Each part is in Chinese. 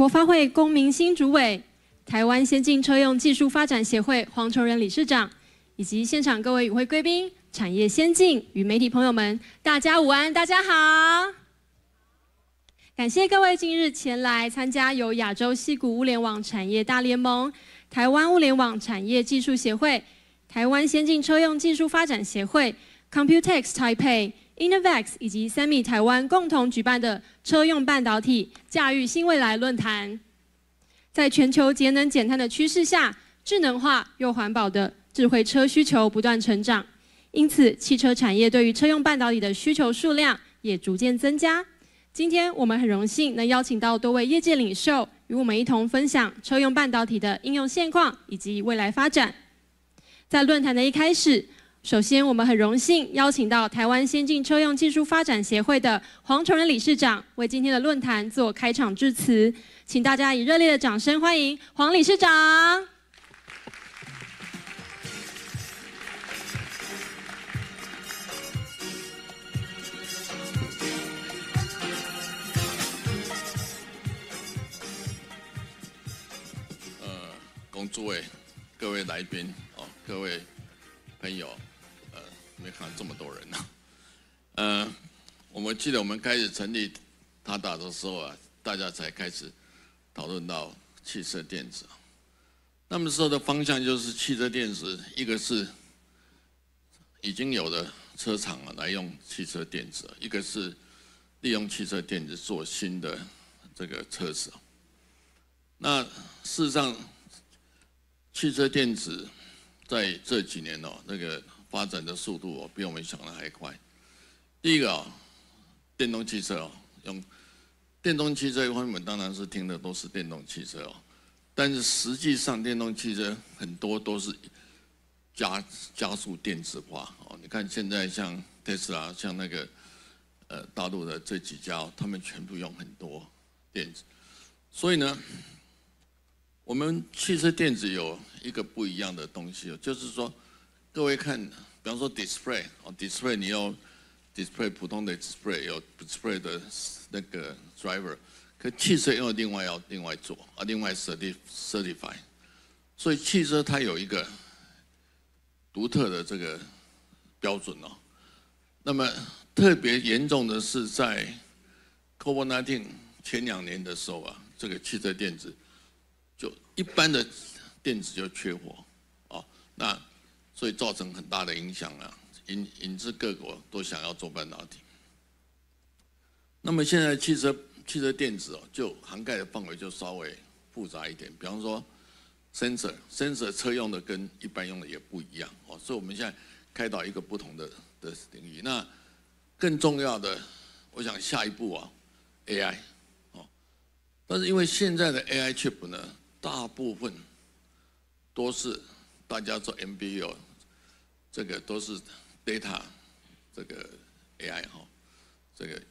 国发会公民新主委、台湾先进车用技术发展协会黄崇仁理事长，以及现场各位与会贵宾、产业先进与媒体朋友们，大家午安，大家好。感谢各位今日前来参加由亚洲西谷物联网产业大联盟、台湾物联网产业技术协会、台湾先进车用技术发展协会、Computex Taipei。Innovex 以及 Semi 台湾共同举办的车用半导体驾驭新未来论坛，在全球节能减碳的趋势下，智能化又环保的智慧车需求不断成长，因此汽车产业对于车用半导体的需求数量也逐渐增加。今天我们很荣幸能邀请到多位业界领袖，与我们一同分享车用半导体的应用现况以及未来发展。在论坛的一开始。首先，我们很荣幸邀请到台湾先进车用技术发展协会的黄崇仁理事长为今天的论坛做开场致辞，请大家以热烈的掌声欢迎黄理事长。呃，恭诸位各位来宾哦，各位朋友。没看到这么多人呢。呃，我们记得我们开始成立他打的时候啊，大家才开始讨论到汽车电子。那么时候的方向就是汽车电子，一个是已经有的车厂啊来用汽车电子，一个是利用汽车电子做新的这个车子。那事实上，汽车电子在这几年哦，那个。发展的速度哦，比我们想的还快。第一个啊，电动汽车哦，用电动汽车方面当然是听的都是电动汽车哦，但是实际上电动汽车很多都是加加速电子化哦。你看现在像特斯拉，像那个呃大陆的这几家，他们全部用很多电子。所以呢，我们汽车电子有一个不一样的东西哦，就是说。各位看，比方说 display 哦，display 你要 display 普通的 display 有 display 的那个 driver，可汽车要另外要另外做啊，另外 certi certify，所以汽车它有一个独特的这个标准哦。那么特别严重的是在 COVID-19 前两年的时候啊，这个汽车电子就一般的电子就缺货啊，那。所以造成很大的影响啊，引引致各国都想要做半导体。那么现在汽车汽车电子哦，就涵盖的范围就稍微复杂一点。比方说，sensor sensor 车用的跟一般用的也不一样哦，所以我们现在开导一个不同的的领域。那更重要的，我想下一步啊，AI 哦，但是因为现在的 AI chip 呢，大部分都是大家做 MBU。这个都是 data，这个 AI 哈，这个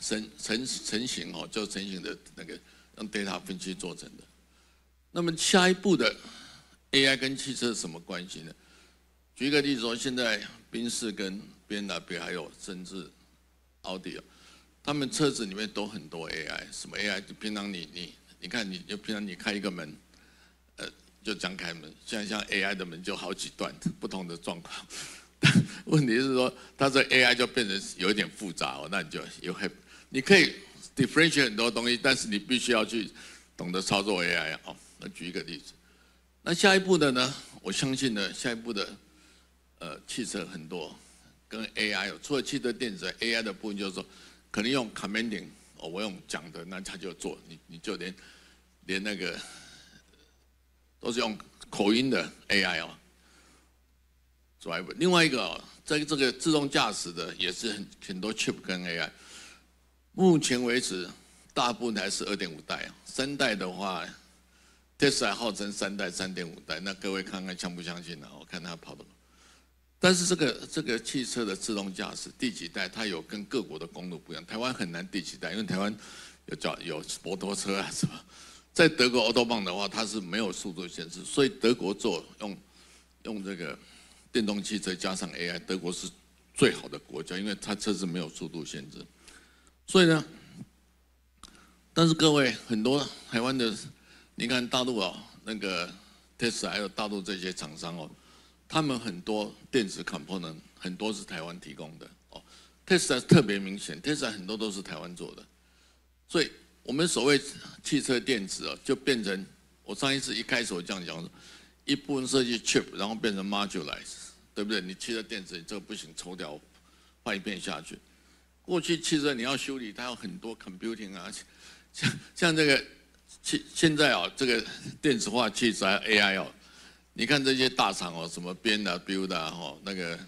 成成成型哦，就成型的那个用 data 分析做成的。那么下一步的 AI 跟汽车什么关系呢？举个例子说，现在宾士跟 B N W 还有甚至奥迪啊，他们车子里面都很多 AI，什么 AI？就平常你你你看，你就平常你开一个门。就将开门，像像 AI 的门就好几段不同的状况。问题是说，它这 AI 就变成有一点复杂哦，那你就有很，你可以 differentiate 很多东西，但是你必须要去懂得操作 AI 哦。那举一个例子，那下一步的呢？我相信呢，下一步的呃汽车很多跟 AI 有，除了汽车电子 AI 的部分，就是说可能用 commanding 哦，我用讲的，那他就做，你你就连连那个。都是用口音的 AI 哦，driver。另外一个哦，在这个自动驾驶的也是很很多 chip 跟 AI。目前为止，大部分还是二点五代啊，三代的话，Tesla 号称三代、三点五代，那各位看看相不相信呢？我看它跑的。但是这个这个汽车的自动驾驶第几代，它有跟各国的公路不一样。台湾很难第几代，因为台湾有叫有摩托车啊，什么？在德国 Autobahn 的话，它是没有速度限制，所以德国做用用这个电动汽车加上 AI，德国是最好的国家，因为它车子没有速度限制。所以呢，但是各位，很多台湾的，你看大陆哦，那个 Tesla 还有大陆这些厂商哦，他们很多电子 component 很多是台湾提供的哦。Tesla 特别明显，Tesla 很多都是台湾做的，所以我们所谓汽车电子哦，就变成我上一次一开始我这样讲，一部分设计 chip，然后变成 modulize，对不对？你汽车电子这个不行，抽掉换一遍下去。过去汽车你要修理，它有很多 computing 啊。像像这个现现在啊，这个电子化汽车 AI 哦，你看这些大厂哦，什么编的、build 的哈，那个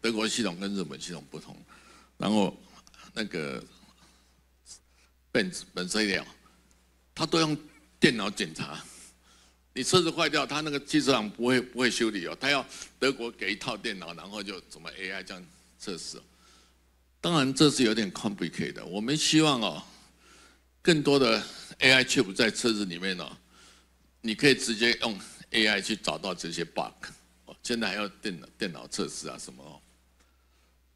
德国系统跟日本系统不同，然后那个本本身一样，他都用电脑检查。你车子坏掉，他那个汽车厂不会不会修理哦，他要德国给一套电脑，然后就怎么 AI 这样测试。当然这是有点 complicated 的，我们希望哦。更多的 AI chip 在车子里面呢，你可以直接用 AI 去找到这些 bug，哦，现在还要电脑电脑测试啊什么哦，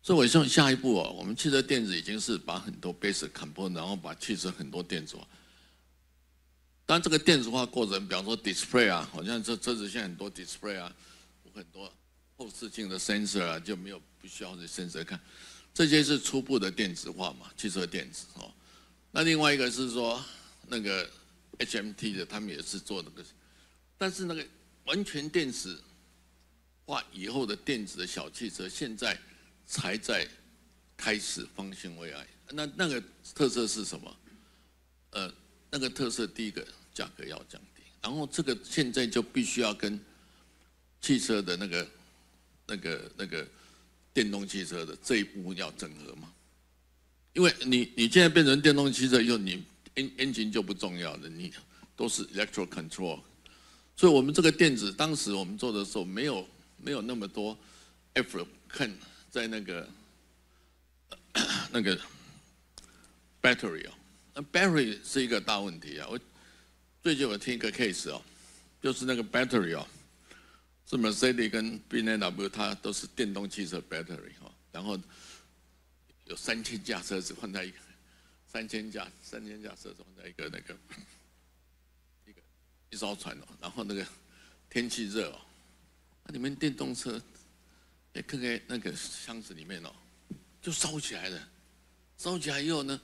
所以我希望下一步哦，我们汽车电子已经是把很多 basic component，然后把汽车很多电子化。当这个电子化过程，比方说 display 啊，好像这车子现在很多 display 啊，很多后视镜的 sensor 啊，就没有不需要的 sensor 看，这些是初步的电子化嘛，汽车电子哦。那另外一个是说，那个 HMT 的，他们也是做那个，但是那个完全电子化以后的电子的小汽车，现在才在开始方兴未艾。那那个特色是什么？呃，那个特色第一个价格要降低，然后这个现在就必须要跟汽车的那个、那个、那个电动汽车的这一部分要整合嘛。因为你你现在变成电动汽车以后，你 engine 就不重要了，你都是 electro control，所以我们这个电子当时我们做的时候，没有没有那么多 effort 看在那个 那个 battery 哦，那 battery 是一个大问题啊。我最近我听一个 case 哦，就是那个 battery 哦，是 Mercedes 跟 BMW 它都是电动汽车 battery 哦，然后。有三千架车子放在一个，三千架三千架车子放在一个那个一个一艘船哦，然后那个天气热哦，那里面电动车也看看那个箱子里面哦，就烧起来了，烧起来以后呢，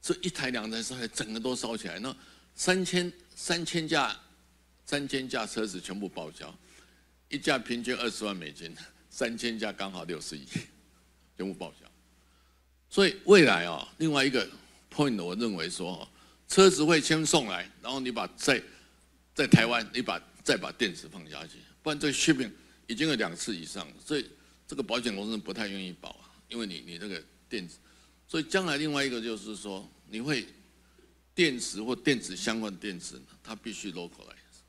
这一台两台烧起来，整个都烧起来，那三千三千架三千架车子全部报销，一架平均二十万美金，三千架刚好六十亿。全部报销，所以未来啊，另外一个 point，我认为说，车子会先送来，然后你把在在台湾，你把再把电池放下去，不然这个 shipping 已经有两次以上，所以这个保险公司不太愿意保啊，因为你你这个电子，所以将来另外一个就是说，你会电池或电子相关电池，它必须 localize，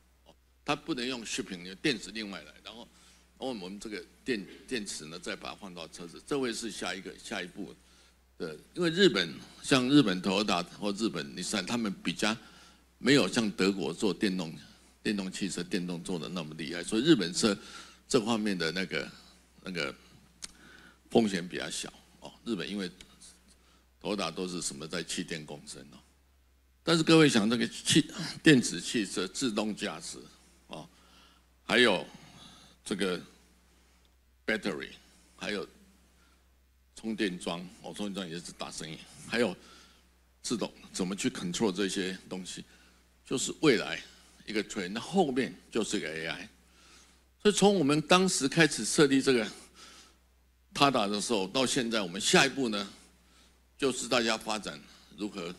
它不能用 shipping，你电池另外来，然后。我们这个电电池呢，再把它放到车子，这会是下一个下一步的。因为日本像日本 Toyota 或日本，你算他们比较没有像德国做电动电动汽车电动做的那么厉害，所以日本车这方面的那个那个风险比较小哦。日本因为 Toyota 都是什么在气电共生哦，但是各位想，这个汽电子汽车自动驾驶哦，还有这个。battery，还有充电桩，哦，充电桩也是大生意。还有自动怎么去 control 这些东西，就是未来一个 trend。那后面就是个 AI。所以从我们当时开始设立这个 TADA 的时候，到现在，我们下一步呢，就是大家发展如何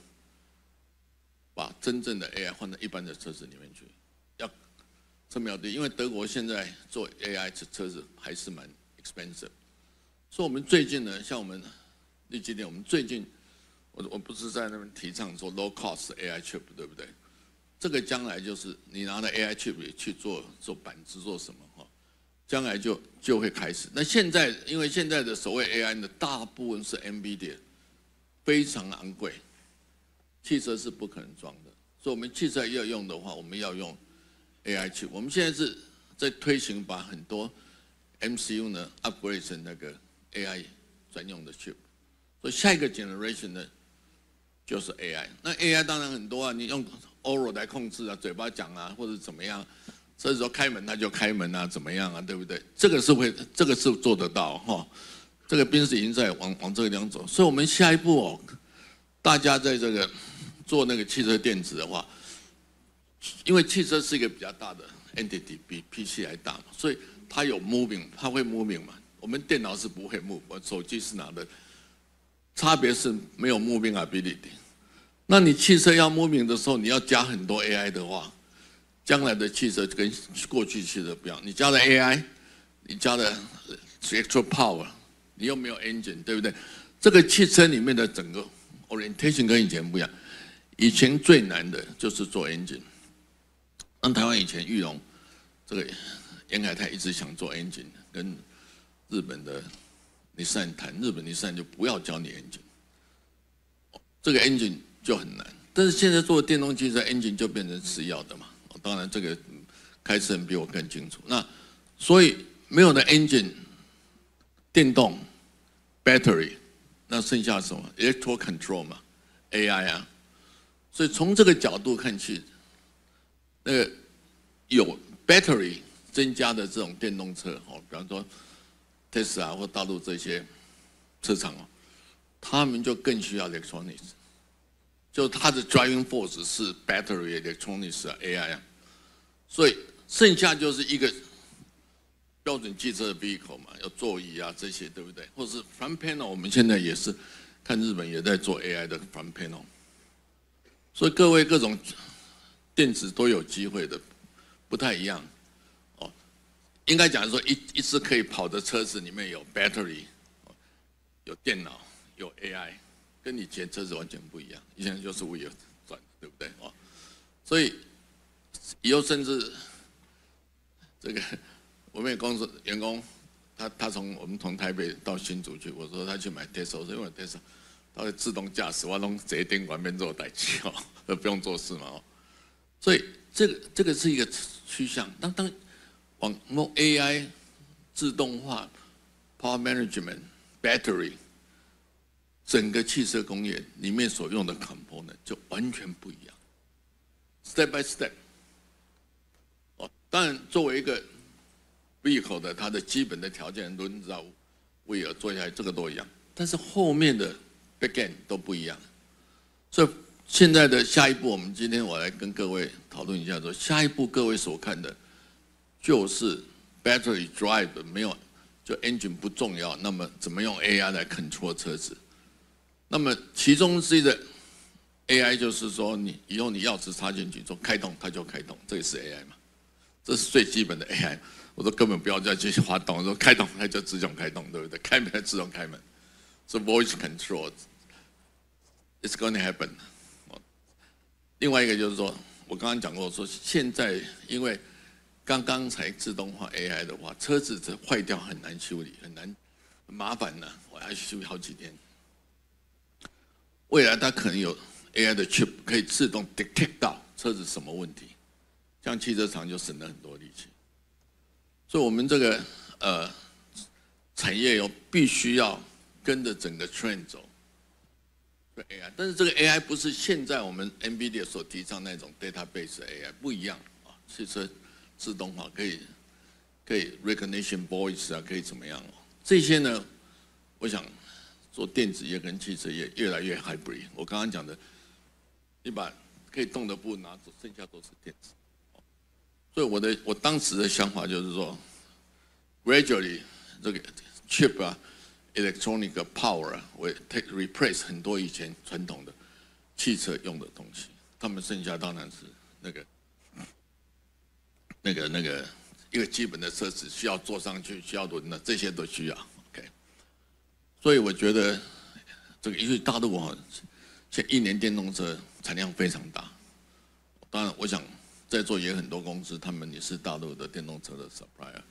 把真正的 AI 放在一般的车子里面去。要这么要对，因为德国现在做 AI 车车子还是蛮 expensive，所以我们最近呢，像我们那几点，我们最近我我不是在那边提倡说 low cost AI chip 对不对？这个将来就是你拿着 AI chip 去做做板子做什么，将来就就会开始。那现在因为现在的所谓 AI 的大部分是 NVIDIA，非常昂贵，汽车是不可能装的，所以我们汽车要用的话，我们要用。AI chip，我们现在是在推行把很多 MCU 呢 upgrade 成那个 AI 专用的 chip，所以下一个 generation 呢就是 AI。那 AI 当然很多啊，你用 oral 来控制啊，嘴巴讲啊，或者怎么样，所以说开门它就开门啊，怎么样啊，对不对？这个是会，这个是做得到哈。这个兵士已经在往往这个地方走，所以我们下一步哦，大家在这个做那个汽车电子的话，因为汽车是一个比较大的 entity，比 PC 还大嘛，所以它有 moving，它会 moving 嘛。我们电脑是不会 move，我手机是拿的，差别是没有 moving ability。那你汽车要 moving 的时候，你要加很多 AI 的话，将来的汽车跟过去汽车不一样，你加了 AI，你加了 extra power。你又没有 engine，对不对？这个汽车里面的整个 orientation 跟以前不一样。以前最难的就是做 engine。那台湾以前玉龙这个严海泰一直想做 engine，跟日本的尼桑谈，日本尼桑就不要教你 engine，这个 engine 就很难。但是现在做电动汽车 engine 就变成次要的嘛。当然这个开车人比我更清楚。那所以没有了 engine。电动，battery，那剩下什么？electro control 嘛，AI 啊，所以从这个角度看去，那个有 battery 增加的这种电动车哦，比方说 Tesla 或大陆这些车厂哦，他们就更需要 electronics，就它的 driving force 是 battery electronics 啊 AI 啊，所以剩下就是一个。标准汽车的 vehicle 嘛，有座椅啊这些，对不对？或是 front panel，我们现在也是看日本也在做 AI 的 front panel，所以各位各种电子都有机会的，不太一样哦。应该讲说一一次可以跑的车子里面有 battery，有电脑，有 AI，跟你前车子完全不一样。以前就是 wheel 转，对不对？哦，所以以后甚至这个。我们公司员工，他他从我们从台北到新竹去，我说他去买 Tesla，因为 Tesla 他会自动驾驶，我弄直接电管边做代机哦，都不用做事嘛哦。所以这个这个是一个趋向。当当往用 AI 自动化、Power Management、Battery，整个汽车工业里面所用的 component 就完全不一样，step by step。当然作为一个闭口的，它的基本的条件轮知道，威尔做下来，这个都一样，但是后面的 begin 都不一样。所以现在的下一步，我们今天我来跟各位讨论一下，说下一步各位所看的，就是 battery drive 没有，就 engine 不重要，那么怎么用 AI 来 control 车子？那么其中之一的 AI 就是说，你以后你钥匙插进去，说开动它就开动，这也是 AI 嘛？这是最基本的 AI。我说根本不要再继续滑动，说开动它就自动开动，对不对？开门自动开门，是 voice control，it's going to happen。另外一个就是说，我刚刚讲过，说现在因为刚刚才自动化 AI 的话，车子这坏掉很难修理，很难麻烦呢，我要修好几天。未来它可能有 AI 的 chip 可以自动 detect 到车子什么问题，像汽车厂就省了很多力气。所以，我们这个呃产业有必须要跟着整个 trend 走，AI。但是这个 AI 不是现在我们 NVIDIA 所提倡那种 database AI 不一样啊，汽车自动化可以可以 recognition voice 啊，可以怎么样哦？这些呢，我想做电子业跟汽车业越来越 hybrid。我刚刚讲的，你把可以动的布拿走，剩下都是电子。所以我的我当时的想法就是说，gradually 这个 chip 啊，electronic power 啊，会 take replace 很多以前传统的汽车用的东西。他们剩下当然是那个那个那个一个基本的车子需要坐上去需要轮的这些都需要。OK，所以我觉得这个因为大陆啊，现一年电动车产量非常大。当然，我想。在座也很多公司，他们也是大陆的电动车的 supplier，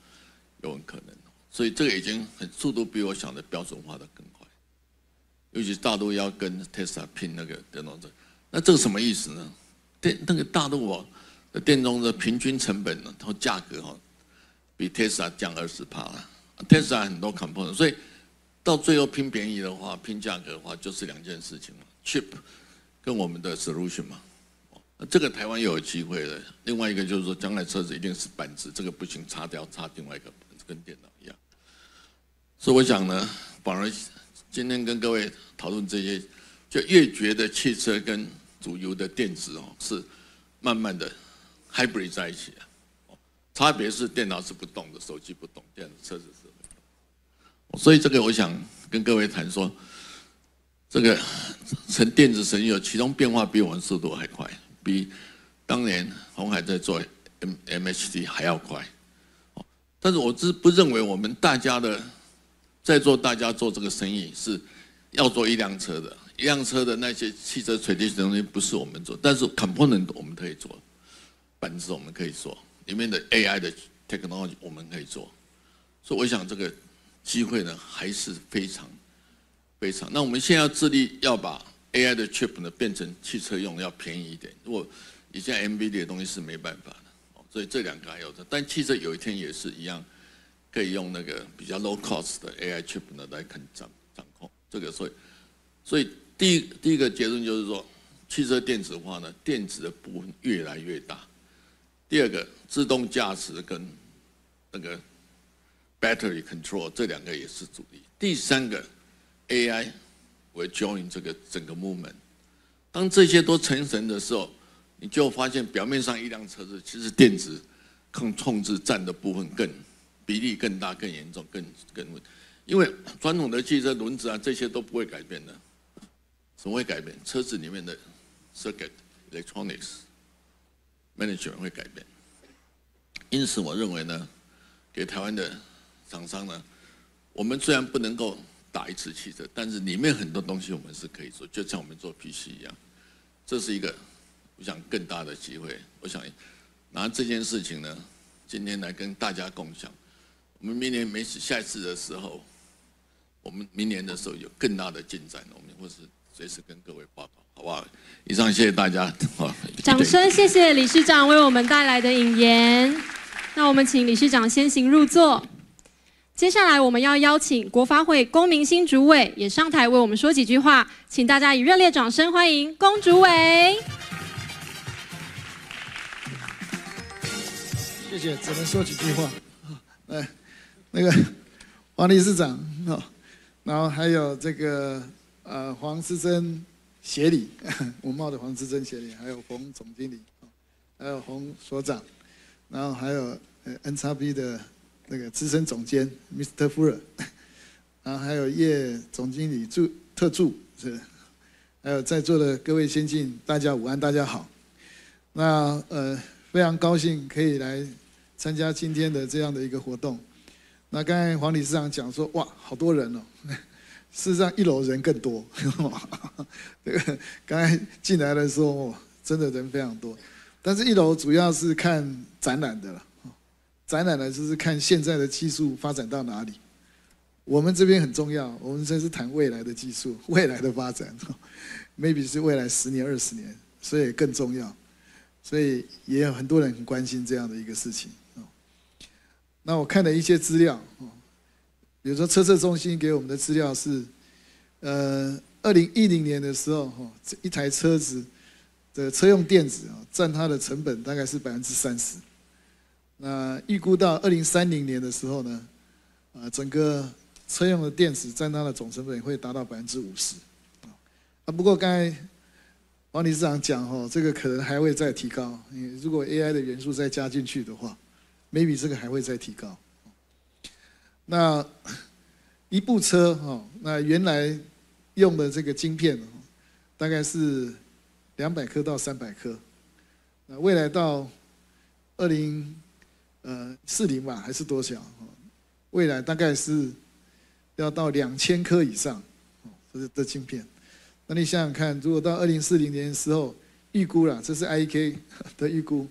有可能，所以这个已经很速度比我想的标准化的更快。尤其大陆要跟 Tesla 拼那个电动车，那这个什么意思呢？电那个大陆哦的电动车平均成本呢，它价格哈比 Tesla 降二十帕了。Tesla 很多 component，所以到最后拼便宜的话，拼价格的话，就是两件事情嘛，chip 跟我们的 solution 嘛。这个台湾也有机会的。另外一个就是说，将来车子一定是板子，这个不行，擦掉擦另外一个板子，跟电脑一样。所以我想呢，反而今天跟各位讨论这些，就越觉得汽车跟主流的电子哦是慢慢的 hybrid 在一起啊。差别是电脑是不动的，手机不动，电子车子是。所以这个我想跟各位谈说，这个成电子成有其中变化比我们速度还快。比当年红海在做 M M H D 还要快，但是我只不认为我们大家的在座大家做这个生意是要做一辆车的，一辆车的那些汽车垂直的东西不是我们做，但是 component 我们可以做，板子我们可以做，里面的 A I 的 technology 我们可以做，所以我想这个机会呢还是非常非常。那我们现在要致力要把。AI 的 chip 呢变成汽车用要便宜一点，如果以前 NVD 的东西是没办法的，所以这两个还有的，但汽车有一天也是一样，可以用那个比较 low cost 的 AI chip 呢来控掌掌控。这个，所以所以第一第一个结论就是说，汽车电子化呢电子的部分越来越大，第二个自动驾驶跟那个 battery control 这两个也是主力，第三个 AI。我 join 这个整个 movement。当这些都成神的时候，你就发现表面上一辆车子，其实电子控控制占的部分更比例更大、更严重、更更因为传统的汽车轮子啊这些都不会改变的，怎么会改变？车子里面的 circuit electronics management 会改变。因此，我认为呢，给台湾的厂商呢，我们虽然不能够。打一次汽车，但是里面很多东西我们是可以做，就像我们做 PC 一样，这是一个我想更大的机会。我想拿这件事情呢，今天来跟大家共享。我们明年没下一次的时候，我们明年的时候有更大的进展，我们或是随时跟各位报告，好不好？以上谢谢大家。掌声谢谢理事长为我们带来的引言。那我们请理事长先行入座。接下来我们要邀请国发会龚明星主委也上台为我们说几句话，请大家以热烈掌声欢迎龚主委。谢谢，只能说几句话。来，那个黄理事长，然后还有这个呃黄思珍协理，文茂的黄思珍协理，还有洪总经理，还有洪所长，然后还有呃 N 叉 B 的。那个资深总监 Mr. 夫人，然后还有叶总经理助特助是，还有在座的各位先进，大家午安，大家好。那呃非常高兴可以来参加今天的这样的一个活动。那刚才黄理事长讲说，哇，好多人哦。事实上一楼人更多。这个刚才进来的时候，真的人非常多。但是一楼主要是看展览的了。展览呢，就是看现在的技术发展到哪里。我们这边很重要，我们这是谈未来的技术、未来的发展，maybe 是未来十年、二十年，所以更重要。所以也有很多人很关心这样的一个事情那我看了一些资料比如说车测中心给我们的资料是，呃，二零一零年的时候哈，一台车子的车用电子啊，占它的成本大概是百分之三十。那预估到二零三零年的时候呢，啊，整个车用的电池占它的总成本会达到百分之五十，啊，不过刚才王理事长讲哦，这个可能还会再提高，如果 AI 的元素再加进去的话，maybe 这个还会再提高。那一部车哈，那原来用的这个晶片，大概是两百颗到三百颗，那未来到二零。呃，四零吧，还是多少？未来大概是要到两千颗以上，这是的晶片。那你想想看，如果到二零四零年的时候，预估了，这是 I E K 的预估，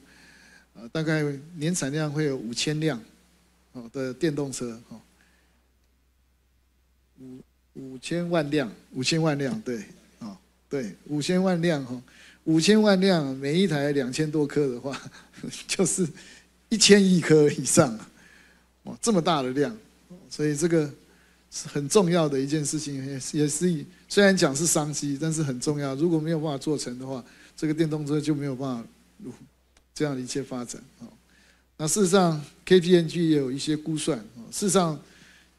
呃，大概年产量会有五千辆，哦的电动车，哦，五五千万辆，五千万辆，对，哦，对，五千万辆，哈，五千万辆，每一台两千多颗的话，就是。一千亿颗以上，哇，这么大的量，所以这个是很重要的一件事情，也也是虽然讲是商机，但是很重要。如果没有办法做成的话，这个电动车就没有办法这样的一切发展啊。那事实上，KPMG 也有一些估算啊。事实上，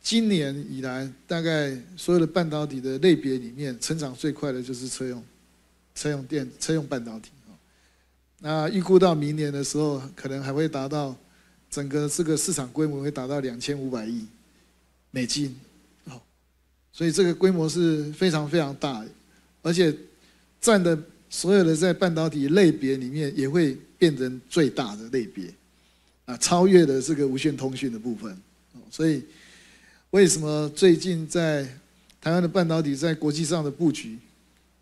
今年以来，大概所有的半导体的类别里面，成长最快的就是车用车用电车用半导体。那预估到明年的时候，可能还会达到整个这个市场规模会达到两千五百亿美金。所以这个规模是非常非常大，而且占的所有的在半导体类别里面也会变成最大的类别，啊，超越了这个无线通讯的部分。所以为什么最近在台湾的半导体在国际上的布局，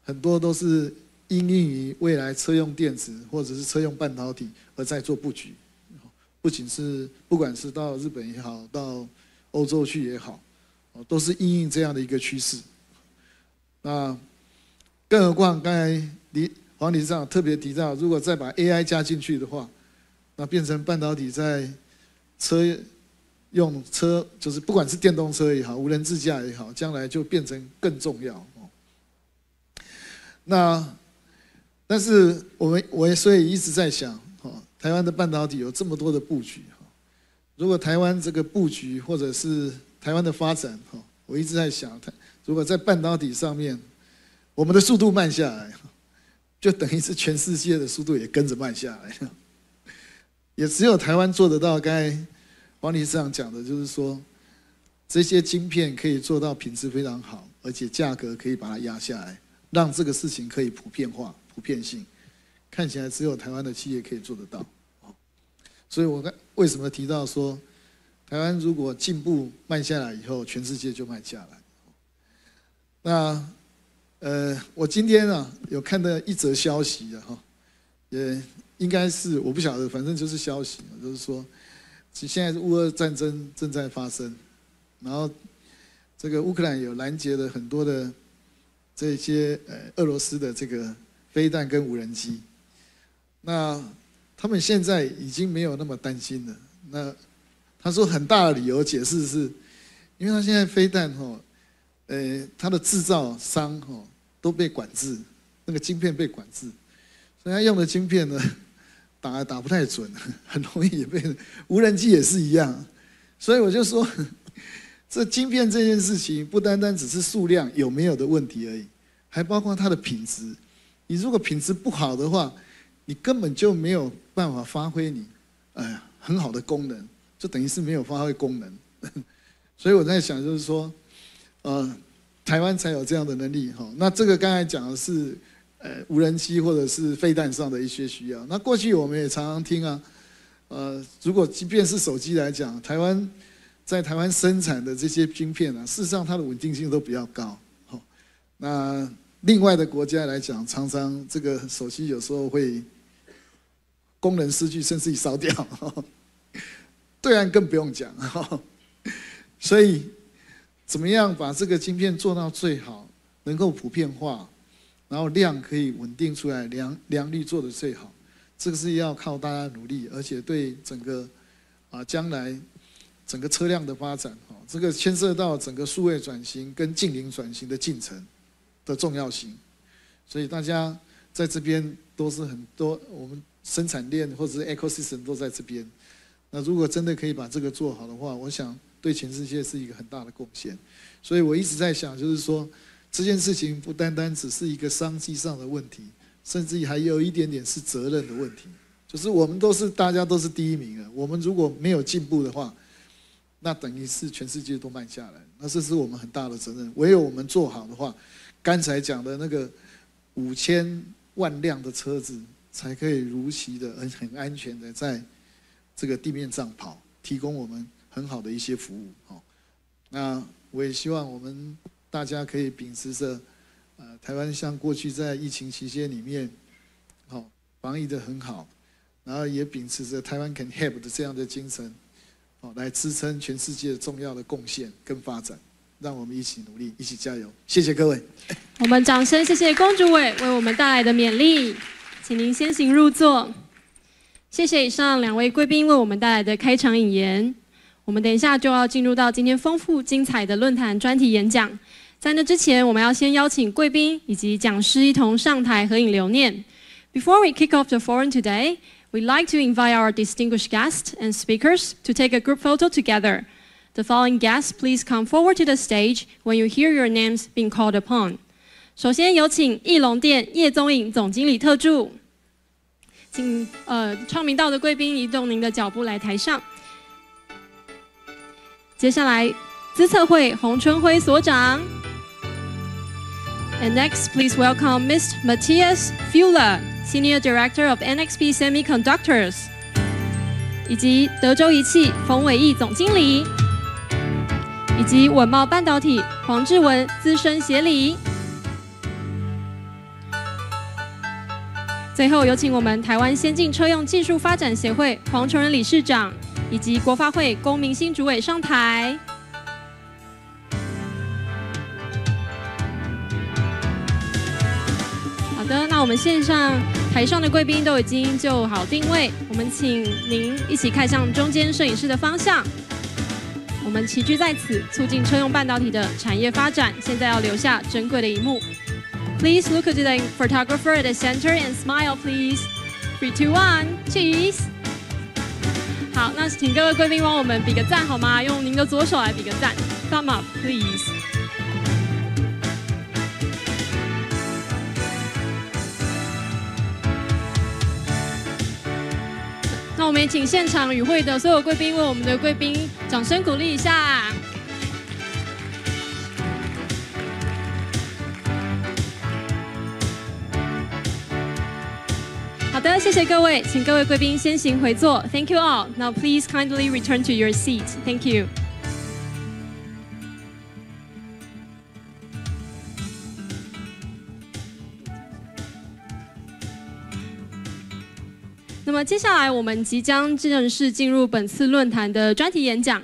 很多都是应应于未来车用电子或者是车用半导体而在做布局，不仅是不管是到日本也好，到欧洲去也好。哦，都是应应这样的一个趋势。那更何况刚才李黄理事长特别提到，如果再把 AI 加进去的话，那变成半导体在车用车，就是不管是电动车也好，无人自驾也好，将来就变成更重要。哦，那但是我们我也所以一直在想，哦，台湾的半导体有这么多的布局，哈，如果台湾这个布局或者是台湾的发展，哈，我一直在想，如果在半导体上面，我们的速度慢下来，就等于是全世界的速度也跟着慢下来。也只有台湾做得到。刚才王理事长讲的，就是说，这些晶片可以做到品质非常好，而且价格可以把它压下来，让这个事情可以普遍化、普遍性。看起来只有台湾的企业可以做得到。所以我刚为什么提到说？台湾如果进步慢下来以后，全世界就慢下来。那呃，我今天啊有看到一则消息的哈，也应该是我不晓得，反正就是消息，就是说，其现在是乌俄战争正在发生，然后这个乌克兰有拦截了很多的这些呃俄罗斯的这个飞弹跟无人机，那他们现在已经没有那么担心了。那他说很大的理由解释是，因为他现在飞弹哈，呃，他的制造商哈都被管制，那个晶片被管制，所以他用的晶片呢 打打不太准，很容易也被无人机也是一样，所以我就说，这晶片这件事情不单单只是数量有没有的问题而已，还包括它的品质。你如果品质不好的话，你根本就没有办法发挥你哎很好的功能。就等于是没有发挥功能，所以我在想，就是说，呃，台湾才有这样的能力哈。那这个刚才讲的是，呃，无人机或者是飞弹上的一些需要。那过去我们也常常听啊，呃，如果即便是手机来讲，台湾在台湾生产的这些晶片啊，事实上它的稳定性都比较高。好，那另外的国家来讲，常常这个手机有时候会功能失去，甚至于烧掉。对岸更不用讲，所以怎么样把这个晶片做到最好，能够普遍化，然后量可以稳定出来，良良率做的最好，这个是要靠大家努力，而且对整个啊将来整个车辆的发展，哈，这个牵涉到整个数位转型跟近零转型的进程的重要性，所以大家在这边都是很多我们生产链或者是 ecosystem 都在这边。那如果真的可以把这个做好的话，我想对全世界是一个很大的贡献。所以我一直在想，就是说这件事情不单单只是一个商机上的问题，甚至还有一点点是责任的问题。就是我们都是大家都是第一名啊，我们如果没有进步的话，那等于是全世界都慢下来。那这是我们很大的责任。唯有我们做好的话，刚才讲的那个五千万辆的车子才可以如期的、很很安全的在。这个地面上跑，提供我们很好的一些服务，哦。那我也希望我们大家可以秉持着，呃，台湾像过去在疫情期间里面，哦防疫的很好，然后也秉持着台湾 can help 的这样的精神，哦来支撑全世界重要的贡献跟发展，让我们一起努力，一起加油。谢谢各位。我们掌声谢谢公主委为我们带来的勉励，请您先行入座。谢谢以上两位贵宾为我们带来的开场引言。我们。等一下就要进入到今天丰富精彩的论坛专题演讲。在那之前，我们要先邀请贵宾以及讲师一同上台合影留念。Before we kick off the forum today, we'd like to invite our distinguished guests and speakers to take a group photo together. The following guests, please come forward to the stage when you hear your names being called upon. 首先有请翼龙店叶宗颖总经理特助，请呃昌明道的贵宾移动您的脚步来台上。接下来资策会洪春辉所长。And next, please welcome Mr. Matthias Fuller, Senior Director of NXP Semiconductors，以及德州仪器冯伟义总经理，以及稳茂半导体黄志文资深协理。最后有请我们台湾先进车用技术发展协会黄崇仁理事长，以及国发会龚明星主委上台。好的，那我们线上台上的贵宾都已经就好定位，我们请您一起看向中间摄影师的方向。我们齐聚在此，促进车用半导体的产业发展。现在要留下珍贵的一幕。Please look at the photographer at the center and smile, please. Three, two, one, cheese. 好，那请各位贵宾帮我们比个赞好吗？用您的左手来比个赞，thumb up, please. 那我们也请现场与会的所有贵宾为我们的贵宾掌声鼓励一下。好的，谢谢各位，请各位贵宾先行回座。Thank you all. Now please kindly return to your seat. Thank you. 接下来我们即将正式进入本次论坛的专题演讲。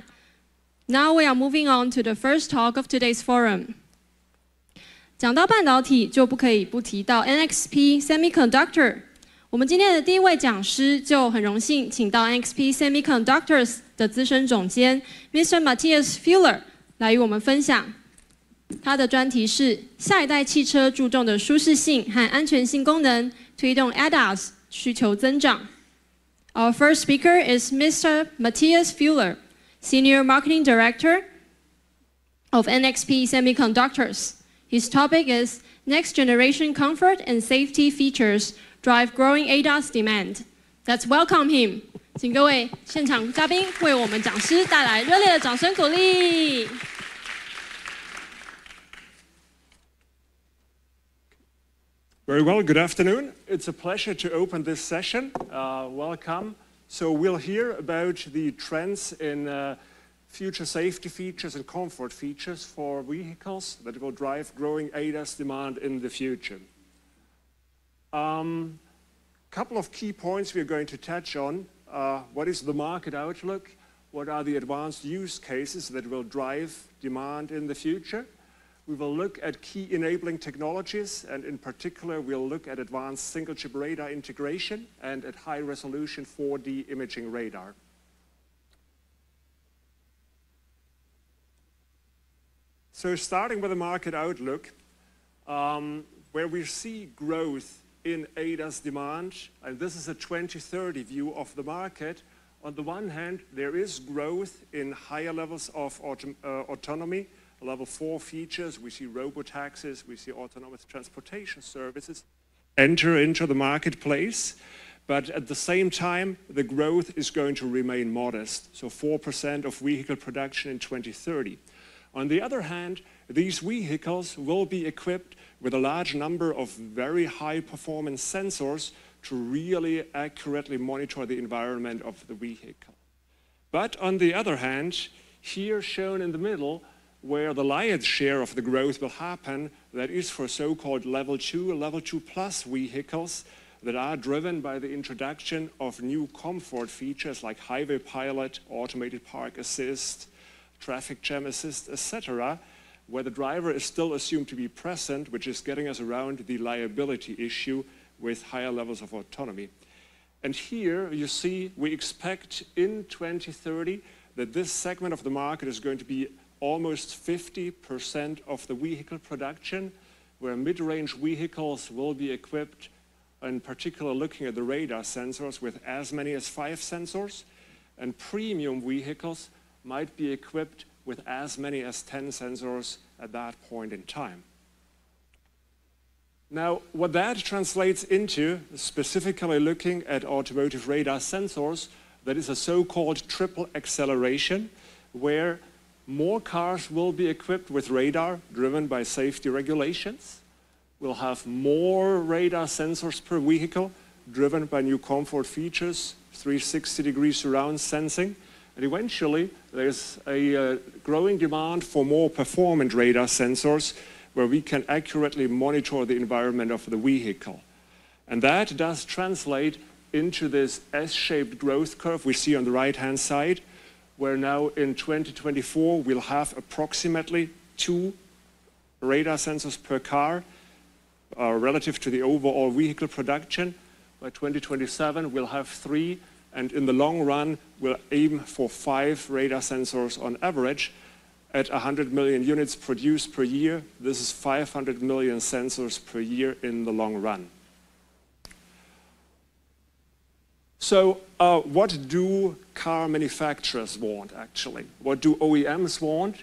Now we are moving on to the first talk of today's forum. 讲到半导体，就不可以不提到 NXP Semiconductor。我们今天的第一位讲师就很荣幸请到 NXP Semiconductors 的资深总监 Mr. Matthias Fuller 来与我们分享。他的专题是下一代汽车注重的舒适性和安全性功能，推动 ADAS 需求增长。Our first speaker is Mr. Matthias Fuller, Senior Marketing Director of NXP Semiconductors. His topic is Next Generation Comfort and Safety Features Drive Growing ADAS Demand. Let's welcome him. 请各位现场嘉宾为我们讲师带来热烈的掌声鼓励。 Very well, good afternoon. It's a pleasure to open this session. Uh, welcome. So we'll hear about the trends in uh, future safety features and comfort features for vehicles that will drive growing ADAS demand in the future. A um, couple of key points we're going to touch on. Uh, what is the market outlook? What are the advanced use cases that will drive demand in the future? We will look at key enabling technologies, and in particular, we'll look at advanced single-chip radar integration and at high-resolution 4D imaging radar. So starting with the market outlook, um, where we see growth in ADAS demand, and this is a 2030 view of the market. On the one hand, there is growth in higher levels of autom uh, autonomy, level four features. We see robotaxis, we see autonomous transportation services enter into the marketplace. But at the same time, the growth is going to remain modest, so 4% of vehicle production in 2030. On the other hand, these vehicles will be equipped with a large number of very high performance sensors to really accurately monitor the environment of the vehicle. But on the other hand, here shown in the middle, where the lion's share of the growth will happen, that is for so-called level two, level two plus vehicles that are driven by the introduction of new comfort features like highway pilot, automated park assist, traffic jam assist, etc., where the driver is still assumed to be present, which is getting us around the liability issue with higher levels of autonomy. And here you see we expect in 2030 that this segment of the market is going to be almost 50% of the vehicle production, where mid-range vehicles will be equipped, in particular looking at the radar sensors, with as many as five sensors, and premium vehicles might be equipped with as many as 10 sensors at that point in time. Now, what that translates into, specifically looking at automotive radar sensors, that is a so-called triple acceleration, where more cars will be equipped with radar driven by safety regulations. We'll have more radar sensors per vehicle driven by new comfort features, 360 degree surround sensing. And eventually, there's a uh, growing demand for more performant radar sensors where we can accurately monitor the environment of the vehicle. And that does translate into this S-shaped growth curve we see on the right-hand side, where now in 2024 we'll have approximately two radar sensors per car uh, relative to the overall vehicle production. By 2027 we'll have three, and in the long run we'll aim for five radar sensors on average at 100 million units produced per year. This is 500 million sensors per year in the long run. So uh, what do car manufacturers want actually? What do OEMs want?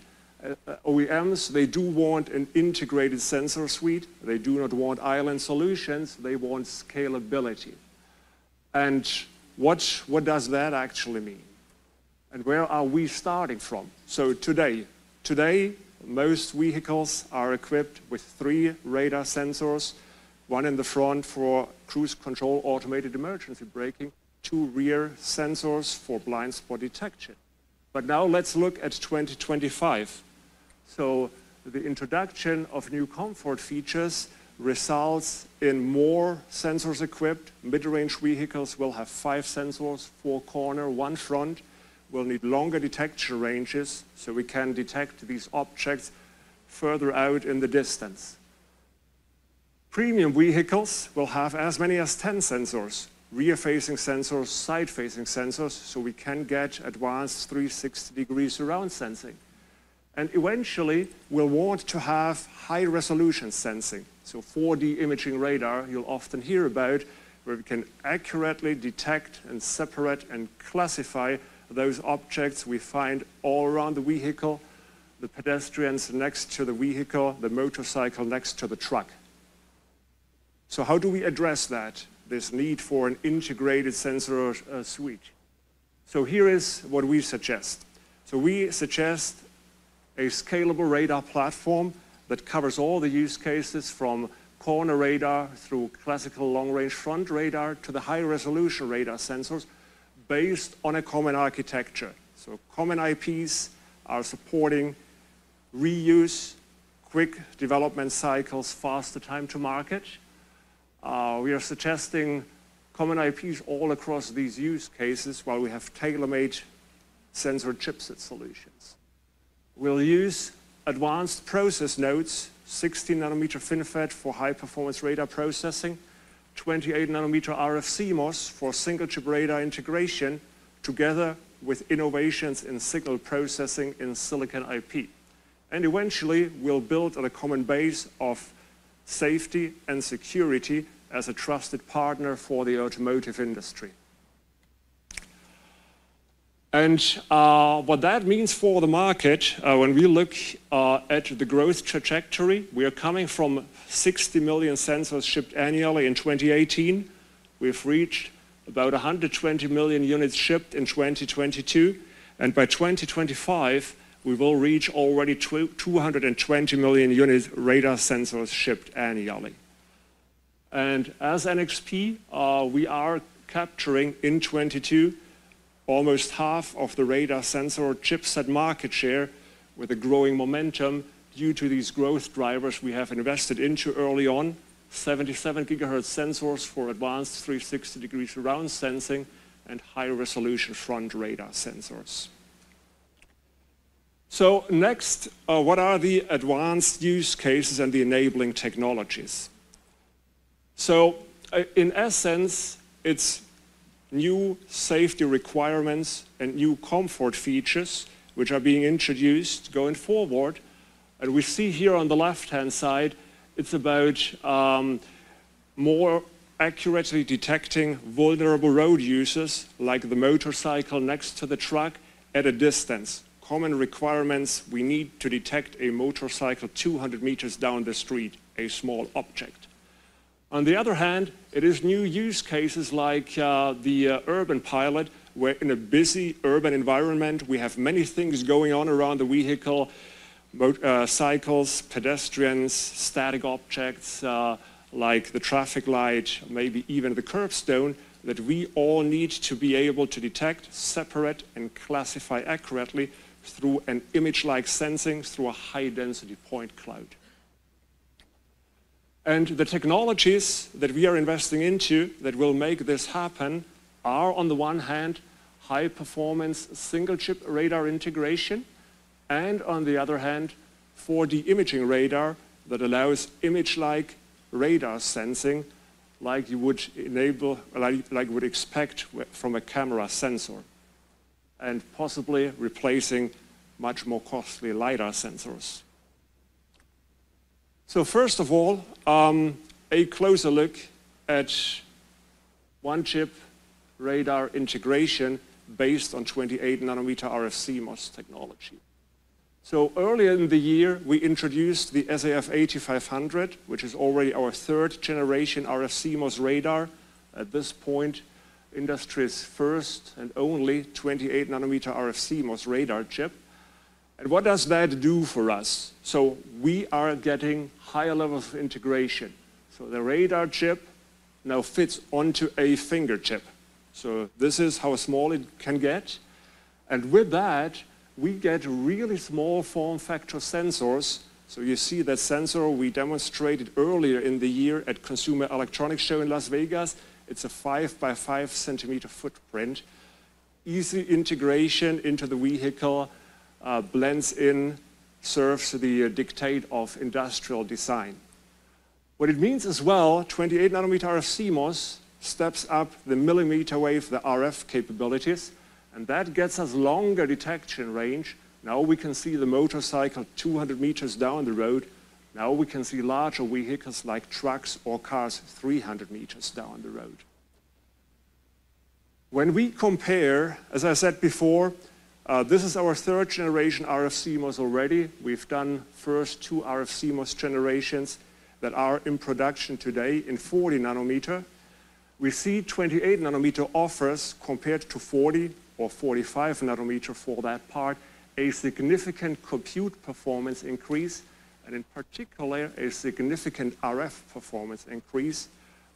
Uh, OEMs, they do want an integrated sensor suite. They do not want island solutions. They want scalability. And what, what does that actually mean? And where are we starting from? So today, today, most vehicles are equipped with three radar sensors, one in the front for cruise control automated emergency braking, two rear sensors for blind spot detection. But now let's look at 2025. So the introduction of new comfort features results in more sensors equipped. Mid-range vehicles will have five sensors, four corner, one front. We'll need longer detection ranges so we can detect these objects further out in the distance. Premium vehicles will have as many as 10 sensors, rear-facing sensors, side-facing sensors, so we can get advanced 360 degree surround sensing. And eventually, we'll want to have high-resolution sensing. So 4D imaging radar you'll often hear about, where we can accurately detect and separate and classify those objects we find all around the vehicle, the pedestrians next to the vehicle, the motorcycle next to the truck. So how do we address that? This need for an integrated sensor uh, suite. So here is what we suggest. So we suggest a scalable radar platform that covers all the use cases from corner radar through classical long-range front radar to the high-resolution radar sensors based on a common architecture. So common IPs are supporting reuse, quick development cycles, faster time to market, uh, we are suggesting common IPs all across these use cases while we have tailor-made sensor chipset solutions. We'll use advanced process nodes, 16 nanometer FinFET for high performance radar processing, 28 nanometer RF CMOS for single chip radar integration, together with innovations in signal processing in silicon IP. And eventually, we'll build on a common base of safety and security as a trusted partner for the automotive industry. And uh, what that means for the market, uh, when we look uh, at the growth trajectory, we are coming from 60 million sensors shipped annually in 2018. We've reached about 120 million units shipped in 2022. And by 2025, we will reach already 220 million units radar sensors shipped annually. And as NXP, uh, we are capturing in 22 almost half of the radar sensor chipset market share with a growing momentum due to these growth drivers we have invested into early on, 77 gigahertz sensors for advanced 360 degree surround sensing and high resolution front radar sensors. So next, uh, what are the advanced use cases and the enabling technologies? So uh, in essence, it's new safety requirements and new comfort features which are being introduced going forward. And we see here on the left-hand side, it's about um, more accurately detecting vulnerable road users like the motorcycle next to the truck at a distance. Common requirements, we need to detect a motorcycle 200 meters down the street, a small object. On the other hand, it is new use cases like uh, the uh, urban pilot, where in a busy urban environment, we have many things going on around the vehicle, uh, cycles, pedestrians, static objects, uh, like the traffic light, maybe even the curbstone, that we all need to be able to detect, separate, and classify accurately through an image-like sensing through a high-density point cloud. And the technologies that we are investing into that will make this happen are, on the one hand, high-performance single-chip radar integration, and on the other hand, 4D imaging radar that allows image-like radar sensing like you would enable, like, like would expect from a camera sensor, and possibly replacing much more costly LiDAR sensors. So first of all, um, a closer look at one-chip radar integration based on 28 nanometer RF CMOS technology. So earlier in the year, we introduced the SAF 8500, which is already our third generation RF CMOS radar. At this point, industry's first and only 28 nanometer RF CMOS radar chip. And what does that do for us? So we are getting higher level of integration. So the radar chip now fits onto a finger chip. So this is how small it can get. And with that, we get really small form factor sensors. So you see that sensor we demonstrated earlier in the year at Consumer Electronics Show in Las Vegas. It's a five by five centimeter footprint. Easy integration into the vehicle, uh, blends in, serves the uh, dictate of industrial design. What it means as well, 28 nanometer RF CMOS steps up the millimeter wave, the RF capabilities, and that gets us longer detection range. Now we can see the motorcycle 200 meters down the road. Now we can see larger vehicles like trucks or cars 300 meters down the road. When we compare, as I said before, uh, this is our third generation RF CMOS already. We've done first two RF CMOS generations that are in production today in 40 nanometer. We see 28 nanometer offers compared to 40 or 45 nanometer for that part, a significant compute performance increase, and in particular, a significant RF performance increase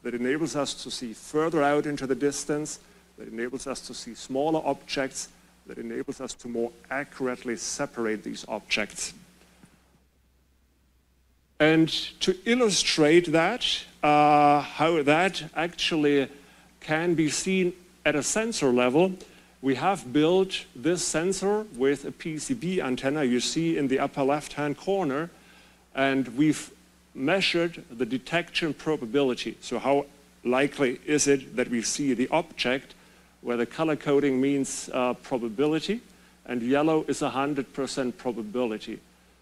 that enables us to see further out into the distance, that enables us to see smaller objects, that enables us to more accurately separate these objects. And to illustrate that, uh, how that actually can be seen at a sensor level, we have built this sensor with a PCB antenna you see in the upper left-hand corner, and we've measured the detection probability. So how likely is it that we see the object, where the color coding means uh, probability, and yellow is 100% probability.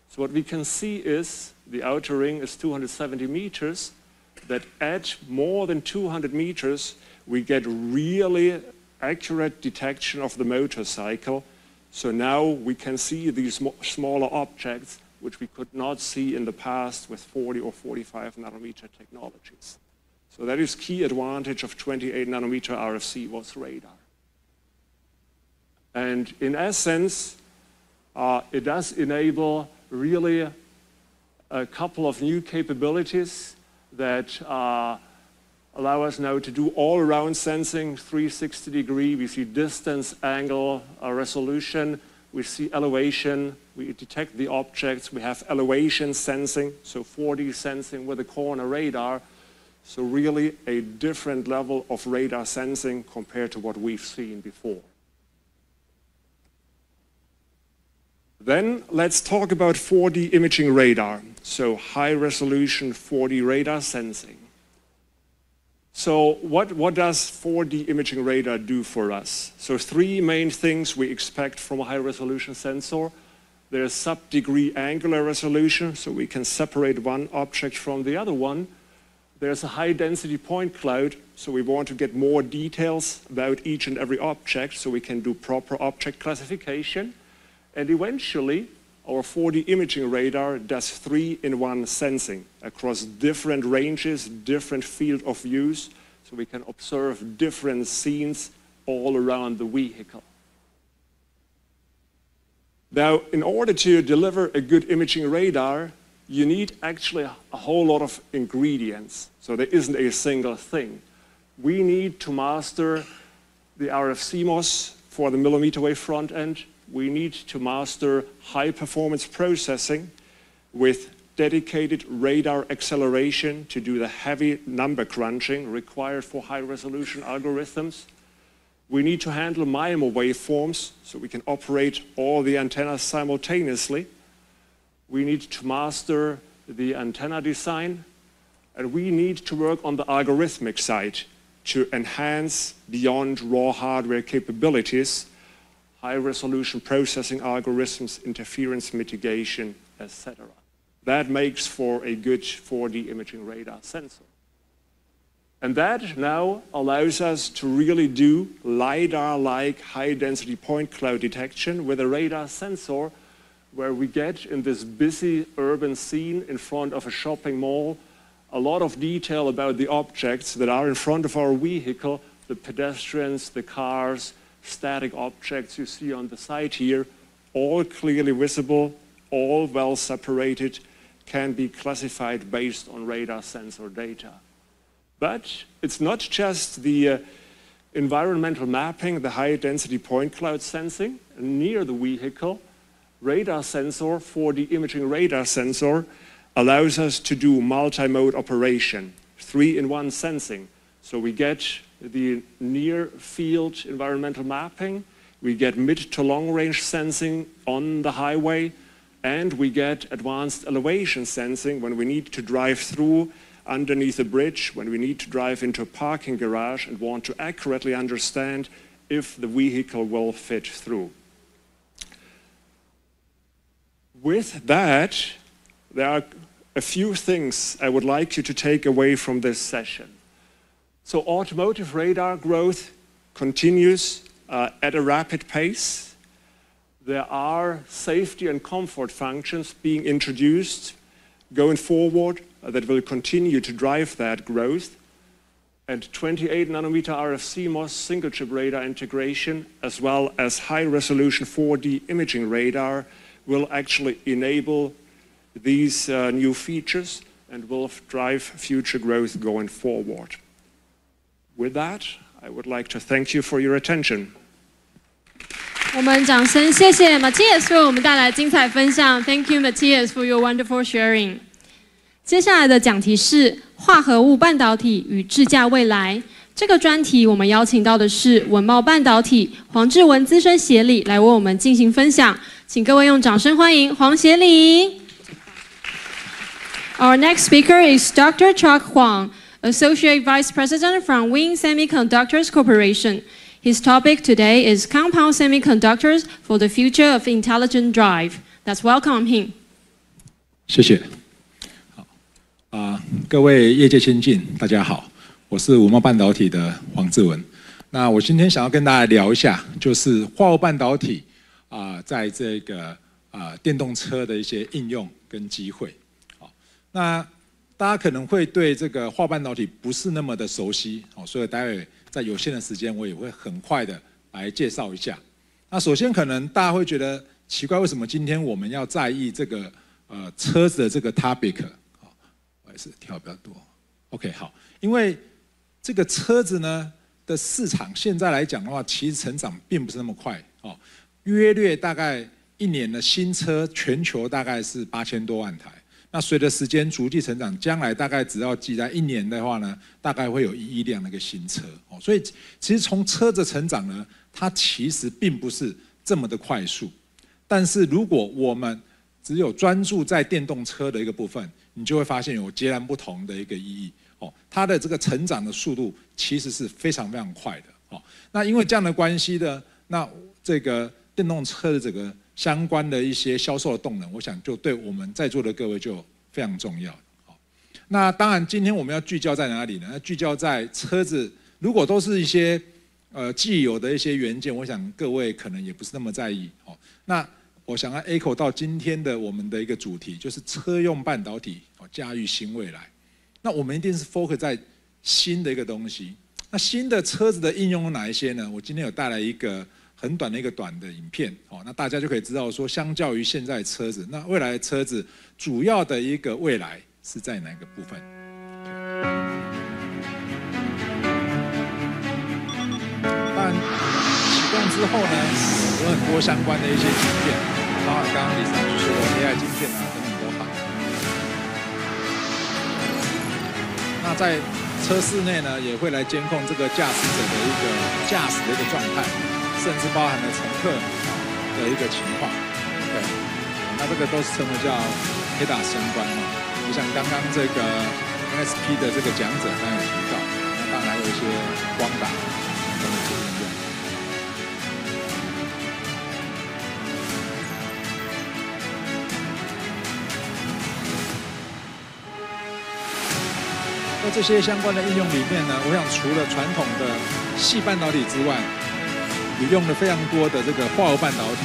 So what we can see is the outer ring is 270 meters, that at more than 200 meters, we get really accurate detection of the motorcycle. So now we can see these smaller objects which we could not see in the past with 40 or 45 nanometer technologies. So that is key advantage of 28 nanometer RF was radar. And in essence, uh, it does enable really a couple of new capabilities that uh, allow us now to do all-around sensing, 360 degree. We see distance, angle, uh, resolution. We see elevation. We detect the objects. We have elevation sensing, so 4D sensing with a corner radar. So really a different level of radar sensing compared to what we've seen before. Then let's talk about 4D imaging radar. So high resolution 4D radar sensing. So what, what does 4D imaging radar do for us? So three main things we expect from a high resolution sensor. There's sub-degree angular resolution, so we can separate one object from the other one. There's a high density point cloud, so we want to get more details about each and every object, so we can do proper object classification. And eventually, our 4D imaging radar does three-in-one sensing across different ranges, different field of views, so we can observe different scenes all around the vehicle. Now, in order to deliver a good imaging radar, you need actually a whole lot of ingredients. So there isn't a single thing. We need to master the RF CMOS for the millimeter wave front end we need to master high performance processing with dedicated radar acceleration to do the heavy number crunching required for high resolution algorithms. We need to handle MIMO waveforms so we can operate all the antennas simultaneously. We need to master the antenna design and we need to work on the algorithmic side to enhance beyond raw hardware capabilities high-resolution processing algorithms, interference mitigation, etc. That makes for a good 4D imaging radar sensor. And that now allows us to really do LiDAR-like high-density point cloud detection with a radar sensor where we get in this busy urban scene in front of a shopping mall a lot of detail about the objects that are in front of our vehicle, the pedestrians, the cars, static objects you see on the side here, all clearly visible, all well separated, can be classified based on radar sensor data. But it's not just the uh, environmental mapping, the high density point cloud sensing near the vehicle. Radar sensor, for the imaging radar sensor, allows us to do multi-mode operation, three-in-one sensing. So we get the near field environmental mapping, we get mid to long range sensing on the highway, and we get advanced elevation sensing when we need to drive through underneath a bridge, when we need to drive into a parking garage and want to accurately understand if the vehicle will fit through. With that, there are a few things I would like you to take away from this session. So automotive radar growth continues uh, at a rapid pace. There are safety and comfort functions being introduced going forward that will continue to drive that growth. And 28 nanometer RF CMOS single chip radar integration, as well as high resolution 4D imaging radar, will actually enable these uh, new features and will drive future growth going forward. With that, I would like to thank you for your attention. 我们掌声谢谢 Matthias 为我们带来精彩分享。Thank you, Matthias, for your wonderful sharing. 接下来的讲题是化合物半导体与智驾未来。这个专题我们邀请到的是文茂半导体黄志文资深协理来为我们进行分享， 请各位用掌声欢迎黄协理。Our next speaker is Dr. Chuck Huang. Associate Vice President from Wing Semiconductors Corporation. His topic today is compound semiconductors for the future of intelligent drive. Let's welcome him. 谢谢。好啊，各位业界先进，大家好，我是五茂半导体的黄志文。那我今天想要跟大家聊一下，就是化合半导体啊，在这个啊电动车的一些应用跟机会。好，那大家可能会对这个化半导体不是那么的熟悉，哦，所以待会在有限的时间，我也会很快的来介绍一下。那首先可能大家会觉得奇怪，为什么今天我们要在意这个呃车子的这个 topic？好，我还是跳比较多。OK，好，因为这个车子呢的市场现在来讲的话，其实成长并不是那么快哦，约略大概一年的新车全球大概是八千多万台。那随着时间逐季成长，将来大概只要记在一年的话呢，大概会有一亿辆那个新车哦。所以其实从车子成长呢，它其实并不是这么的快速。但是如果我们只有专注在电动车的一个部分，你就会发现有截然不同的一个意义哦，它的这个成长的速度其实是非常非常快的哦。那因为这样的关系呢，那这个电动车的这个相关的一些销售的动能，我想就对我们在座的各位就非常重要。好，那当然今天我们要聚焦在哪里呢？聚焦在车子，如果都是一些呃既有的一些元件，我想各位可能也不是那么在意。哦，那我想要 echo 到今天的我们的一个主题，就是车用半导体哦，驾驭新未来。那我们一定是 focus 在新的一个东西。那新的车子的应用有哪一些呢？我今天有带来一个很短的一个短的影片，哦，那大家就可以知道说，相较于现在车子，那未来的车子主要的一个未来是在哪个部分？但，启动之后呢，有很多相关的一些晶片，包括刚刚李三说的 AI 晶片啊等等都好。那在车室内呢，也会来监控这个驾驶者的一个驾驶的一个状态，甚至包含了乘客的一个情况。对，那这个都是称为叫 ADAS 相关嘛。就像刚刚这个 NSP 的这个讲者刚有提到，那当然有一些光打等等这些应用。在这些相关的应用里面呢，我想除了传统的细半导体之外，也用了非常多的这个化合半导体。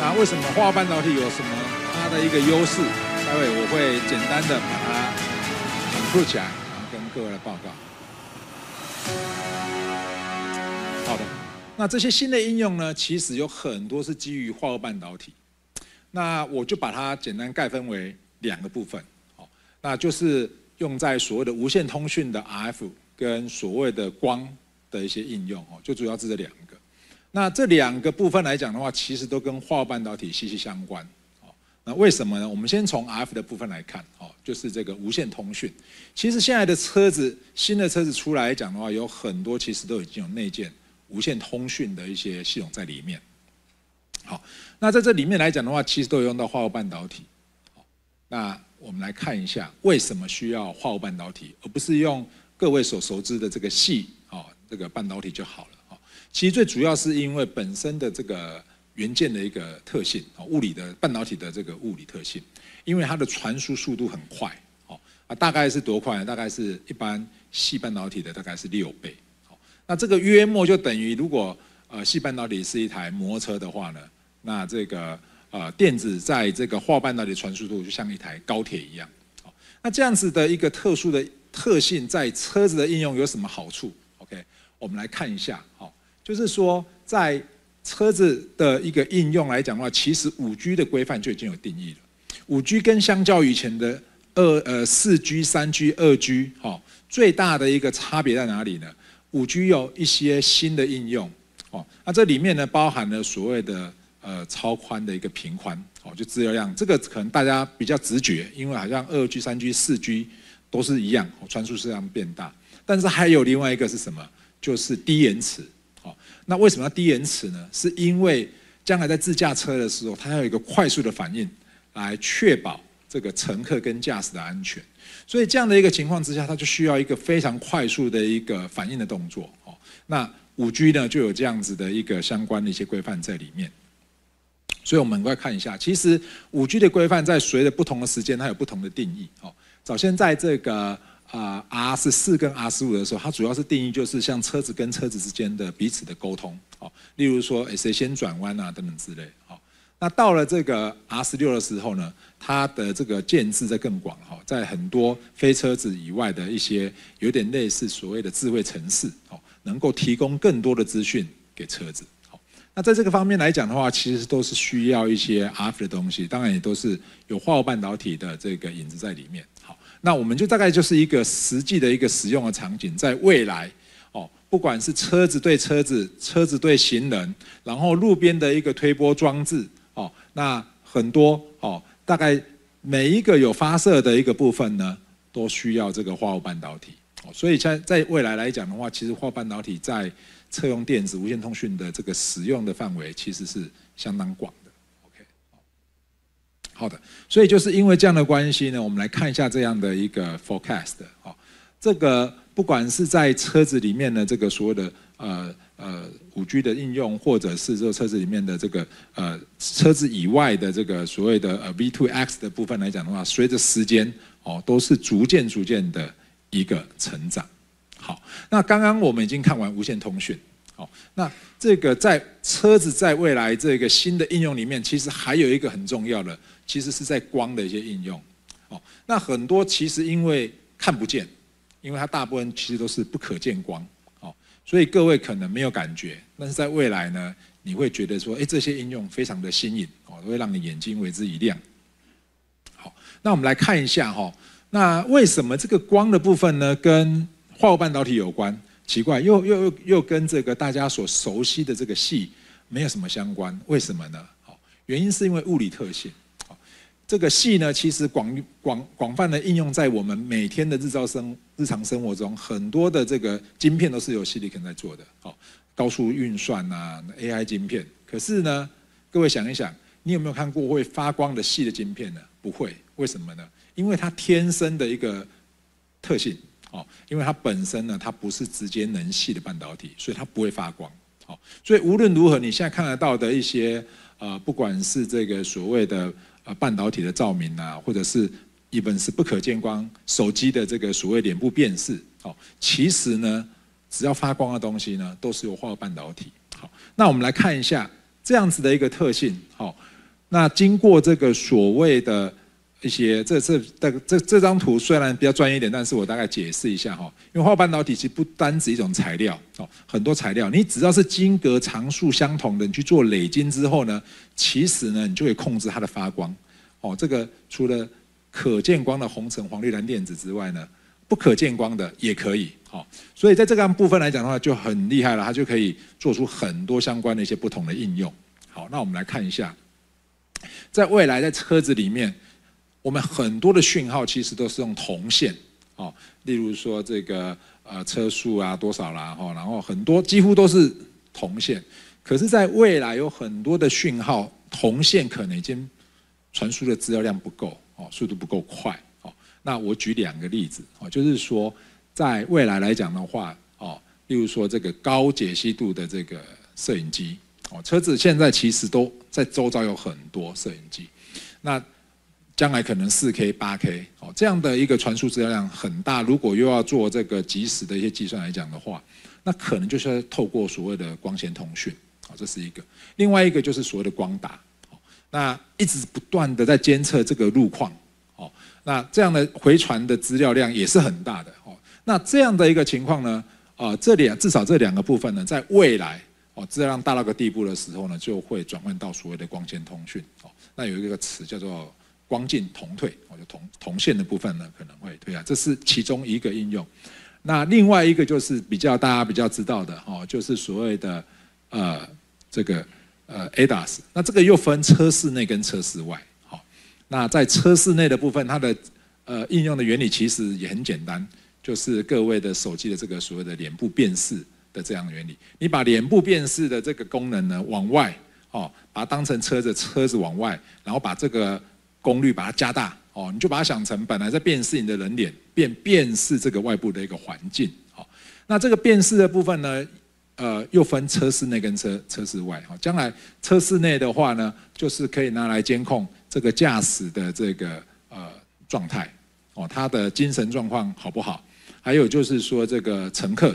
那为什么化合半导体有什么它的一个优势？待会我会简单的把它讲述起来，然后跟各位来报告。好的，那这些新的应用呢，其实有很多是基于化合半导体。那我就把它简单概分为两个部分，好，那就是用在所谓的无线通讯的 RF 跟所谓的光的一些应用，哦，就主要是这两个。那这两个部分来讲的话，其实都跟化合半导体息息相关，哦，那为什么呢？我们先从 F 的部分来看，哦，就是这个无线通讯。其实现在的车子，新的车子出来讲的话，有很多其实都已经有内建无线通讯的一些系统在里面。好，那在这里面来讲的话，其实都有用到化合半导体。好，那我们来看一下为什么需要化合半导体，而不是用各位所熟知的这个细哦这个半导体就好了。啊，其实最主要是因为本身的这个元件的一个特性啊，物理的半导体的这个物理特性，因为它的传输速度很快。哦，啊，大概是多快？大概是一般细半导体的大概是六倍。好，那这个约莫就等于如果呃细半导体是一台摩托车的话呢？那这个呃电子在这个化半导体传输度就像一台高铁一样，好，那这样子的一个特殊的特性在车子的应用有什么好处我们来看一下，好，就是说在车子的一个应用来讲的话，其实五 G 的规范就已经有定义了。五 G 跟相较以前的二呃四 G、三 G、二 G，好，最大的一个差别在哪里呢？五 G 有一些新的应用，哦，那这里面呢包含了所谓的呃，超宽的一个频宽，哦，就资料量，这个可能大家比较直觉，因为好像二 G、三 G、四 G 都是一样，传输质量变大。但是还有另外一个是什么？就是低延迟。哦，那为什么要低延迟呢？是因为将来在自驾车的时候，它要有一个快速的反应，来确保这个乘客跟驾驶的安全。所以这样的一个情况之下，它就需要一个非常快速的一个反应的动作。哦，那五 G 呢，就有这样子的一个相关的一些规范在里面。所以我们来看一下，其实五 G 的规范在随着不同的时间，它有不同的定义。哦，早先在这个啊 R 十四跟 R 十五的时候，它主要是定义就是像车子跟车子之间的彼此的沟通。哦，例如说谁先转弯啊等等之类。好，那到了这个 R 十六的时候呢，它的这个建制在更广。哈，在很多非车子以外的一些有点类似所谓的智慧城市，哦，能够提供更多的资讯给车子。那在这个方面来讲的话，其实都是需要一些 RF 的东西，当然也都是有化合半导体的这个影子在里面。那我们就大概就是一个实际的一个使用的场景，在未来哦，不管是车子对车子、车子对行人，然后路边的一个推波装置哦，那很多哦，大概每一个有发射的一个部分呢，都需要这个化合半导体。哦，所以在在未来来讲的话，其实化合半导体在车用电子、无线通讯的这个使用的范围其实是相当广。好的，所以就是因为这样的关系呢，我们来看一下这样的一个 forecast 哦。这个不管是在车子里面的这个所谓的呃呃五 G 的应用，或者是这个车子里面的这个呃车子以外的这个所谓的呃 V2X 的部分来讲的话，随着时间哦，都是逐渐逐渐的一个成长。好，那刚刚我们已经看完无线通讯。哦，那这个在车子在未来这个新的应用里面，其实还有一个很重要的，其实是在光的一些应用。哦，那很多其实因为看不见，因为它大部分其实都是不可见光。哦，所以各位可能没有感觉，但是在未来呢，你会觉得说，哎，这些应用非常的新颖，哦，会让你眼睛为之一亮。好，那我们来看一下哈，那为什么这个光的部分呢，跟化合半导体有关？奇怪，又又又又跟这个大家所熟悉的这个系没有什么相关，为什么呢？好，原因是因为物理特性。好，这个系呢，其实广广广泛的应用在我们每天的日照生日常生活中，很多的这个晶片都是由硒碲在做的。好，高速运算啊，AI 晶片。可是呢，各位想一想，你有没有看过会发光的细的晶片呢？不会，为什么呢？因为它天生的一个特性。哦，因为它本身呢，它不是直接能系的半导体，所以它不会发光。好，所以无论如何，你现在看得到的一些呃，不管是这个所谓的呃半导体的照明啊，或者是一本是不可见光手机的这个所谓脸部辨识，哦，其实呢，只要发光的东西呢，都是由化合半导体。好，那我们来看一下这样子的一个特性。好，那经过这个所谓的。一些这这这这这张图虽然比较专业一点，但是我大概解释一下哈。因为化半导体其实不单指一种材料哦，很多材料，你只要是晶格常数相同的，你去做累晶之后呢，其实呢，你就可以控制它的发光。哦，这个除了可见光的红橙黄绿蓝靛紫之外呢，不可见光的也可以。哦，所以在这个部分来讲的话，就很厉害了，它就可以做出很多相关的一些不同的应用。好，那我们来看一下，在未来在车子里面。我们很多的讯号其实都是用铜线，哦，例如说这个呃车速啊多少啦，哈，然后很多几乎都是铜线。可是，在未来有很多的讯号，铜线可能已经传输的资料量不够，哦，速度不够快，哦。那我举两个例子，哦，就是说在未来来讲的话，哦，例如说这个高解析度的这个摄影机，哦，车子现在其实都在周遭有很多摄影机，那。将来可能四 K、八 K 哦，这样的一个传输资料量很大。如果又要做这个即时的一些计算来讲的话，那可能就是透过所谓的光纤通讯，好，这是一个。另外一个就是所谓的光达，那一直不断的在监测这个路况，哦，那这样的回传的资料量也是很大的，哦。那这样的一个情况呢，啊，这里，至少这两个部分呢，在未来哦，资料量大到个地步的时候呢，就会转换到所谓的光纤通讯，哦。那有一个词叫做。光进同退，我就铜铜线的部分呢可能会退啊，这是其中一个应用。那另外一个就是比较大家比较知道的哦，就是所谓的呃这个呃 ADAS。那这个又分车室内跟车室外。好，那在车室内的部分，它的呃应用的原理其实也很简单，就是各位的手机的这个所谓的脸部辨识的这样的原理。你把脸部辨识的这个功能呢往外哦，把它当成车子车子往外，然后把这个功率把它加大哦，你就把它想成本来在辨识你的人脸，辨辨识这个外部的一个环境。好，那这个辨识的部分呢，呃，又分车室内跟车车室外。好，将来车室内的话呢，就是可以拿来监控这个驾驶的这个呃状态哦，他的精神状况好不好？还有就是说这个乘客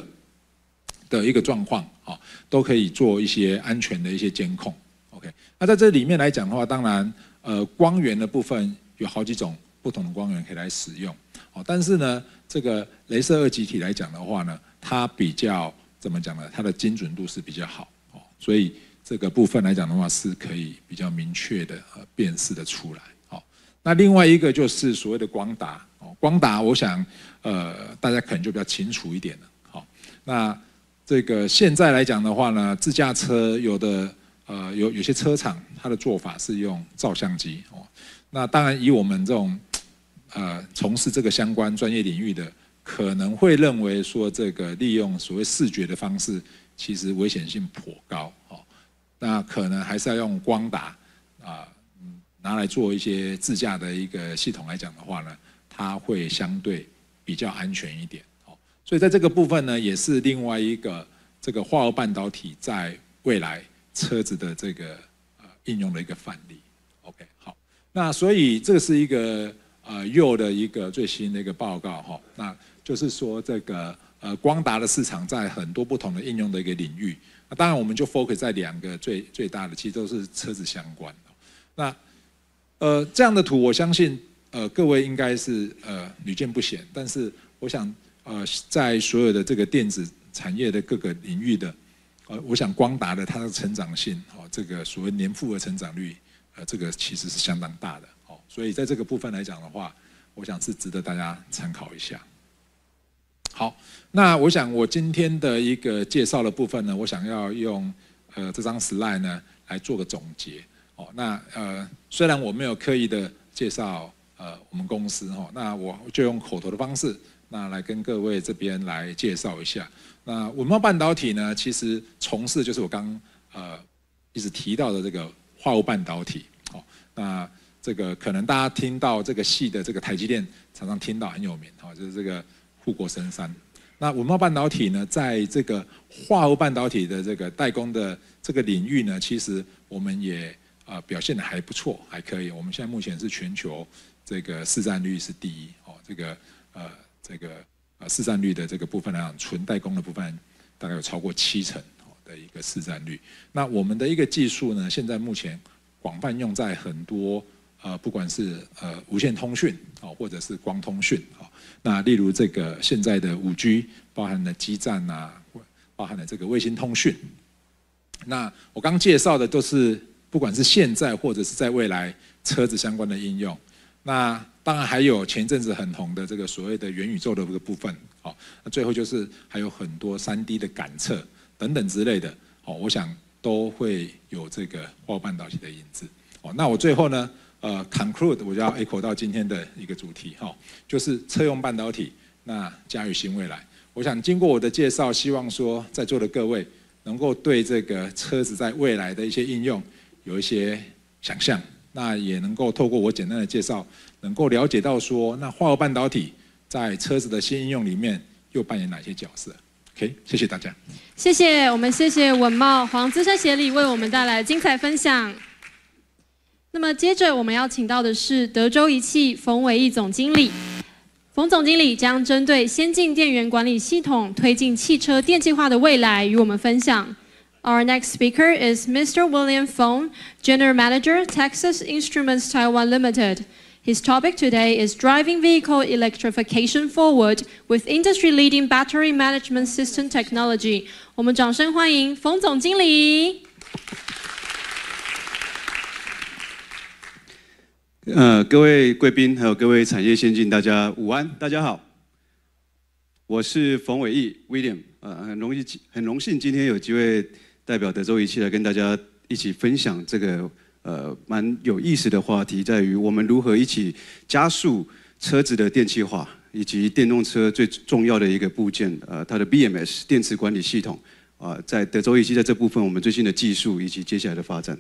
的一个状况啊，都可以做一些安全的一些监控。OK，那在这里面来讲的话，当然。呃，光源的部分有好几种不同的光源可以来使用，哦，但是呢，这个镭射二极体来讲的话呢，它比较怎么讲呢？它的精准度是比较好，哦，所以这个部分来讲的话，是可以比较明确的呃辨识的出来，好，那另外一个就是所谓的光达，哦，光达，我想呃大家可能就比较清楚一点了，好，那这个现在来讲的话呢，自驾车有的。呃，有有些车厂它的做法是用照相机哦，那当然以我们这种呃从事这个相关专业领域的，可能会认为说这个利用所谓视觉的方式，其实危险性颇高哦，那可能还是要用光达啊，拿来做一些自驾的一个系统来讲的话呢，它会相对比较安全一点哦。所以在这个部分呢，也是另外一个这个化合半导体在未来车子的这个呃应用的一个范例。OK，好，那所以这是一个呃右的一个最新的一个报告哈，那就是说这个呃光达的市场在很多不同的应用的一个领域，那当然我们就 focus 在两个最最大的，其实都是车子相关的。那呃这样的图，我相信呃各位应该是呃屡见不鲜，但是我想。呃，在所有的这个电子产业的各个领域的，呃，我想光达的它的成长性，哦，这个所谓年复合成长率，呃，这个其实是相当大的，哦，所以在这个部分来讲的话，我想是值得大家参考一下。好，那我想我今天的一个介绍的部分呢，我想要用呃这张 slide 呢来做个总结，哦，那呃虽然我没有刻意的介绍呃我们公司，哦，那我就用口头的方式。那来跟各位这边来介绍一下，那文茂半导体呢，其实从事就是我刚呃一直提到的这个化物半导体，好，那这个可能大家听到这个系的这个台积电常常听到很有名，哈，就是这个护国神山。那文茂半导体呢，在这个化物半导体的这个代工的这个领域呢，其实我们也呃表现的还不错，还可以。我们现在目前是全球这个市占率是第一，哦，这个呃。这个市占率的这个部分来讲，纯代工的部分大概有超过七成的一个市占率。那我们的一个技术呢，现在目前广泛用在很多呃，不管是呃无线通讯啊，或者是光通讯啊。那例如这个现在的五 G，包含了基站呐，包含了这个卫星通讯。那我刚介绍的都是不管是现在或者是在未来车子相关的应用。那当然还有前阵子很红的这个所谓的元宇宙的这个部分，好，那最后就是还有很多三 D 的感测等等之类的，好，我想都会有这个化半导体的影子，哦，那我最后呢，呃，conclude 我就要 echo 到今天的一个主题，哈，就是车用半导体，那驾驭新未来。我想经过我的介绍，希望说在座的各位能够对这个车子在未来的一些应用有一些想象，那也能够透过我简单的介绍。能够了解到说，那化合半导体在车子的新应用里面又扮演哪些角色？OK，谢谢大家。谢谢我们，谢谢文茂黄资深协理为我们带来精彩分享。那么接着我们要请到的是德州仪器冯伟义总经理。冯总经理将针对先进电源管理系统推进汽车电气化的未来与我们分享。Our next speaker is Mr. William Fong, General Manager, Texas Instruments Taiwan Limited. His topic today is driving vehicle electrification forward with industry-leading battery management system technology. 我们掌声欢迎冯总经理。呃，各位贵宾，还有各位产业先进，大家午安，大家好。我是冯伟义 William，呃，很荣幸，很荣幸今天有机会代表德州仪器来跟大家一起分享这个。呃，蛮有意思的话题在于我们如何一起加速车子的电气化，以及电动车最重要的一个部件，呃，它的 BMS 电池管理系统，啊，在德州仪器在这部分我们最新的技术以及接下来的发展。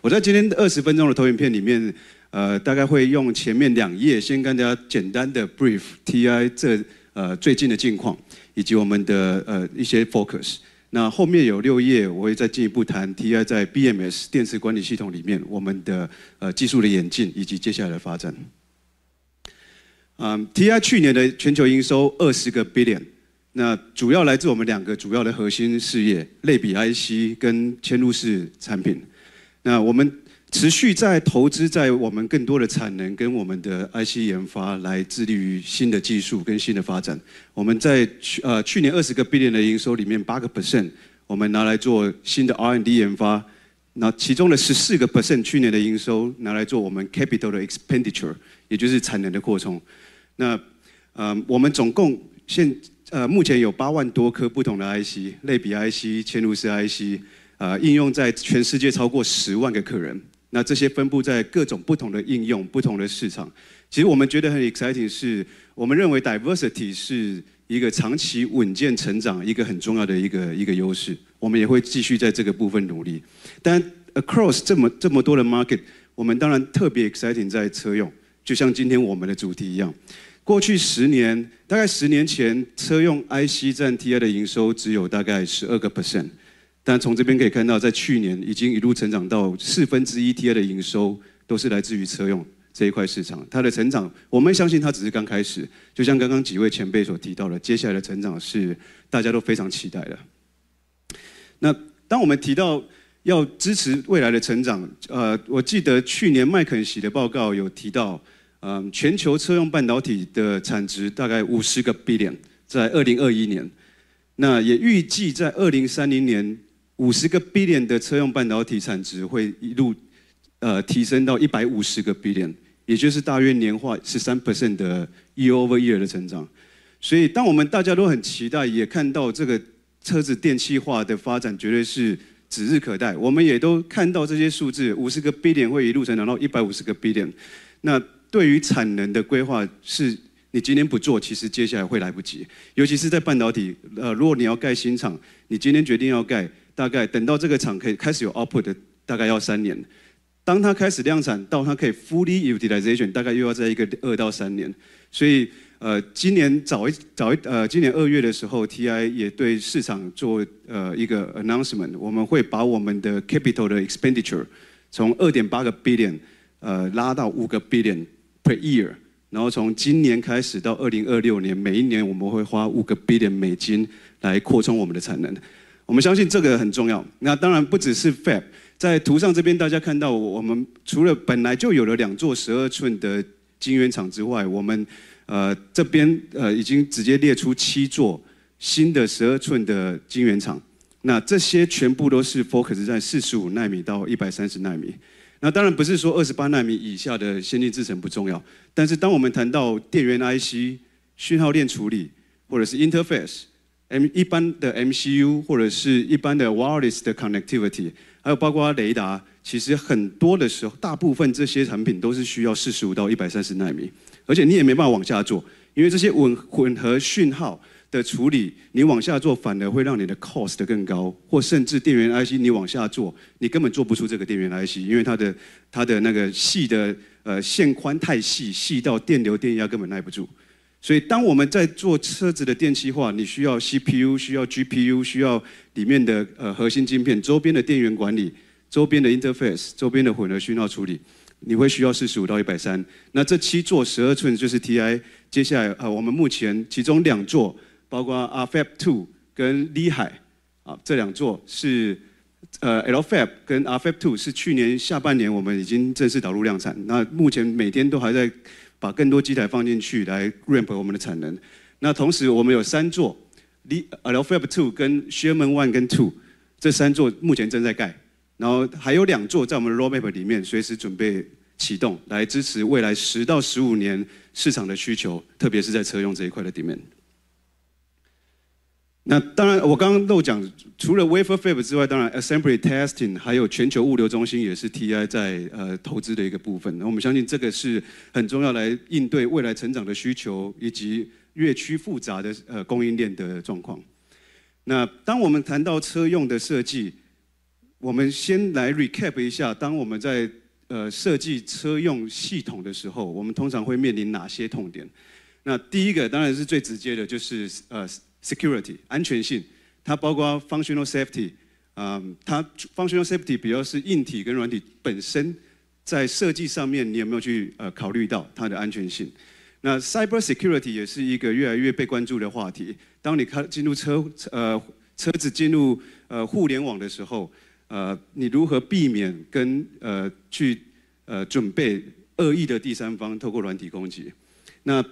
我在今天二十分钟的投影片里面，呃，大概会用前面两页先跟大家简单的 brief TI 这呃最近的近况，以及我们的呃一些 focus。那后面有六页，我会再进一步谈 TI 在 BMS 电池管理系统里面我们的呃技术的演进以及接下来的发展。嗯，TI 去年的全球营收二十个 billion，那主要来自我们两个主要的核心事业，类比 IC 跟嵌入式产品。那我们。持续在投资在我们更多的产能跟我们的 IC 研发，来致力于新的技术跟新的发展。我们在去呃去年二十个 billion 的营收里面，八个 percent 我们拿来做新的 R&D 研发，那其中的十四个 percent 去年的营收拿来做我们 capital 的 expenditure，也就是产能的扩充。那呃我们总共现呃目前有八万多颗不同的 IC，类比 IC、嵌入式 IC，呃应用在全世界超过十万个客人。那这些分布在各种不同的应用、不同的市场，其实我们觉得很 exciting，是我们认为 diversity 是一个长期稳健成长一个很重要的一个一个优势。我们也会继续在这个部分努力。但 across 这么这么多的 market，我们当然特别 exciting 在车用，就像今天我们的主题一样，过去十年，大概十年前，车用 IC 占 TI 的营收只有大概十二个 percent，但从这边可以看到，在去年已经一路成长到四分之一 TI 的营收都是来自于车用这一块市场。它的成长，我们相信它只是刚开始。就像刚刚几位前辈所提到的，接下来的成长是大家都非常期待的。那当我们提到要支持未来的成长，呃，我记得去年麦肯锡的报告有提到。嗯，全球车用半导体的产值大概五十个 billion，在二零二一年，那也预计在二零三零年，五十个 billion 的车用半导体产值会一路呃提升到一百五十个 billion，也就是大约年化十三 percent 的 year over year 的成长。所以，当我们大家都很期待，也看到这个车子电气化的发展绝对是指日可待。我们也都看到这些数字，五十个 billion 会一路成长到一百五十个 billion，那。对于产能的规划，是你今天不做，其实接下来会来不及。尤其是在半导体，呃，如果你要盖新厂，你今天决定要盖，大概等到这个厂可以开始有 output，大概要三年。当它开始量产，到它可以 fully utilization，大概又要在一个二到三年。所以，呃，今年早一早一呃，今年二月的时候，TI 也对市场做呃一个 announcement，我们会把我们的 capital 的 expenditure 从二点八个 billion，呃，拉到五个 billion。per year，然后从今年开始到二零二六年，每一年我们会花五个 billion 美金来扩充我们的产能。我们相信这个很重要。那当然不只是 fab，在图上这边大家看到，我们除了本来就有了两座十二寸的晶圆厂之外，我们呃这边呃已经直接列出七座新的十二寸的晶圆厂。那这些全部都是 focus 在四十五纳米到一百三十纳米。那当然不是说二十八纳米以下的先进制程不重要，但是当我们谈到电源 IC、讯号链处理，或者是 interface、M 一般的 MCU 或者是一般的 wireless 的 connectivity，还有包括雷达，其实很多的时候，大部分这些产品都是需要四十五到一百三十纳米，而且你也没办法往下做，因为这些混混合讯号。的处理，你往下做反而会让你的 cost 更高，或甚至电源 IC 你往下做，你根本做不出这个电源 IC，因为它的它的那个细的呃线宽太细，细到电流电压根本耐不住。所以当我们在做车子的电气化，你需要 CPU，需要 GPU，需要里面的呃核心晶片，周边的电源管理，周边的 interface，周边的混合讯号处理，你会需要四十五到一百三。那这七座十二寸就是 TI，接下来呃我们目前其中两座。包括 R Fab Two 跟利海啊，这两座是呃 L Fab 跟 R Fab Two 是去年下半年我们已经正式导入量产。那目前每天都还在把更多机台放进去来 ramp 我们的产能。那同时我们有三座 L Fab Two 跟 Sherman One 跟 Two 这三座目前正在盖，然后还有两座在我们的 roadmap 里面随时准备启动，来支持未来十到十五年市场的需求，特别是在车用这一块的 demand。那当然，我刚刚漏讲，除了 wafer fab 之外，当然 assembly testing 还有全球物流中心也是 TI 在呃投资的一个部分。那我们相信这个是很重要来应对未来成长的需求以及越趋复杂的呃供应链的状况。那当我们谈到车用的设计，我们先来 recap 一下，当我们在呃设计车用系统的时候，我们通常会面临哪些痛点？那第一个当然是最直接的，就是呃。Security 安全性，它包括 functional safety，嗯，它 functional safety 比较是硬体跟软体本身在设计上面，你有没有去呃考虑到它的安全性？那 cyber security 也是一个越来越被关注的话题。当你开进入车呃车子进入呃互联网的时候，呃，你如何避免跟呃去呃准备恶意的第三方透过软体攻击？那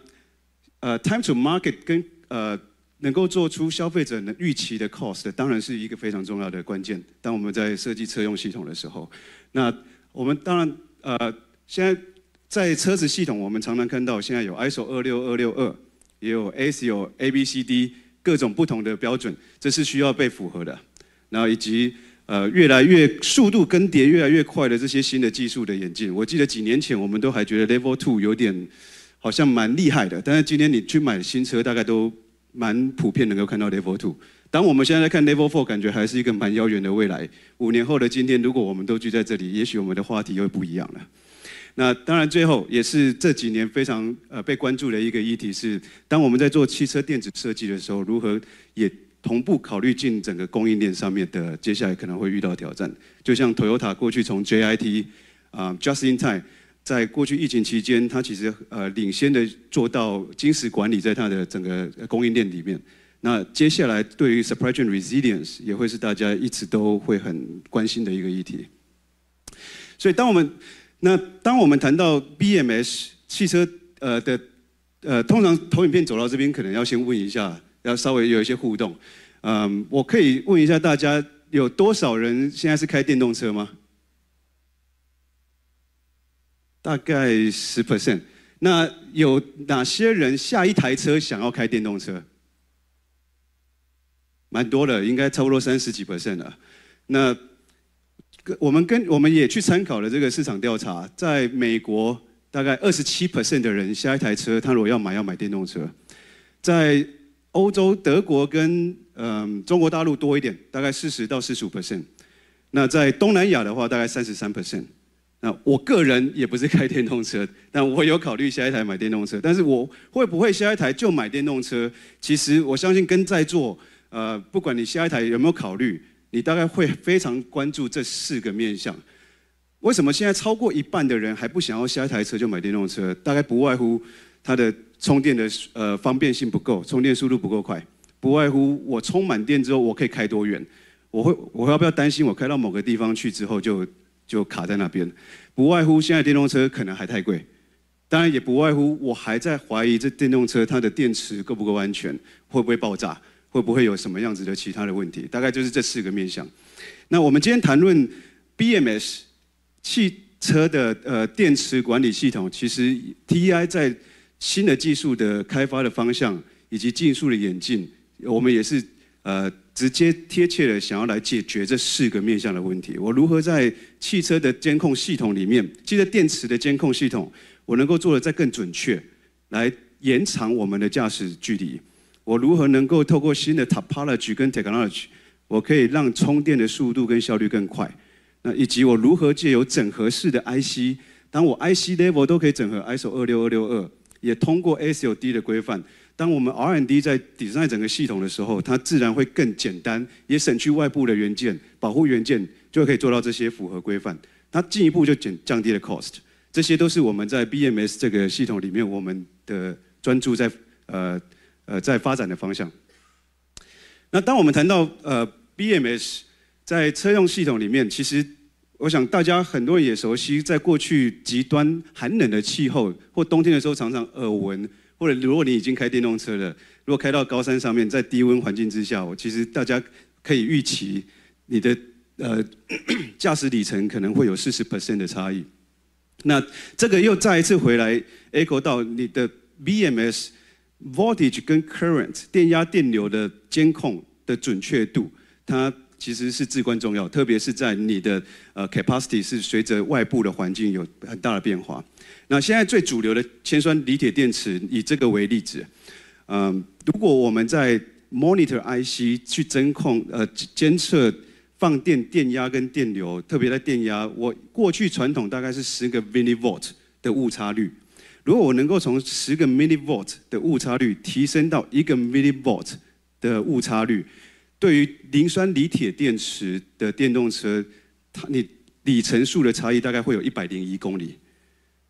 呃 time to market 跟呃能够做出消费者能预期的 cost，当然是一个非常重要的关键。当我们在设计车用系统的时候，那我们当然呃，现在在车子系统，我们常常看到现在有 ISO 二六二六二，也有 ASIL A B C D 各种不同的标准，这是需要被符合的。然后以及呃越来越速度更迭越来越快的这些新的技术的演进，我记得几年前我们都还觉得 Level Two 有点好像蛮厉害的，但是今天你去买新车，大概都蛮普遍能够看到 Level Two，当我们现在看 Level Four，感觉还是一个蛮遥远的未来。五年后的今天，如果我们都聚在这里，也许我们的话题又不一样了。那当然，最后也是这几年非常呃被关注的一个议题是，当我们在做汽车电子设计的时候，如何也同步考虑进整个供应链上面的，接下来可能会遇到挑战。就像 Toyota 过去从 JIT 啊 Just in Time，在过去疫情期间，它其实呃领先的做到金石管理在它的整个供应链里面。那接下来对于 supply chain resilience 也会是大家一直都会很关心的一个议题。所以当我们那当我们谈到 BMS 汽车呃的呃，通常投影片走到这边，可能要先问一下，要稍微有一些互动。嗯，我可以问一下大家，有多少人现在是开电动车吗？大概十 percent。那有哪些人下一台车想要开电动车？蛮多的，应该差不多三十几 percent 了。那我们跟我们也去参考了这个市场调查，在美国大概二十七 percent 的人下一台车，他如果要买要买电动车。在欧洲德国跟嗯中国大陆多一点，大概四十到四十五 percent。那在东南亚的话，大概三十三 percent。那我个人也不是开电动车，但我有考虑下一台买电动车。但是我会不会下一台就买电动车？其实我相信跟在座。呃，不管你下一台有没有考虑，你大概会非常关注这四个面向。为什么现在超过一半的人还不想要下一台车就买电动车？大概不外乎它的充电的呃方便性不够，充电速度不够快，不外乎我充满电之后我可以开多远？我会我要不要担心我开到某个地方去之后就就卡在那边？不外乎现在电动车可能还太贵，当然也不外乎我还在怀疑这电动车它的电池够不够安全，会不会爆炸？会不会有什么样子的其他的问题？大概就是这四个面向。那我们今天谈论 BMS 汽车的呃电池管理系统，其实 T E I 在新的技术的开发的方向以及技术的演进，我们也是呃直接贴切的想要来解决这四个面向的问题。我如何在汽车的监控系统里面，汽车电池的监控系统，我能够做的再更准确，来延长我们的驾驶距离。我如何能够透过新的 topology 跟 technology，我可以让充电的速度跟效率更快？那以及我如何借由整合式的 IC，当我 IC level 都可以整合 ISO 二六二六二，也通过 ASIL-D 的规范，当我们 R&D 在 design 整个系统的时候，它自然会更简单，也省去外部的元件，保护元件就可以做到这些符合规范。它进一步就减降低了 cost，这些都是我们在 BMS 这个系统里面我们的专注在呃。呃，在发展的方向。那当我们谈到呃 BMS 在车用系统里面，其实我想大家很多人也熟悉，在过去极端寒冷的气候或冬天的时候，常常耳闻，或者如果你已经开电动车了，如果开到高山上面，在低温环境之下，我其实大家可以预期你的呃 驾驶里程可能会有四十 percent 的差异。那这个又再一次回来 echo 到你的 BMS。voltage 跟 current 电压电流的监控的准确度，它其实是至关重要，特别是在你的呃 capacity 是随着外部的环境有很大的变化。那现在最主流的铅酸锂铁电池，以这个为例子，嗯，如果我们在 monitor IC 去监控呃监测放电电压跟电流，特别在电压，我过去传统大概是十个 millivolt 的误差率。如果我能够从十个 millivolt 的误差率提升到一个 millivolt 的误差率，对于磷酸锂铁电池的电动车，它你里程数的差异大概会有一百零一公里。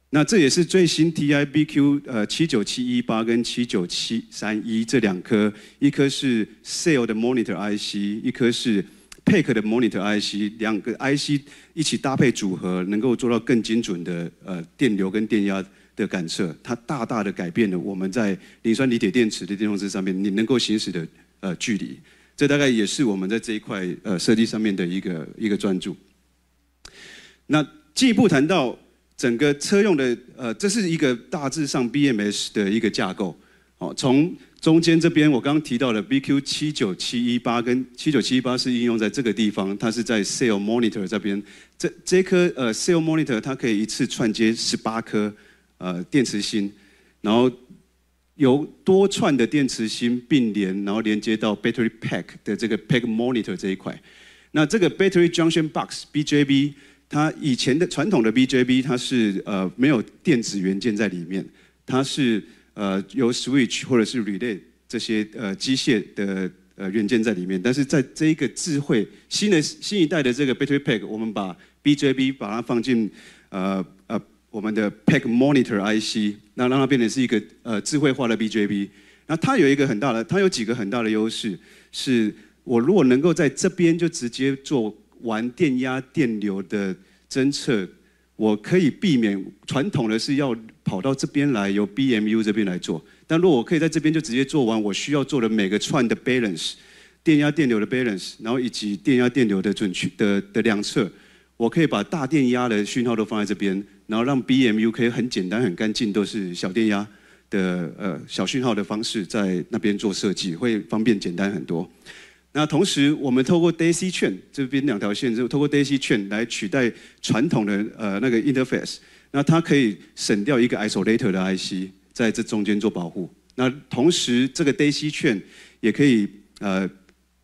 那这也是最新 TI BQ 呃七九七一八跟七九七三一这两颗，一颗是 Cell 的 monitor IC，一颗是 Pack 的 monitor IC，两个 IC 一起搭配组合，能够做到更精准的呃电流跟电压。的感测，它大大的改变了我们在磷酸锂铁电池的电动车上面你能够行驶的呃距离，这大概也是我们在这一块呃设计上面的一个一个专注。那进一步谈到整个车用的呃，这是一个大致上 BMS 的一个架构。好，从中间这边我刚刚提到了 BQ 七九七一八跟七九七一八是应用在这个地方，它是在 Cell Monitor 这边，这这颗呃 Cell Monitor 它可以一次串接十八颗。呃，电池芯，然后由多串的电池芯并联，然后连接到 battery pack 的这个 pack monitor 这一块。那这个 battery junction box BJB，它以前的传统的 BJB 它是呃没有电子元件在里面，它是呃由 switch 或者是 relay 这些呃机械的呃元件在里面，但是在这一个智慧新的新一代的这个 battery pack，我们把 BJB 把它放进呃呃我们的 pack monitor IC，那让它变成是一个呃智慧化的 BJB。那它有一个很大的，它有几个很大的优势，是我如果能够在这边就直接做完电压、电流的侦测，我可以避免传统的是要跑到这边来由 BMU 这边来做。但如果我可以在这边就直接做完我需要做的每个串的 balance，电压、电流的 balance，然后以及电压、电流的准确的的量测，我可以把大电压的讯号都放在这边，然后让 BMU 可以很简单、很干净，都是小电压。的呃小讯号的方式在那边做设计，会方便简单很多。那同时，我们透过 Daisy 券这边两条线，就透过 Daisy 券来取代传统的呃那个 interface，那它可以省掉一个 isolator 的 IC 在这中间做保护。那同时，这个 Daisy 券也可以呃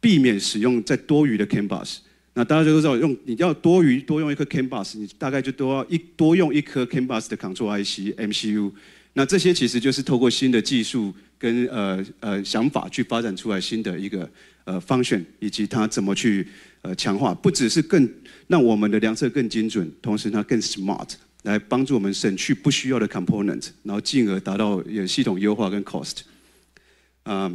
避免使用在多余的 CAN bus。那大家都知道，用你要多余多用一颗 CAN bus，你大概就多要一多用一颗 CAN bus 的 control IC MCU。那这些其实就是透过新的技术跟呃呃想法去发展出来新的一个呃 function，，以及它怎么去呃强化，不只是更让我们的量测更精准，同时它更 smart，来帮助我们省去不需要的 component，然后进而达到有系统优化跟 cost。啊，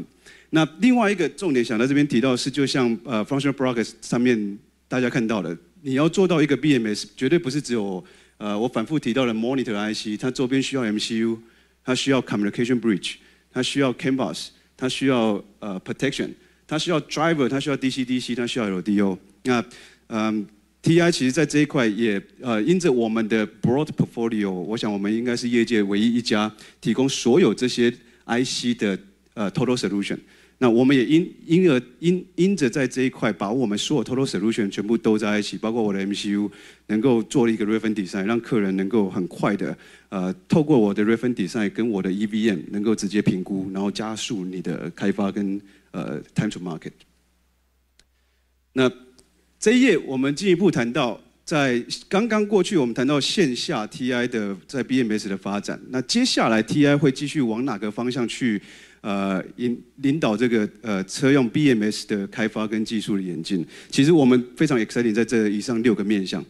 那另外一个重点想在这边提到是，就像呃 functional progress 上面大家看到的，你要做到一个 BMS，绝对不是只有呃我反复提到的 monitor IC，它周边需要 MCU。它需要 communication bridge，它需要 CAN bus，它需要呃 protection，它需要 driver，它需要 DC-DC，它需要 LDO。那嗯，TI 其实在这一块也呃，因着我们的 broad portfolio，我想我们应该是业界唯一一家提供所有这些 IC 的呃 total solution。那我们也因因而因因着在这一块，把我们所有 total solution 全部都在一起，包括我的 MCU，能够做一个 reference design，让客人能够很快的呃，透过我的 reference design 跟我的 EVM 能够直接评估，然后加速你的开发跟呃 time to market。那这一页我们进一步谈到，在刚刚过去我们谈到线下 TI 的在 BMS 的发展，那接下来 TI 会继续往哪个方向去？呃，引领导这个呃车用 BMS 的开发跟技术的演进，其实我们非常 exciting，在这以上六个面向。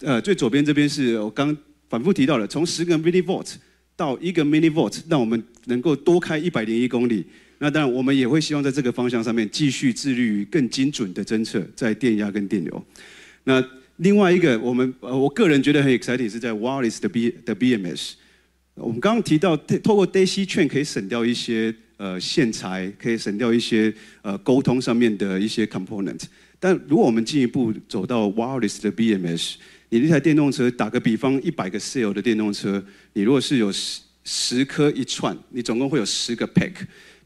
呃，最左边这边是我刚反复提到的，从十个 millivolt 到一个 millivolt，让我们能够多开一百零一公里。那当然，我们也会希望在这个方向上面继续致力于更精准的侦测在电压跟电流。那另外一个，我们呃我个人觉得很 exciting 是在 wireless 的 B 的 BMS。我们刚刚提到透过 DC 券可以省掉一些。呃，线材可以省掉一些呃沟通上面的一些 component，但如果我们进一步走到 wireless 的 BMS，你那台电动车打个比方，一百个 cell 的电动车，你如果是有十十颗一串，你总共会有十个 pack，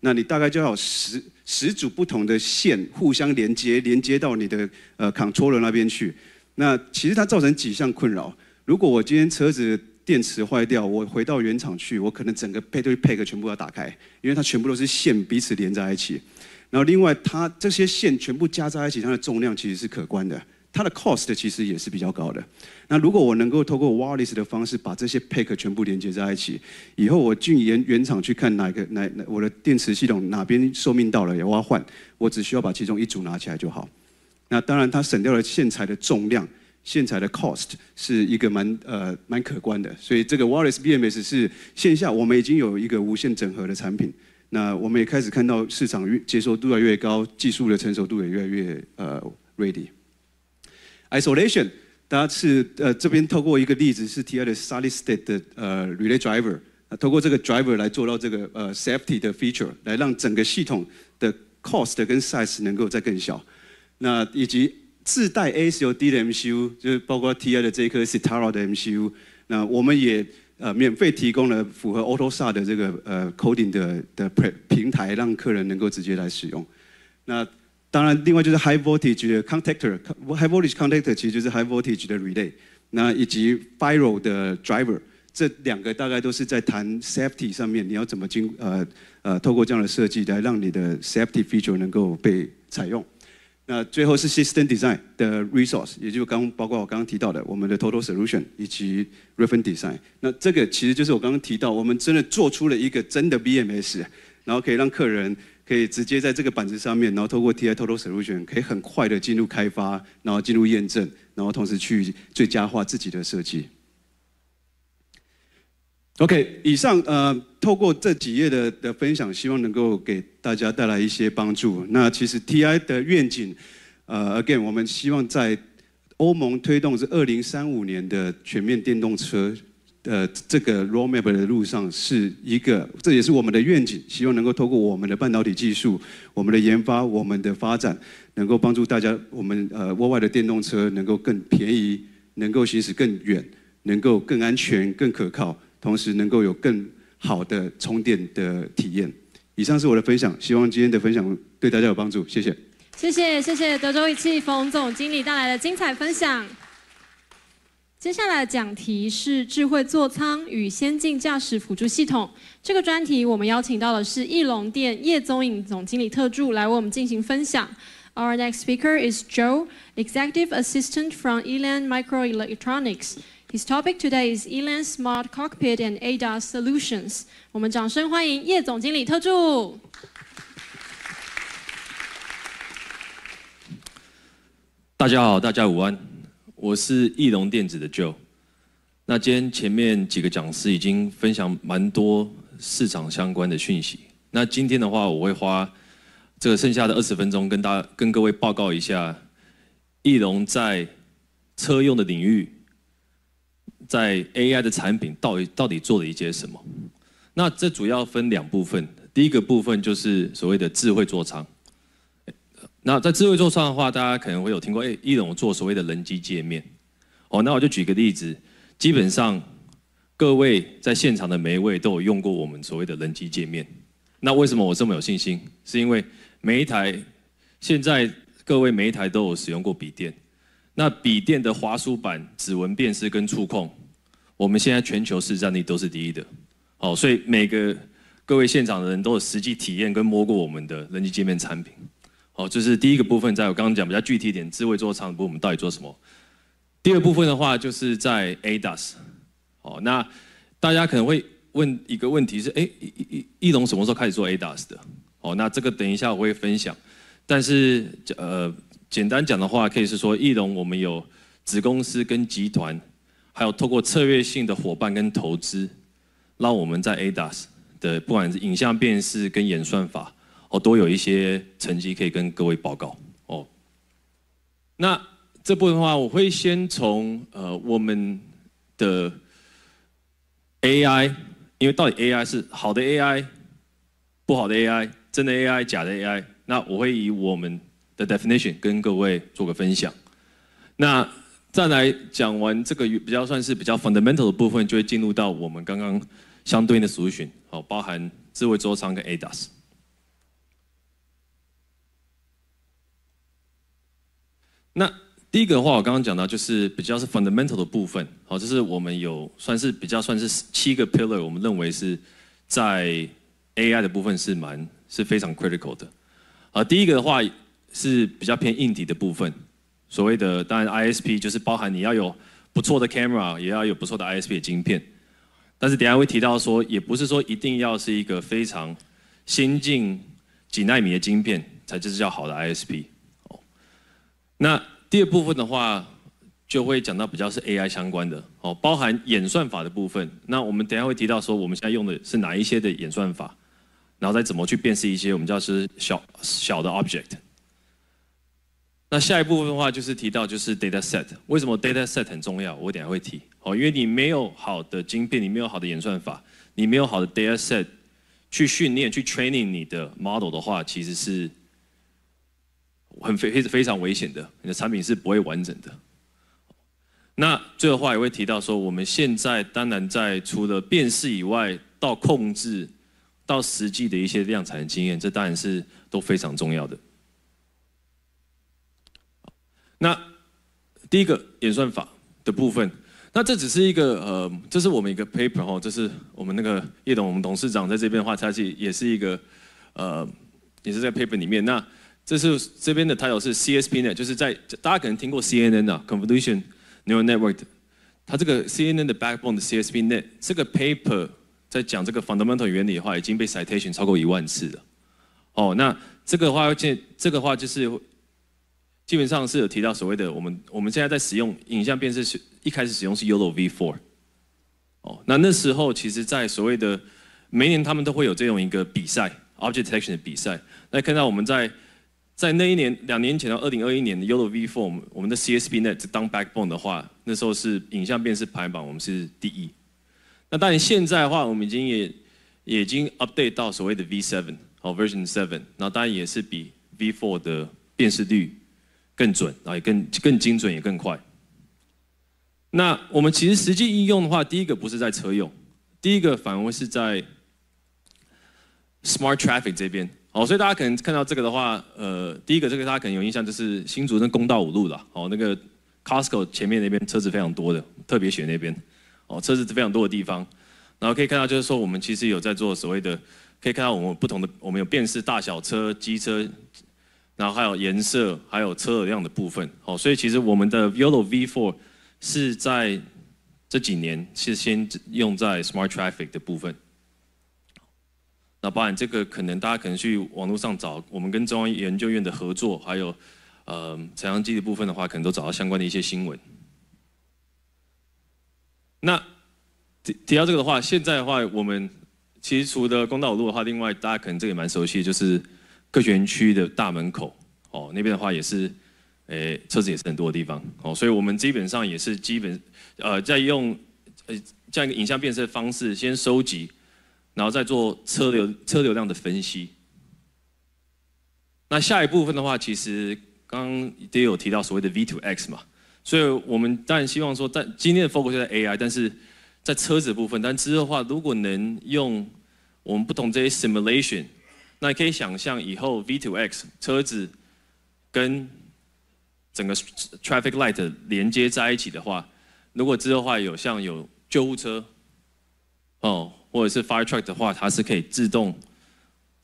那你大概就要十十组不同的线互相连接，连接到你的呃 controller 那边去，那其实它造成几项困扰。如果我今天车子电池坏掉，我回到原厂去，我可能整个 battery pack 全部要打开，因为它全部都是线彼此连在一起。然后另外，它这些线全部加在一起，它的重量其实是可观的，它的 cost 其实也是比较高的。那如果我能够透过 wireless 的方式把这些 pack 全部连接在一起，以后我进原原厂去看哪个哪哪我的电池系统哪边寿命到了我要换，我只需要把其中一组拿起来就好。那当然，它省掉了线材的重量。线材的 cost 是一个蛮呃蛮可观的，所以这个 wireless BMS 是线下我们已经有一个无线整合的产品，那我们也开始看到市场越接受度越来越高，技术的成熟度也越来越呃 ready。Isolation，大家是呃这边透过一个例子是 TI 的 solid state 的呃 relay driver，透过这个 driver 来做到这个呃 safety 的 feature，来让整个系统的 cost 跟 size 能够再更小，那以及自带 ASUD 的 MCU，就是包括 TI 的这一颗 Citara 的 MCU，那我们也呃免费提供了符合 AutoSA 的这个呃 coding 的的平台，让客人能够直接来使用。那当然，另外就是 High Voltage 的 Contactor，High Voltage Contactor 其实就是 High Voltage 的 Relay，那以及 Firo 的 Driver，这两个大概都是在谈 Safety 上面，你要怎么经呃呃透过这样的设计来让你的 Safety feature 能够被采用。那最后是 System Design 的 Resource，也就刚包括我刚刚提到的我们的 Total Solution 以及 Reference Design。那这个其实就是我刚刚提到，我们真的做出了一个真的 BMS，然后可以让客人可以直接在这个板子上面，然后透过 TI Total Solution 可以很快的进入开发，然后进入验证，然后同时去最佳化自己的设计。OK，以上呃，透过这几页的的分享，希望能够给大家带来一些帮助。那其实 TI 的愿景，呃，again，我们希望在欧盟推动是二零三五年的全面电动车的这个 roadmap 的路上，是一个，这也是我们的愿景，希望能够透过我们的半导体技术、我们的研发、我们的发展，能够帮助大家，我们呃国外的电动车能够更便宜，能够行驶更远，能够更安全、更可靠。同时能够有更好的充电的体验。以上是我的分享，希望今天的分享对大家有帮助。谢谢。谢谢谢谢德州仪器冯总经理带来的精彩分享。接下来的讲题是智慧座舱与先进驾驶辅助系统。这个专题我们邀请到的是翼龙电叶宗颖总经理特助来为我们进行分享。Our next speaker is Joe, Executive Assistant from Elan Microelectronics. His topic today is Elan Smart Cockpit and ADAS Solutions. 我们掌声欢迎叶总经理特助。大家好，大家午安，我是翼龙电子的 Joe。那今天前面几个讲师已经分享蛮多市场相关的讯息。那今天的话，我会花这个剩下的二十分钟，跟大跟各位报告一下翼龙在车用的领域。在 AI 的产品到底到底做了一些什么？那这主要分两部分。第一个部分就是所谓的智慧座舱。那在智慧座舱的话，大家可能会有听过，哎，一龙做所谓的人机界面。哦，那我就举个例子，基本上各位在现场的每一位都有用过我们所谓的人机界面。那为什么我这么有信心？是因为每一台现在各位每一台都有使用过笔电。那笔电的滑鼠板、指纹辨识跟触控。我们现在全球市占率都是第一的，好，所以每个各位现场的人都有实际体验跟摸过我们的人机界面产品，好，这是第一个部分，在我刚刚讲比较具体一点，智慧座舱部分我们到底做什么？第二部分的话，就是在 ADAS，好，那大家可能会问一个问题是，哎，翼翼翼龙什么时候开始做 ADAS 的？哦，那这个等一下我会分享，但是呃，简单讲的话，可以是说翼龙我们有子公司跟集团。还有透过策略性的伙伴跟投资，让我们在 ADAS 的不管是影像辨识跟演算法，哦，都有一些成绩可以跟各位报告哦。那这部分的话，我会先从呃我们的 AI，因为到底 AI 是好的 AI，不好的 AI，真的 AI，假的 AI，那我会以我们的 definition 跟各位做个分享。那再来讲完这个比较算是比较 fundamental 的部分，就会进入到我们刚刚相对应的 solution，好，包含智慧座舱跟 ADAS。那第一个的话，我刚刚讲到就是比较是 fundamental 的部分，好，就是我们有算是比较算是七个 pillar，我们认为是在 AI 的部分是蛮是非常 critical 的。啊，第一个的话是比较偏硬体的部分。所谓的当然 ISP 就是包含你要有不错的 camera，也要有不错的 ISP 的晶片。但是等下会提到说，也不是说一定要是一个非常先进几纳米的晶片才就是叫好的 ISP。哦，那第二部分的话就会讲到比较是 AI 相关的哦，包含演算法的部分。那我们等下会提到说，我们现在用的是哪一些的演算法，然后再怎么去辨识一些我们叫是小小的 object。那下一部分的话就是提到就是 data set，为什么 data set 很重要？我等下会提哦，因为你没有好的晶片，你没有好的演算法，你没有好的 data set 去训练、去 training 你的 model 的话，其实是很非非非常危险的，你的产品是不会完整的。那最后话也会提到说，我们现在当然在除了辨识以外，到控制到实际的一些量产的经验，这当然是都非常重要的。那第一个演算法的部分，那这只是一个呃，这是我们一个 paper 哈，这是我们那个叶董，我们董事长在这边的话，他是也是一个呃，也是在 paper 里面。那这是这边的 title 是 CSPNet，就是在大家可能听过 CNN 啊，Convolution Neural Network，它这个 CNN 的 backbone 的 CSPNet 这个 paper 在讲这个 fundamental 原理的话，已经被 citation 超过一万次了。哦，那这个话见这个话就是基本上是有提到所谓的我们我们现在在使用影像辨识是一开始使用是 Yolo V4。哦，那那时候其实在所谓的每年他们都会有这种一个比赛 object detection 的比赛，那看到我们在在那一年，两年前到二零二一年的 Yolo V4，我们的 CSPNet 当 backbone 的话，那时候是影像辨识排行榜，我们是第一。那当然现在的话，我们已经也也已经 update 到所谓的 V7，哦 Version 7，那当然也是比 V4 的辨识率更准，然后也更更精准，也更快。那我们其实实际应用的话，第一个不是在车用，第一个反而是在 Smart Traffic 这边。哦，所以大家可能看到这个的话，呃，第一个这个大家可能有印象，就是新竹那公道五路了。哦，那个 Costco 前面那边车子非常多的，特别选那边，哦，车子非常多的地方。然后可以看到，就是说我们其实有在做所谓的，可以看到我们不同的，我们有辨识大小车、机车，然后还有颜色，还有车流量的部分。哦，所以其实我们的 Yolo V4 是在这几年是先用在 Smart Traffic 的部分。那包含这个，可能大家可能去网络上找，我们跟中央研究院的合作，还有呃采样机的部分的话，可能都找到相关的一些新闻。那提提到这个的话，现在的话，我们其实除了公道路的话，另外大家可能这个也蛮熟悉，就是科学园区的大门口哦，那边的话也是，诶车子也是很多的地方哦，所以我们基本上也是基本呃在用呃这样一个影像辨识的方式先收集。然后再做车流车流量的分析。那下一部分的话，其实刚刚也有提到所谓的 V to X 嘛，所以我们当然希望说，在今天的 focus 在 AI，但是在车子部分，但之后的话，如果能用我们不同这些 simulation，那你可以想象以后 V to X 车子跟整个 traffic light 连接在一起的话，如果之后的话有像有救护车，哦。或者是 fire truck 的话，它是可以自动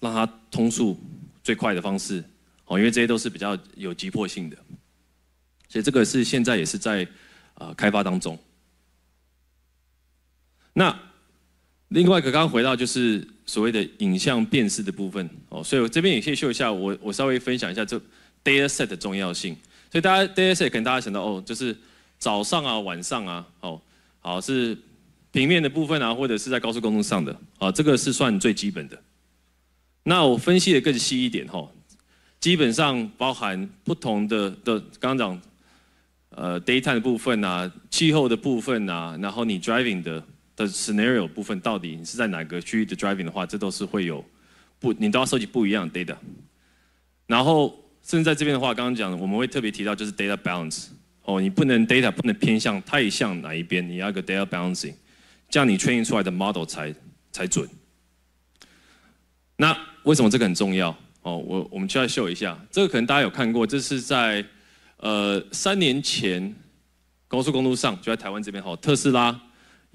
让它通速最快的方式，哦，因为这些都是比较有急迫性的，所以这个是现在也是在呃开发当中。那另外一个刚刚回到就是所谓的影像辨识的部分，哦，所以我这边也可以秀一下，我我稍微分享一下这 data set 的重要性。所以大家 data set 可能大家想到哦，就是早上啊、晚上啊，哦，好是。平面的部分啊，或者是在高速公路上的啊，这个是算最基本的。那我分析的更细一点哈，基本上包含不同的的，刚刚讲呃 data 的部分啊，气候的部分啊，然后你 driving 的的 scenario 部分，到底你是在哪个区域的 driving 的话，这都是会有不，你都要收集不一样的 data。然后甚至在这边的话，刚刚讲我们会特别提到就是 data balance 哦，你不能 data 不能偏向太向哪一边，你要个 data balancing。这样你 train 出来的 model 才才准。那为什么这个很重要？哦，我我们就要秀一下，这个可能大家有看过，这是在呃三年前高速公路上，就在台湾这边，哦，特斯拉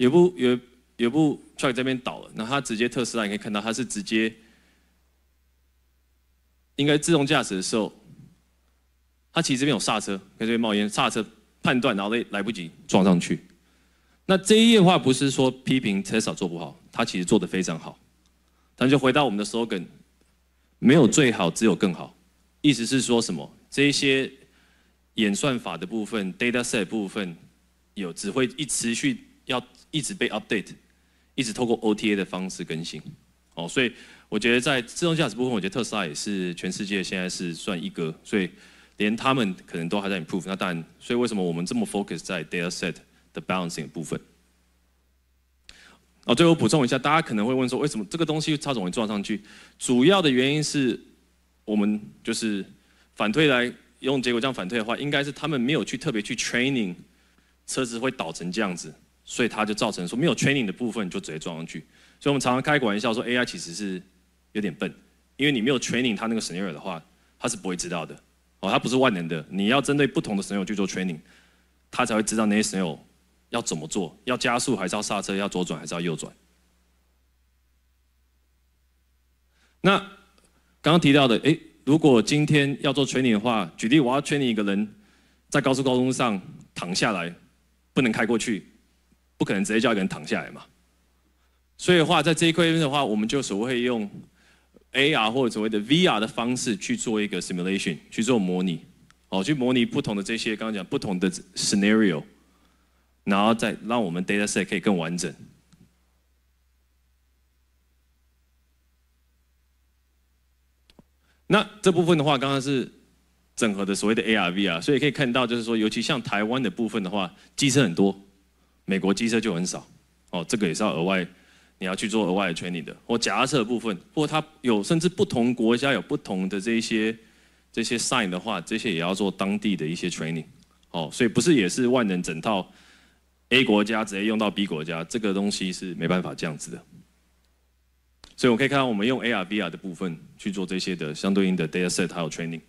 有部有有部 truck 这边倒了，那它直接特斯拉你可以看到，它是直接应该自动驾驶的时候，它其实这边有刹车，看这边冒烟，刹车判断，然后来来不及撞上去。那这一页话不是说批评 Tesla 做不好，他其实做的非常好。但就回到我们的 slogan，没有最好，只有更好。意思是说什么？这一些演算法的部分、data set 部分，有只会一持续要一直被 update，一直透过 OTA 的方式更新。哦，所以我觉得在自动驾驶部分，我觉得特斯拉也是全世界现在是算一哥，所以连他们可能都还在 improve。那当然，所以为什么我们这么 focus 在 data set？的 balancing 部分。哦，最后补充一下，大家可能会问说，为什么这个东西它总会撞上去？主要的原因是我们就是反推来用结果这样反推的话，应该是他们没有去特别去 training 车子会倒成这样子，所以它就造成说没有 training 的部分就直接撞上去。所以我们常常开个玩笑说，AI 其实是有点笨，因为你没有 training 它那个 scenario 的话，它是不会知道的。哦，它不是万能的，你要针对不同的 scenario 去做 training，它才会知道那些 scenario。要怎么做？要加速还是要刹车？要左转还是要右转？那刚刚提到的，哎，如果今天要做 training 的话，举例我要 training 一个人在高速公路上躺下来，不能开过去，不可能直接叫一个人躺下来嘛。所以的话，在这一块的话，我们就所谓用 AR 或者所谓的 VR 的方式去做一个 simulation，去做模拟，哦，去模拟不同的这些刚刚讲不同的 scenario，然后再让我们 data set 可以更完整。那这部分的话，刚刚是整合的所谓的 AR VR，，所以可以看到，就是说，尤其像台湾的部分的话，机车很多，美国机车就很少，哦，这个也是要额外你要去做额外的 training 的，或假车部分，或它有甚至不同国家有不同的这些这些 sign 的话，这些也要做当地的一些 training，哦，所以不是也是万能整套 A 国家直接用到 B 国家，这个东西是没办法这样子的。所以我可以看到，我们用 AR、VR 的部分去做这些的相对应的 data set 还有 training。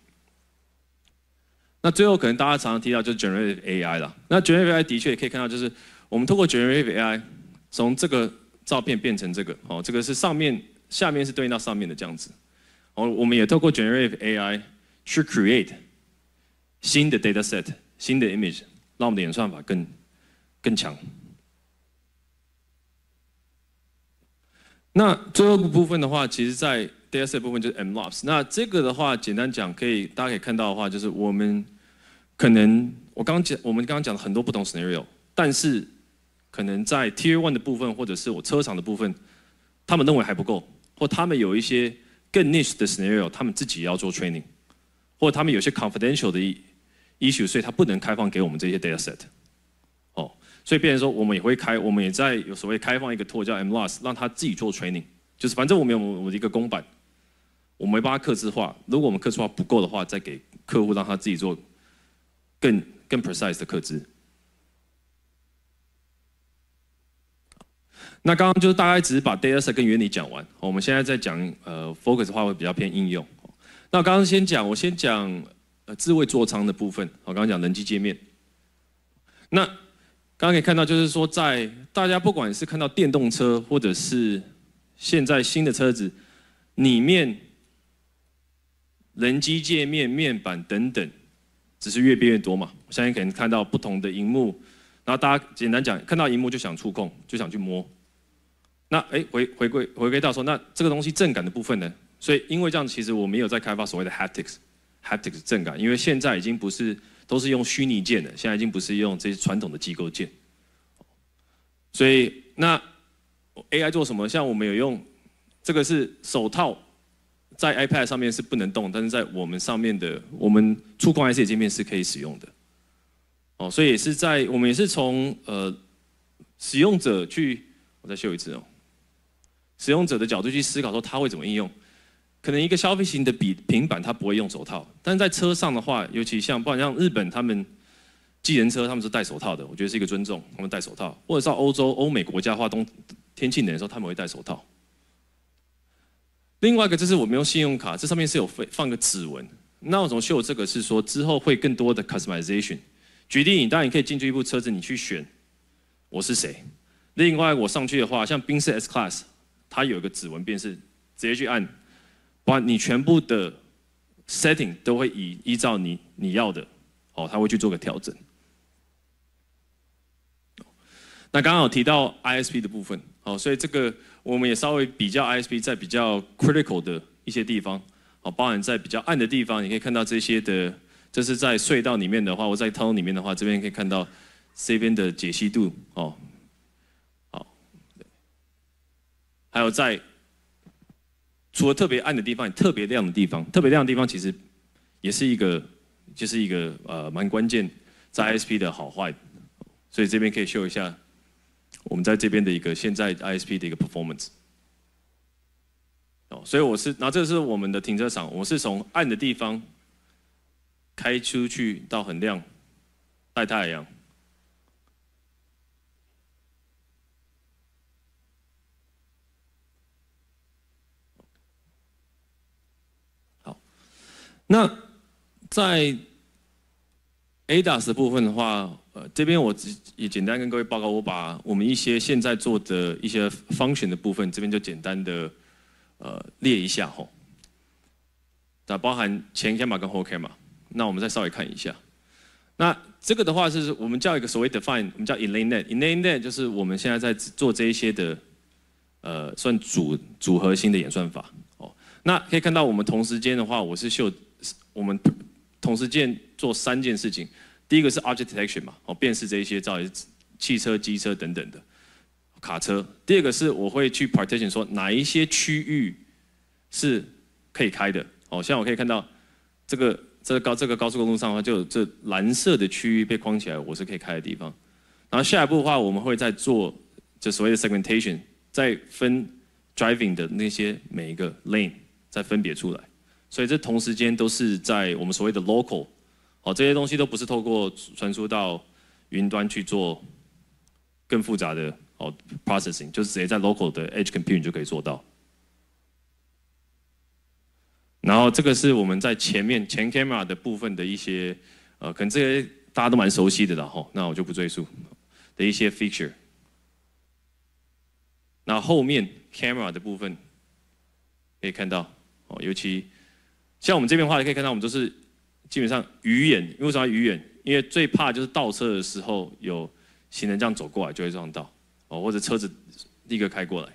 那最后可能大家常常提到就是 generative AI 了。那 generative AI 的确也可以看到，就是我们通过 generative AI 从这个照片变成这个，哦，这个是上面下面是对应到上面的这样子。哦，我们也透过 generative AI 去 create 新的 data set、新的 image，让我们的演算法更更强。那最后部分的话，其实，在 dataset 部分就是 MLOps。那这个的话，简单讲，可以大家可以看到的话，就是我们可能我刚讲，我们刚刚讲了很多不同 scenario，但是可能在 Tier One 的部分，或者是我车厂的部分，他们认为还不够，或他们有一些更 niche 的 scenario，他们自己要做 training，或他们有些 confidential 的 issue，所以他不能开放给我们这些 dataset。哦所以，变成说，我们也会开，我们也在有所谓开放一个托叫 MLOS，让他自己做 training，就是反正我们有我们的一个公版，我们会帮他刻字化。如果我们刻字化不够的话，再给客户让他自己做更更 precise 的刻字。那刚刚就是大概只是把 data set 跟原理讲完，我们现在在讲呃 focus 的话会比较偏应用。那刚刚先讲，我先讲呃智慧座舱的部分，我刚刚讲人机界面，那。刚刚可以看到，就是说，在大家不管是看到电动车，或者是现在新的车子里面，人机界面、面板等等，只是越变越多嘛。我相信可能看到不同的荧幕，然后大家简单讲，看到荧幕就想触控，就想去摸。那哎，回回归回归到说，那这个东西震感的部分呢？所以因为这样，其实我们有在开发所谓的 haptics，haptics 震感，因为现在已经不是。都是用虚拟键的，现在已经不是用这些传统的机构键。所以那 AI 做什么？像我们有用这个是手套，在 iPad 上面是不能动，但是在我们上面的我们触控 IC 界面是可以使用的。哦，所以也是在我们也是从呃使用者去，我再秀一次哦，使用者的角度去思考说他会怎么应用。可能一个消费型的笔平板，它不会用手套，但是在车上的话，尤其像不管像日本他们，机人车他们是戴手套的，我觉得是一个尊重，他们戴手套，或者到欧洲、欧美国家的话，冬天气冷的时候他们会戴手套。另外一个就是我们用信用卡，这上面是有放放个指纹，那我怎么秀这个是说之后会更多的 customization。举例，你当然你可以进去一部车子，你去选我是谁。另外我上去的话，像宾士 S Class，它有一个指纹辨识，直接去按。把你全部的 setting 都会以依照你你要的，哦，它会去做个调整。那刚刚有提到 ISP 的部分，哦，所以这个我们也稍微比较 ISP 在比较 critical 的一些地方，哦，包含在比较暗的地方，你可以看到这些的，这是在隧道里面的话，我在通里面的话，这边可以看到这边的解析度，哦，好，还有在。除了特别暗的地方，特别亮的地方，特别亮的地方其实也是一个，就是一个呃蛮关键在 ISP 的好坏，所以这边可以秀一下我们在这边的一个现在 ISP 的一个 performance。哦，所以我是，然后这是我们的停车场，我是从暗的地方开出去到很亮，晒太阳。那在 ADAS 的部分的话，呃，这边我只也简单跟各位报告，我把我们一些现在做的一些 function 的部分，这边就简单的呃列一下吼。那包含前 camera 跟后 camera。那我们再稍微看一下。那这个的话是我们叫一个所谓 define，我们叫 inline net。inline net 就是我们现在在做这一些的，呃，算组组合型的演算法。哦，那可以看到我们同时间的话，我是秀我们同时间做三件事情。第一个是 object detection 嘛，哦，辨识这一些，照汽车、机车等等的卡车。第二个是我会去 partition 说哪一些区域是可以开的。哦，像我可以看到这个。这个高这个高速公路上的话，就这蓝色的区域被框起来，我是可以开的地方。然后下一步的话，我们会再做就所谓的 segmentation，再分 driving 的那些每一个 lane 再分别出来。所以这同时间都是在我们所谓的 local，哦，这些东西都不是透过传输到云端去做更复杂的哦 processing，就是直接在 local 的 edge computing 就可以做到。然后这个是我们在前面前 camera 的部分的一些，呃，可能这些大家都蛮熟悉的了哈，那我就不赘述的一些 feature。那后面 camera 的部分可以看到，哦，尤其像我们这边的话，可以看到我们都是基本上鱼眼，因为什么鱼眼？因为最怕就是倒车的时候有行人这样走过来就会撞到，哦，或者车子立刻开过来，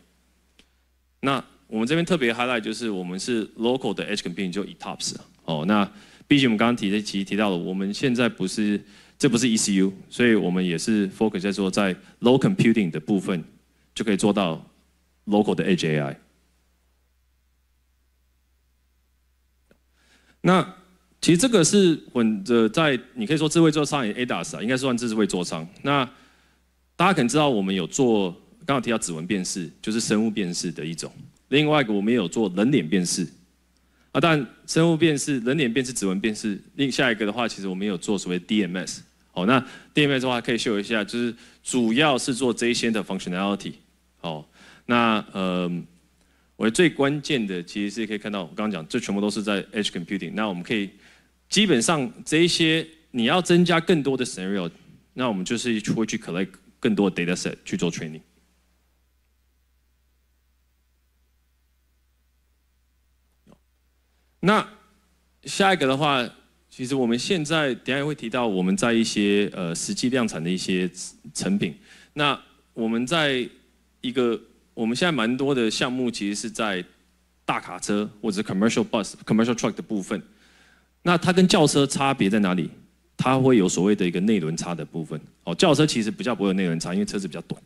那。我们这边特别 highlight 就是我们是 local 的 edge computing 就 ETOPS 哦，那毕竟我们刚刚提的提提到了，我们现在不是这不是 ECU，所以我们也是 focus 在说在 low computing 的部分就可以做到 local 的 edge AI。那其实这个是混着在你可以说智慧座商也 ADAS 啊，应该算智慧座商。那大家可能知道我们有做刚刚提到指纹辨识，就是生物辨识的一种。另外一个我们也有做人脸辨识，啊，但生物辨识、人脸辨识、指纹辨识。另下一个的话，其实我们有做所谓 DMS。好，那 DMS 的话可以秀一下，就是主要是做这些的 functionality。好，那呃，我最关键的其实是可以看到，我刚刚讲，这全部都是在 edge computing。那我们可以基本上这一些你要增加更多的 scenario，那我们就是会去 collect 更多的 data set 去做 training。那下一个的话，其实我们现在等下也会提到我们在一些呃实际量产的一些成品。那我们在一个我们现在蛮多的项目，其实是在大卡车或者 commercial bus、commercial truck 的部分。那它跟轿车差别在哪里？它会有所谓的一个内轮差的部分。哦，轿车其实比较不会有内轮差，因为车子比较短。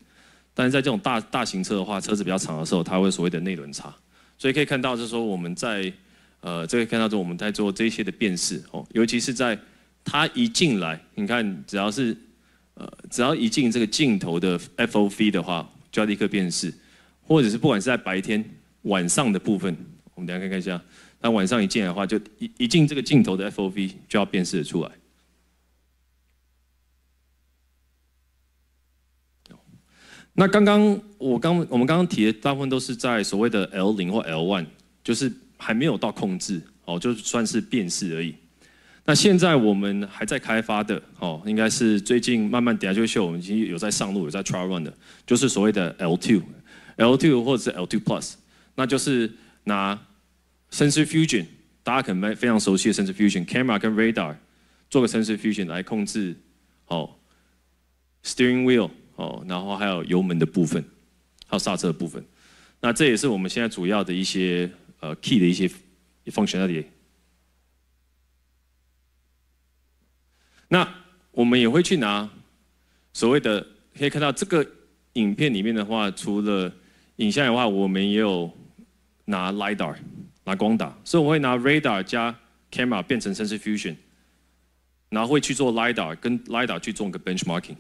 但是在这种大大型车的话，车子比较长的时候，它会所谓的内轮差。所以可以看到，就是说我们在呃，这个看到说我们在做这些的辨识哦，尤其是在它一进来，你看只要是呃，只要一进这个镜头的 FOV 的话，就要立刻辨识，或者是不管是在白天、晚上的部分，我们等下看看一下，那晚上一进来的话，就一一进这个镜头的 FOV 就要辨识的出来。那刚刚我刚我们刚刚提的大部分都是在所谓的 L 零或 L one，就是。还没有到控制哦，就算是辨识而已。那现在我们还在开发的哦，应该是最近慢慢等下就秀，我们已经有在上路，有在 trial run 的，就是所谓的 L2、L2 或者是 L2 Plus，那就是拿 sensor fusion，大家可能非常熟悉的 sensor fusion，camera 跟 radar 做个 sensor fusion 来控制哦 steering wheel 哦，然后还有油门的部分，还有刹车的部分。那这也是我们现在主要的一些。呃，key 的一些 Function 那里。那我们也会去拿所谓的，可以看到这个影片里面的话，除了影像的话，我们也有拿 lidar 拿光打，所以我会拿 radar 加 camera 变成 sensor fusion，然后会去做 lidar 跟 lidar 去做一个 benchmarking，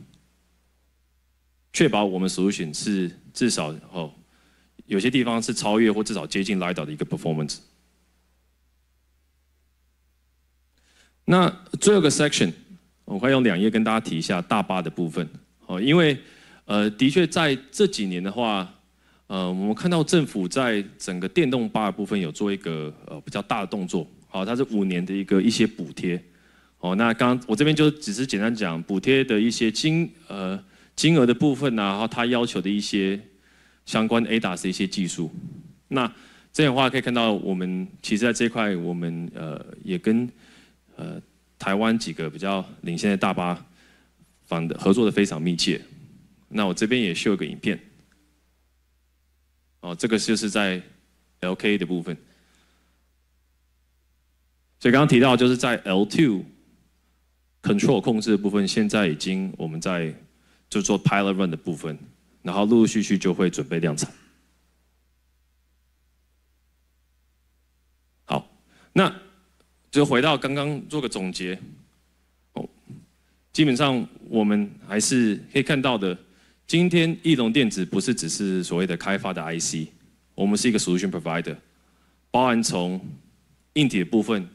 确保我们 solution 是至少哦。有些地方是超越或至少接近 LiDAR 的一个 performance。那最后个 section，我会用两页跟大家提一下大巴的部分。哦，因为呃，的确在这几年的话，呃，我们看到政府在整个电动巴的部分有做一个呃比较大的动作。好，它是五年的一个一些补贴。哦，那刚我这边就只是简单讲补贴的一些金呃金额的部分呐，然后它要求的一些。相关 ADAS 一些技术，那这样的话可以看到，我们其实在这块，我们呃也跟呃台湾几个比较领先的大巴方的合作的非常密切。那我这边也秀一个影片，哦，这个就是在 LK 的部分。所以刚刚提到就是在 L2 control 控制的部分，现在已经我们在就做 pilot run 的部分，然后陆陆续续就会准备量产。好，那就回到刚刚做个总结。哦，基本上我们还是可以看到的，今天翼龙电子不是只是所谓的开发的 IC，我们是一个 solution provider，包含从硬体的部分。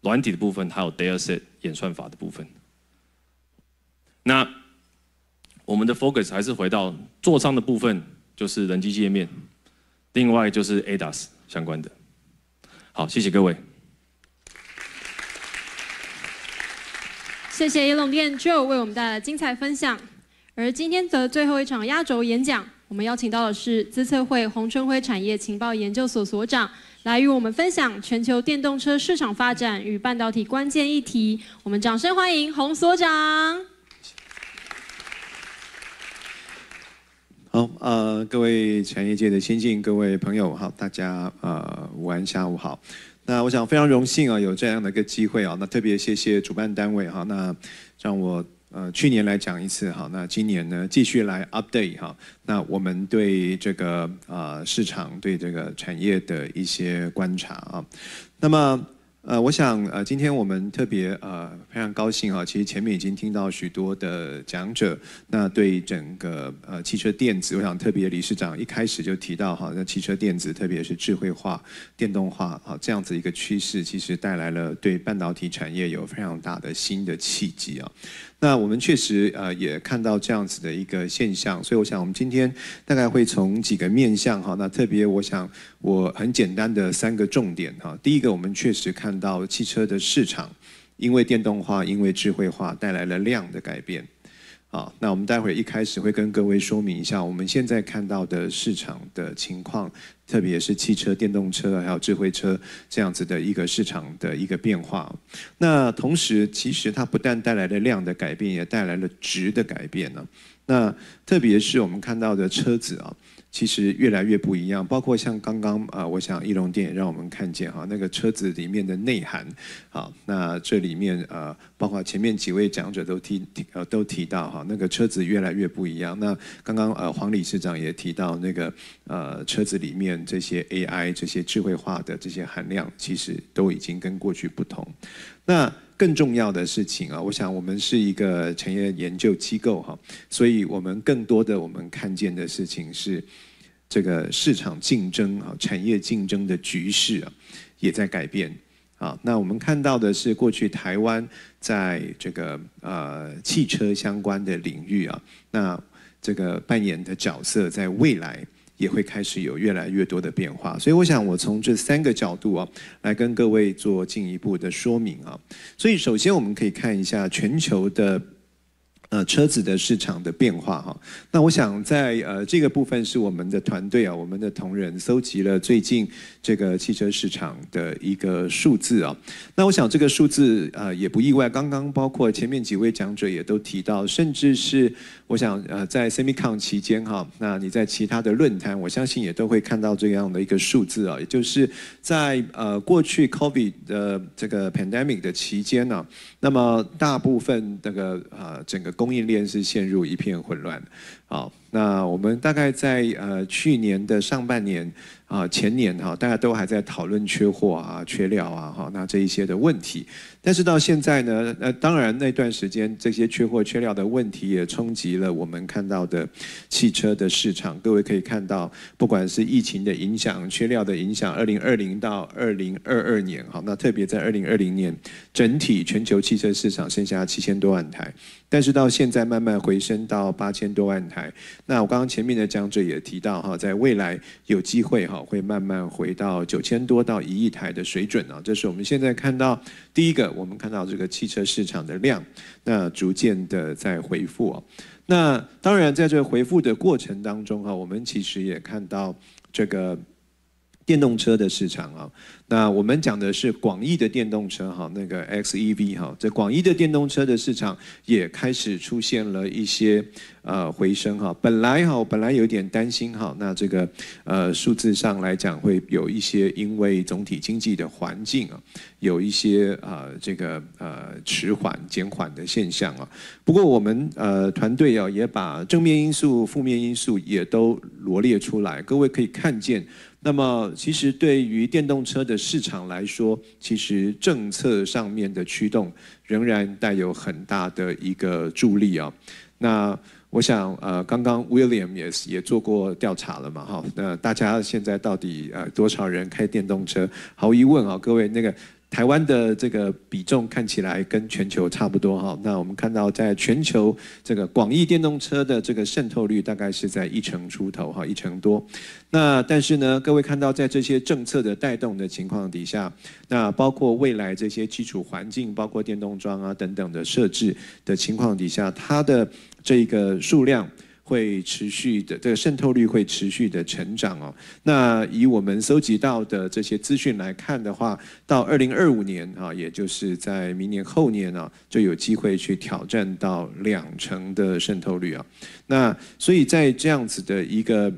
软体的部分，还有 dataset 演算法的部分。那我们的 focus 还是回到座舱的部分，就是人机界面，另外就是 ADAS 相关的。好，谢谢各位。谢谢叶龙电 Joe 为我们带来精彩分享。而今天的最后一场压轴演讲，我们邀请到的是资策会洪春辉产业情报研究所所长。来与我们分享全球电动车市场发展与半导体关键议题。我们掌声欢迎洪所长。好，呃，各位产业界的先进，各位朋友，好，大家呃午安，下午好。那我想非常荣幸啊，有这样的一个机会啊，那特别谢谢主办单位哈，那让我。呃，去年来讲一次哈，那今年呢继续来 update 哈，那我们对这个啊市场对这个产业的一些观察啊，那么。呃，我想呃，今天我们特别呃非常高兴啊，其实前面已经听到许多的讲者，那对整个呃汽车电子，我想特别理事长一开始就提到哈，那汽车电子特别是智慧化、电动化啊这样子一个趋势，其实带来了对半导体产业有非常大的新的契机啊。那我们确实呃也看到这样子的一个现象，所以我想我们今天大概会从几个面向哈，那特别我想我很简单的三个重点哈。第一个，我们确实看到汽车的市场因为电动化、因为智慧化带来了量的改变。好，那我们待会一开始会跟各位说明一下我们现在看到的市场的情况，特别是汽车、电动车还有智慧车这样子的一个市场的一个变化。那同时，其实它不但带来了量的改变，也带来了值的改变呢。那特别是我们看到的车子啊。其实越来越不一样，包括像刚刚啊，我想翼龙店也让我们看见哈，那个车子里面的内涵，好，那这里面呃，包括前面几位讲者都提提呃都提到哈，那个车子越来越不一样。那刚刚呃黄理事长也提到那个呃车子里面这些 AI 这些智慧化的这些含量，其实都已经跟过去不同。那更重要的事情啊，我想我们是一个产业研究机构哈，所以我们更多的我们看见的事情是，这个市场竞争啊，产业竞争的局势啊，也在改变啊。那我们看到的是，过去台湾在这个呃汽车相关的领域啊，那这个扮演的角色，在未来。也会开始有越来越多的变化，所以我想我从这三个角度啊，来跟各位做进一步的说明啊。所以首先我们可以看一下全球的。呃，车子的市场的变化哈，那我想在呃这个部分是我们的团队啊，我们的同仁搜集了最近这个汽车市场的一个数字啊。那我想这个数字呃也不意外，刚刚包括前面几位讲者也都提到，甚至是我想呃在 Semicon 期间哈，那你在其他的论坛，我相信也都会看到这样的一个数字啊，也就是在呃过去 COVID 的这个 Pandemic 的期间呢，那么大部分那个呃整个供应链是陷入一片混乱，好，那我们大概在呃去年的上半年。啊，前年哈，大家都还在讨论缺货啊、缺料啊，哈，那这一些的问题。但是到现在呢，呃，当然那段时间这些缺货、缺料的问题也冲击了我们看到的汽车的市场。各位可以看到，不管是疫情的影响、缺料的影响，二零二零到二零二二年，好，那特别在二零二零年，整体全球汽车市场剩下七千多万台，但是到现在慢慢回升到八千多万台。那我刚刚前面的讲者也提到，哈，在未来有机会哈。会慢慢回到九千多到一亿台的水准啊，这是我们现在看到第一个，我们看到这个汽车市场的量，那逐渐的在回复啊。那当然在这个回复的过程当中哈，我们其实也看到这个电动车的市场啊，那我们讲的是广义的电动车哈，那个 XEV 哈，这广义的电动车的市场也开始出现了一些呃回升哈。本来哈，本来有点担心哈，那这个呃数字上来讲会有一些因为总体经济的环境啊，有一些啊这个呃迟缓减缓的现象啊。不过我们呃团队啊也把正面因素、负面因素也都罗列出来，各位可以看见。那么，其实对于电动车的市场来说，其实政策上面的驱动仍然带有很大的一个助力啊。那我想，呃，刚刚 William 也也做过调查了嘛，哈。那大家现在到底呃多少人开电动车？毫无疑问啊，各位那个。台湾的这个比重看起来跟全球差不多哈，那我们看到在全球这个广义电动车的这个渗透率大概是在一成出头哈，一成多。那但是呢，各位看到在这些政策的带动的情况底下，那包括未来这些基础环境，包括电动桩啊等等的设置的情况底下，它的这个数量。会持续的，这个渗透率会持续的成长哦。那以我们搜集到的这些资讯来看的话，到二零二五年啊，也就是在明年后年呢，就有机会去挑战到两成的渗透率啊。那所以在这样子的一个。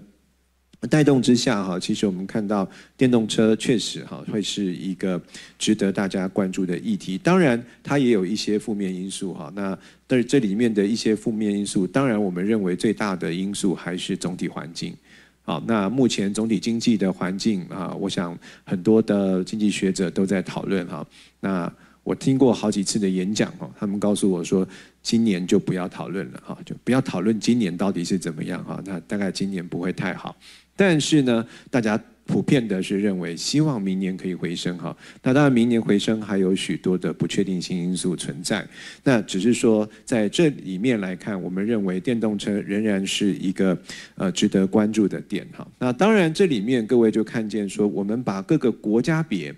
带动之下哈，其实我们看到电动车确实哈会是一个值得大家关注的议题。当然，它也有一些负面因素哈。那但是这里面的一些负面因素，当然我们认为最大的因素还是总体环境。好，那目前总体经济的环境啊，我想很多的经济学者都在讨论哈。那我听过好几次的演讲哈，他们告诉我说，今年就不要讨论了哈，就不要讨论今年到底是怎么样哈。那大概今年不会太好。但是呢，大家普遍的是认为，希望明年可以回升哈。那当然，明年回升还有许多的不确定性因素存在。那只是说，在这里面来看，我们认为电动车仍然是一个呃值得关注的点哈。那当然，这里面各位就看见说，我们把各个国家别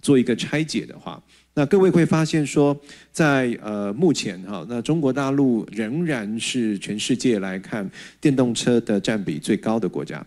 做一个拆解的话，那各位会发现说，在呃目前哈，那中国大陆仍然是全世界来看电动车的占比最高的国家。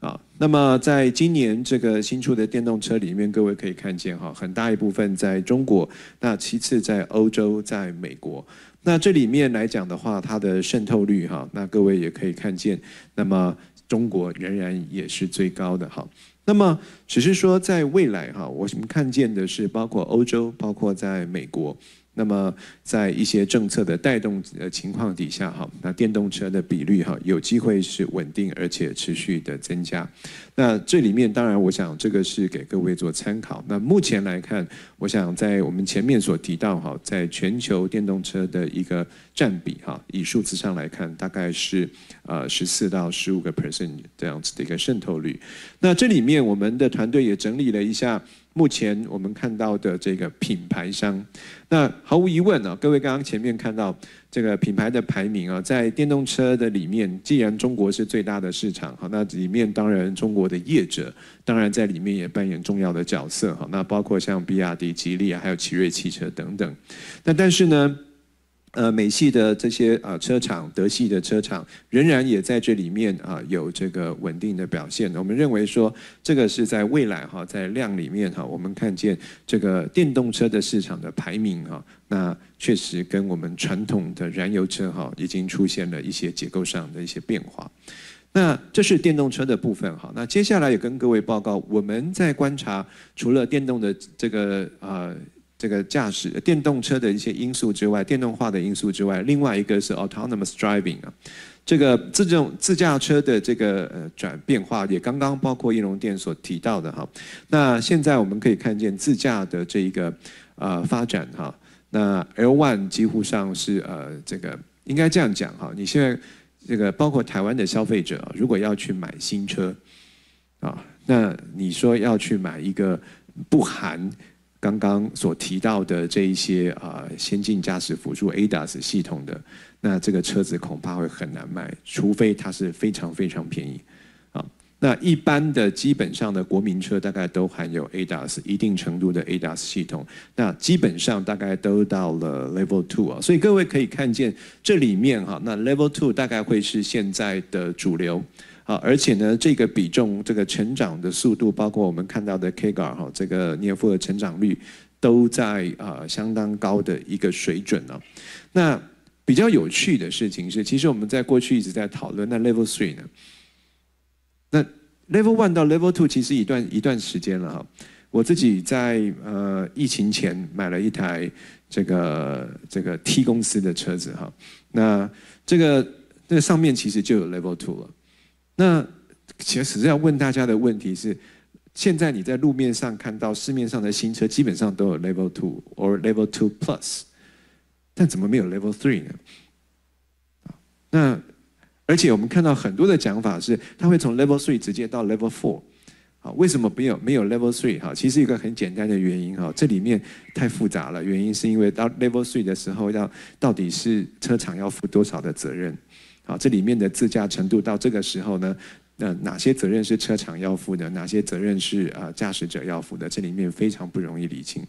啊，那么在今年这个新出的电动车里面，各位可以看见哈，很大一部分在中国，那其次在欧洲，在美国。那这里面来讲的话，它的渗透率哈，那各位也可以看见，那么中国仍然也是最高的哈。那么只是说在未来哈，我们看见的是包括欧洲，包括在美国。那么，在一些政策的带动的情况底下，哈，那电动车的比率哈，有机会是稳定而且持续的增加。那这里面当然，我想这个是给各位做参考。那目前来看，我想在我们前面所提到哈，在全球电动车的一个占比哈，以数字上来看，大概是呃十四到十五个 percent 这样子的一个渗透率。那这里面我们的团队也整理了一下。目前我们看到的这个品牌商，那毫无疑问啊，各位刚刚前面看到这个品牌的排名啊，在电动车的里面，既然中国是最大的市场，好，那里面当然中国的业者当然在里面也扮演重要的角色，好，那包括像比亚迪、吉利啊，还有奇瑞汽车等等，那但是呢？呃，美系的这些啊车厂，德系的车厂仍然也在这里面啊有这个稳定的表现。我们认为说，这个是在未来哈，在量里面哈，我们看见这个电动车的市场的排名哈，那确实跟我们传统的燃油车哈已经出现了一些结构上的一些变化。那这是电动车的部分哈。那接下来也跟各位报告，我们在观察除了电动的这个啊。这个驾驶电动车的一些因素之外，电动化的因素之外，另外一个是 autonomous driving 啊，这个自动自驾车的这个呃转变化也刚刚包括应龙店所提到的哈。那现在我们可以看见自驾的这一个呃发展哈。那 L one 几乎上是呃这个应该这样讲哈。你现在这个包括台湾的消费者，如果要去买新车啊，那你说要去买一个不含刚刚所提到的这一些啊，先进驾驶辅助 ADAS 系统的，那这个车子恐怕会很难卖，除非它是非常非常便宜。啊，那一般的基本上的国民车大概都含有 ADAS 一定程度的 ADAS 系统，那基本上大概都到了 Level Two 啊，所以各位可以看见这里面哈，那 Level Two 大概会是现在的主流。啊，而且呢，这个比重、这个成长的速度，包括我们看到的 K 杠哈，这个年复合成长率，都在啊相当高的一个水准呢。那比较有趣的事情是，其实我们在过去一直在讨论，那 Level Three 呢？那 Level One 到 Level Two 其实一段一段时间了哈。我自己在呃疫情前买了一台这个这个 T 公司的车子哈。那这个那上面其实就有 Level Two 了。那其实要问大家的问题是：现在你在路面上看到市面上的新车，基本上都有 Level Two or Level Two Plus，但怎么没有 Level Three 呢？那而且我们看到很多的讲法是，它会从 Level Three 直接到 Level Four。好，为什么没有没有 Level Three？哈，其实一个很简单的原因哈，这里面太复杂了。原因是因为到 Level Three 的时候，要到底是车厂要负多少的责任？啊，这里面的自驾程度到这个时候呢，那哪些责任是车厂要负的？哪些责任是啊驾驶者要负的？这里面非常不容易理清。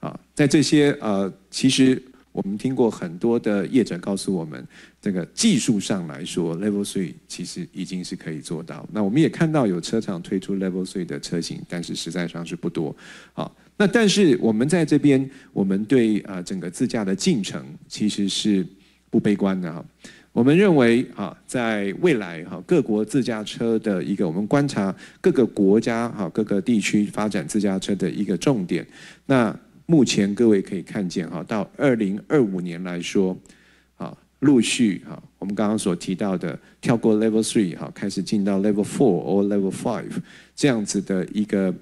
啊，在这些呃，其实。我们听过很多的业者告诉我们，这个技术上来说，Level Three 其实已经是可以做到。那我们也看到有车厂推出 Level Three 的车型，但是实在上是不多。好，那但是我们在这边，我们对啊整个自驾的进程其实是不悲观的哈。我们认为啊，在未来哈各国自驾车的一个，我们观察各个国家哈各个地区发展自驾车的一个重点，那。目前各位可以看见哈，到二零二五年来说，啊，陆续哈，我们刚刚所提到的跳过 Level Three 哈，开始进到 Level Four or Level Five 这样子的一个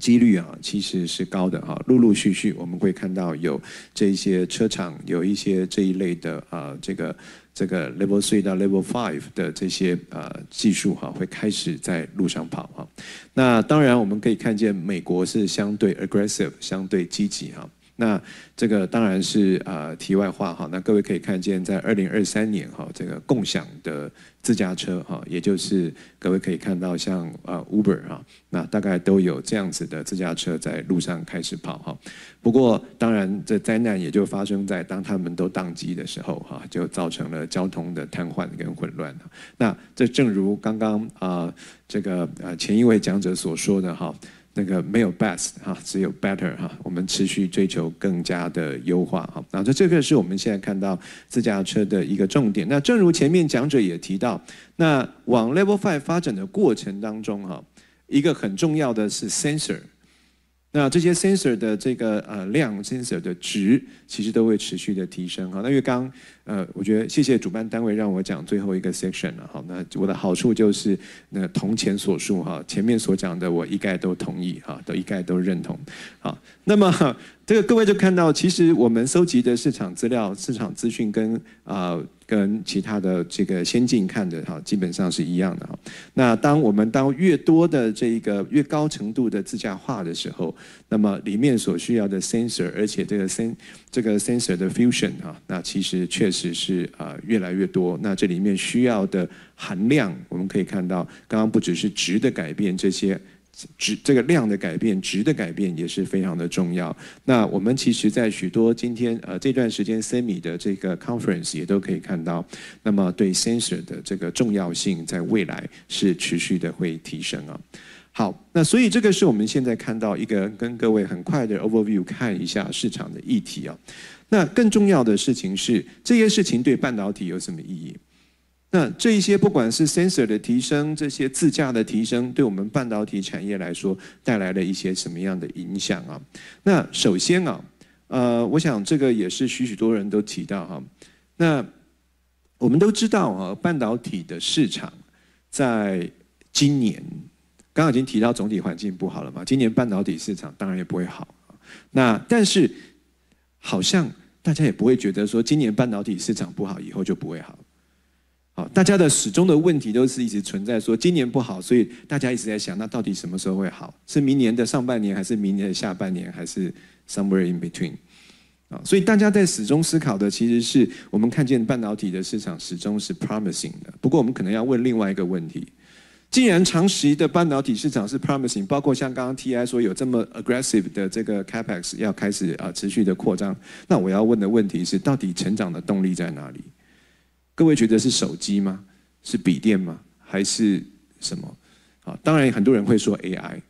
几率啊，其实是高的哈。陆陆续续我们会看到有这些车厂有一些这一类的啊，这个。这个 level three 到 level five 的这些呃技术哈，会开始在路上跑哈。那当然我们可以看见美国是相对 aggressive，相对积极哈。那这个当然是啊题外话哈。那各位可以看见，在二零二三年哈，这个共享的自驾车哈，也就是各位可以看到像啊 Uber 哈，那大概都有这样子的自驾车在路上开始跑哈。不过当然这灾难也就发生在当他们都宕机的时候哈，就造成了交通的瘫痪跟混乱。那这正如刚刚啊这个啊前一位讲者所说的哈。那个没有 best 哈，只有 better 哈。我们持续追求更加的优化哈。那这这个是我们现在看到自驾车的一个重点。那正如前面讲者也提到，那往 Level Five 发展的过程当中哈，一个很重要的是 sensor。那这些 sensor 的这个呃量，sensor 的值，其实都会持续的提升哈。那因为刚呃，我觉得谢谢主办单位让我讲最后一个 section 了哈。那我的好处就是那同前所述哈，前面所讲的我一概都同意哈，都一概都认同。好，那么这个各位就看到，其实我们收集的市场资料、市场资讯跟啊。跟其他的这个先进看的哈，基本上是一样的哈。那当我们当越多的这一个越高程度的自驾化的时候，那么里面所需要的 sensor，而且这个 sen 这个 sensor 的 fusion 哈，那其实确实是啊越来越多。那这里面需要的含量，我们可以看到，刚刚不只是值的改变这些。值这个量的改变，值的改变也是非常的重要。那我们其实，在许多今天呃这段时间 semi 的这个 conference 也都可以看到，那么对 sensor 的这个重要性，在未来是持续的会提升啊。好，那所以这个是我们现在看到一个跟各位很快的 overview 看一下市场的议题啊。那更重要的事情是，这些事情对半导体有什么意义？那这一些不管是 sensor 的提升，这些自驾的提升，对我们半导体产业来说带来了一些什么样的影响啊？那首先啊，呃，我想这个也是许许多人都提到哈。那我们都知道啊，半导体的市场在今年刚刚已经提到总体环境不好了嘛，今年半导体市场当然也不会好。那但是好像大家也不会觉得说今年半导体市场不好，以后就不会好。好，大家的始终的问题都是一直存在，说今年不好，所以大家一直在想，那到底什么时候会好？是明年的上半年，还是明年的下半年，还是 somewhere in between？啊，所以大家在始终思考的，其实是我们看见半导体的市场始终是 promising 的。不过我们可能要问另外一个问题：既然长期的半导体市场是 promising，包括像刚刚 TI 说有这么 aggressive 的这个 capex 要开始啊持续的扩张，那我要问的问题是，到底成长的动力在哪里？各位觉得是手机吗？是笔电吗？还是什么？好，当然很多人会说 AI，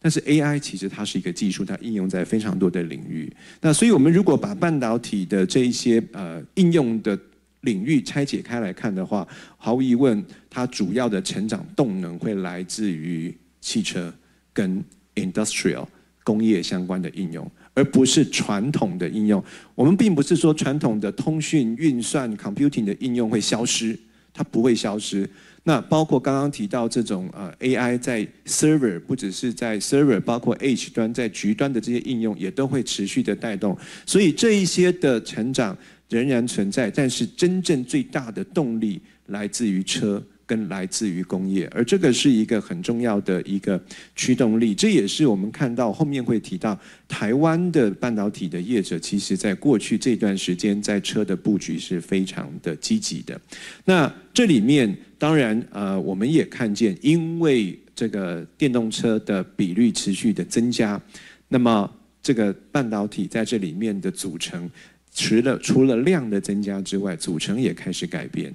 但是 AI 其实它是一个技术，它应用在非常多的领域。那所以我们如果把半导体的这一些呃应用的领域拆解开来看的话，毫无疑问，它主要的成长动能会来自于汽车跟 industrial 工业相关的应用，而不是传统的应用。我们并不是说传统的通讯、运算、computing 的应用会消失，它不会消失。那包括刚刚提到这种呃 AI 在 server，不只是在 server，包括 H 端在局端的这些应用也都会持续的带动，所以这一些的成长仍然存在，但是真正最大的动力来自于车。跟来自于工业，而这个是一个很重要的一个驱动力，这也是我们看到后面会提到台湾的半导体的业者，其实在过去这段时间在车的布局是非常的积极的。那这里面当然呃，我们也看见，因为这个电动车的比率持续的增加，那么这个半导体在这里面的组成，除了除了量的增加之外，组成也开始改变。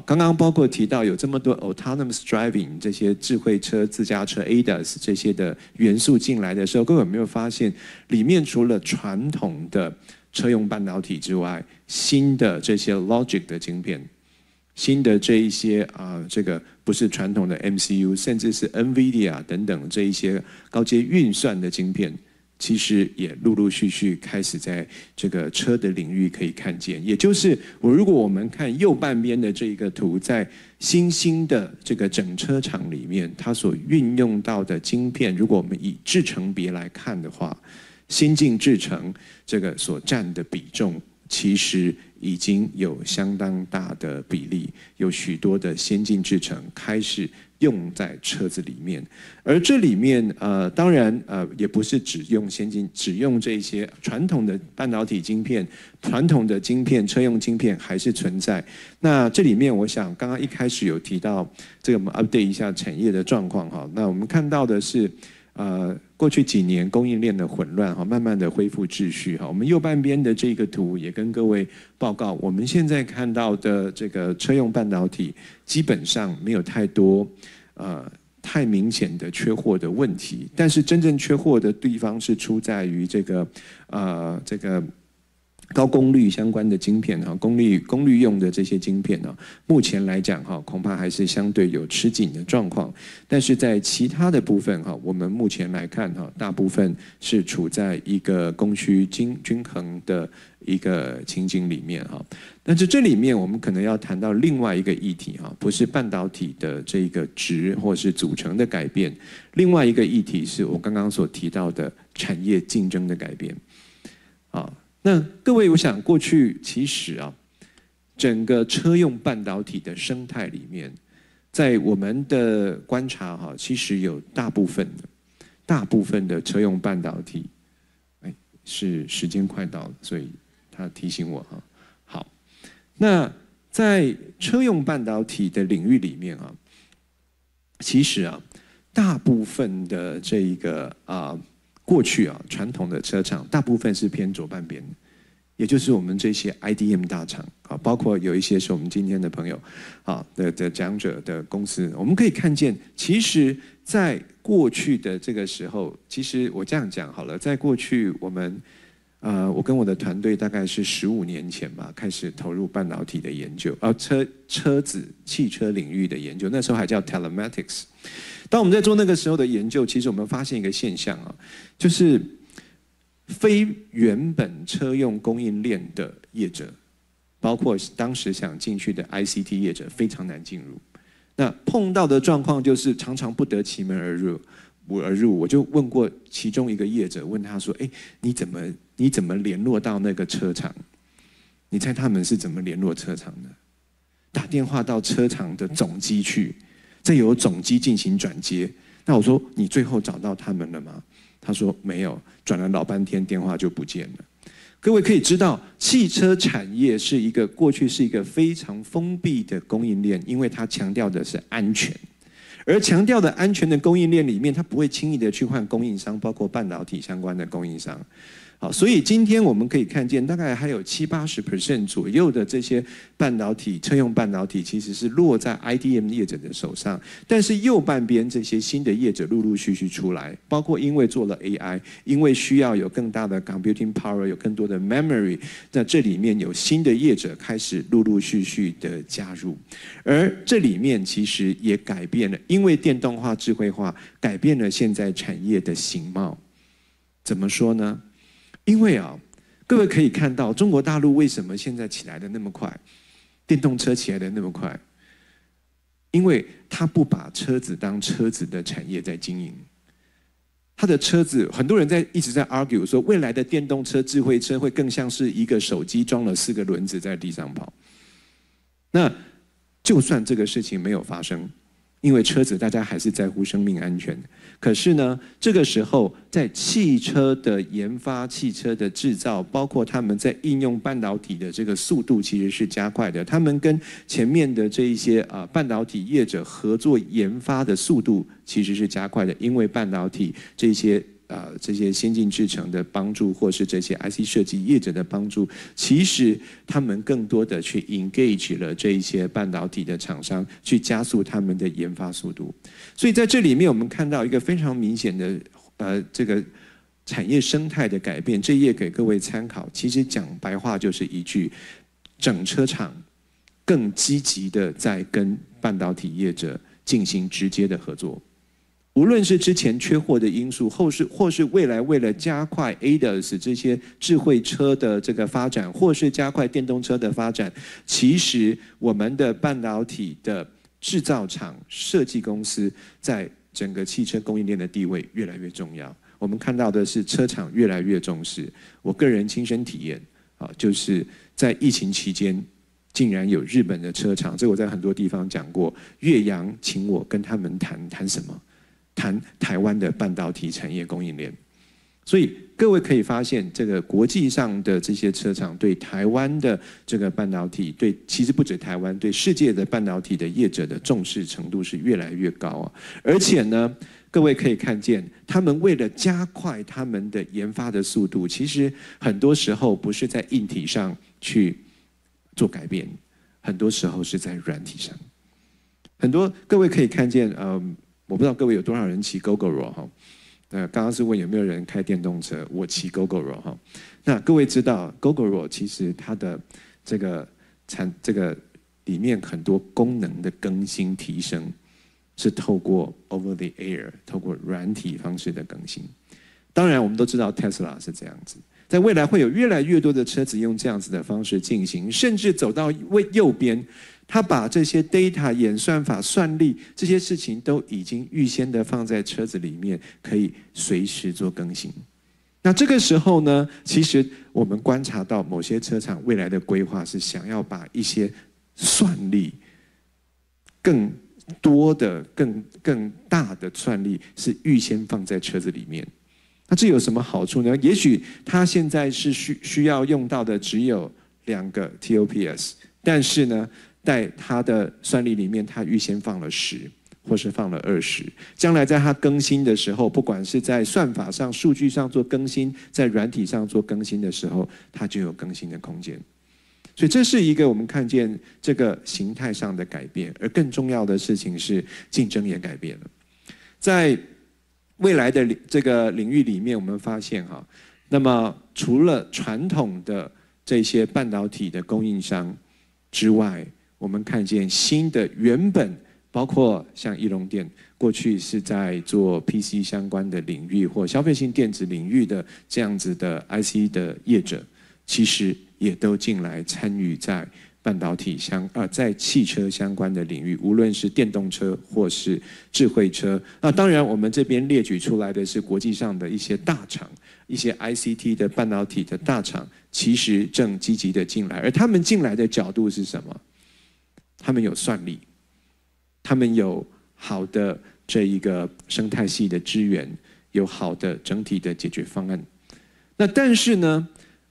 刚刚包括提到有这么多 autonomous driving 这些智慧车、自驾车 ADAS 这些的元素进来的时候，各位有没有发现，里面除了传统的车用半导体之外，新的这些 logic 的晶片，新的这一些啊，这个不是传统的 MCU，甚至是 NVIDIA 等等这一些高阶运算的晶片。其实也陆陆续续开始在这个车的领域可以看见，也就是我如果我们看右半边的这一个图，在新兴的这个整车厂里面，它所运用到的晶片，如果我们以制成别来看的话，新进制成这个所占的比重，其实已经有相当大的比例，有许多的先进制程开始。用在车子里面，而这里面呃，当然呃，也不是只用先进，只用这些传统的半导体晶片，传统的晶片，车用晶片还是存在。那这里面，我想刚刚一开始有提到，这个我们 update 一下产业的状况哈。那我们看到的是。呃，过去几年供应链的混乱哈，慢慢的恢复秩序哈。我们右半边的这个图也跟各位报告，我们现在看到的这个车用半导体基本上没有太多呃太明显的缺货的问题，但是真正缺货的地方是出在于这个呃这个。高功率相关的晶片哈，功率功率用的这些晶片呢，目前来讲哈，恐怕还是相对有吃紧的状况。但是在其他的部分哈，我们目前来看哈，大部分是处在一个供需均均衡的一个情景里面哈。但是这里面我们可能要谈到另外一个议题哈，不是半导体的这个值或是组成的改变，另外一个议题是我刚刚所提到的产业竞争的改变，啊。那各位，我想过去其实啊，整个车用半导体的生态里面，在我们的观察哈，其实有大部分的，大部分的车用半导体，哎，是时间快到了，所以他提醒我哈。好，那在车用半导体的领域里面啊，其实啊，大部分的这一个啊。过去啊，传统的车厂大部分是偏左半边，也就是我们这些 IDM 大厂啊，包括有一些是我们今天的朋友啊的的讲者的公司，我们可以看见，其实在过去的这个时候，其实我这样讲好了，在过去我们呃，我跟我的团队大概是十五年前吧，开始投入半导体的研究，啊，车车子汽车领域的研究，那时候还叫 Telematics。当我们在做那个时候的研究，其实我们发现一个现象啊，就是非原本车用供应链的业者，包括当时想进去的 ICT 业者，非常难进入。那碰到的状况就是常常不得其门而入，我而入。我就问过其中一个业者，问他说：“哎，你怎么你怎么联络到那个车厂？你猜他们是怎么联络车厂的？打电话到车厂的总机去。”再由总机进行转接，那我说你最后找到他们了吗？他说没有，转了老半天电话就不见了。各位可以知道，汽车产业是一个过去是一个非常封闭的供应链，因为它强调的是安全，而强调的安全的供应链里面，它不会轻易的去换供应商，包括半导体相关的供应商。好，所以今天我们可以看见，大概还有七八十 percent 左右的这些半导体车用半导体，其实是落在 IDM 业者的手上。但是右半边这些新的业者陆陆续续出来，包括因为做了 AI，因为需要有更大的 computing power，有更多的 memory，那这里面有新的业者开始陆陆续续的加入，而这里面其实也改变了，因为电动化、智慧化，改变了现在产业的形貌。怎么说呢？因为啊，各位可以看到，中国大陆为什么现在起来的那么快，电动车起来的那么快？因为他不把车子当车子的产业在经营，他的车子很多人在一直在 argue 说，未来的电动车、智慧车会更像是一个手机装了四个轮子在地上跑。那就算这个事情没有发生。因为车子，大家还是在乎生命安全。可是呢，这个时候在汽车的研发、汽车的制造，包括他们在应用半导体的这个速度，其实是加快的。他们跟前面的这一些啊半导体业者合作研发的速度，其实是加快的。因为半导体这些。啊，这些先进制程的帮助，或是这些 IC 设计业者的帮助，其实他们更多的去 engage 了这一些半导体的厂商，去加速他们的研发速度。所以在这里面，我们看到一个非常明显的呃这个产业生态的改变。这页给各位参考，其实讲白话就是一句：整车厂更积极的在跟半导体业者进行直接的合作。无论是之前缺货的因素，后是或是未来为了加快 ADAS 这些智慧车的这个发展，或是加快电动车的发展，其实我们的半导体的制造厂、设计公司在整个汽车供应链的地位越来越重要。我们看到的是车厂越来越重视。我个人亲身体验啊，就是在疫情期间，竟然有日本的车厂，这我在很多地方讲过，岳阳请我跟他们谈谈什么。谈台湾的半导体产业供应链，所以各位可以发现，这个国际上的这些车厂对台湾的这个半导体，对其实不止台湾，对世界的半导体的业者的重视程度是越来越高啊！而且呢，各位可以看见，他们为了加快他们的研发的速度，其实很多时候不是在硬体上去做改变，很多时候是在软体上。很多各位可以看见，嗯。我不知道各位有多少人骑 GoGoRo 哈？那刚刚是问有没有人开电动车？我骑 GoGoRo 哈。那各位知道 GoGoRo 其实它的这个产这个里面很多功能的更新提升是透过 Over the Air 透过软体方式的更新。当然我们都知道 Tesla 是这样子，在未来会有越来越多的车子用这样子的方式进行，甚至走到为右边。他把这些 data 演算法、算力这些事情都已经预先的放在车子里面，可以随时做更新。那这个时候呢，其实我们观察到某些车厂未来的规划是想要把一些算力更多的、更更大的算力是预先放在车子里面。那这有什么好处呢？也许他现在是需需要用到的只有两个 TOPS，但是呢？在它的算力里面，它预先放了十，或是放了二十。将来在它更新的时候，不管是在算法上、数据上做更新，在软体上做更新的时候，它就有更新的空间。所以这是一个我们看见这个形态上的改变。而更重要的事情是，竞争也改变了。在未来的这个领域里面，我们发现哈，那么除了传统的这些半导体的供应商之外，我们看见新的原本包括像翼龙电过去是在做 PC 相关的领域或消费性电子领域的这样子的 IC 的业者，其实也都进来参与在半导体相啊在汽车相关的领域，无论是电动车或是智慧车。那当然，我们这边列举出来的是国际上的一些大厂，一些 ICT 的半导体的大厂，其实正积极的进来，而他们进来的角度是什么？他们有算力，他们有好的这一个生态系的资源，有好的整体的解决方案。那但是呢，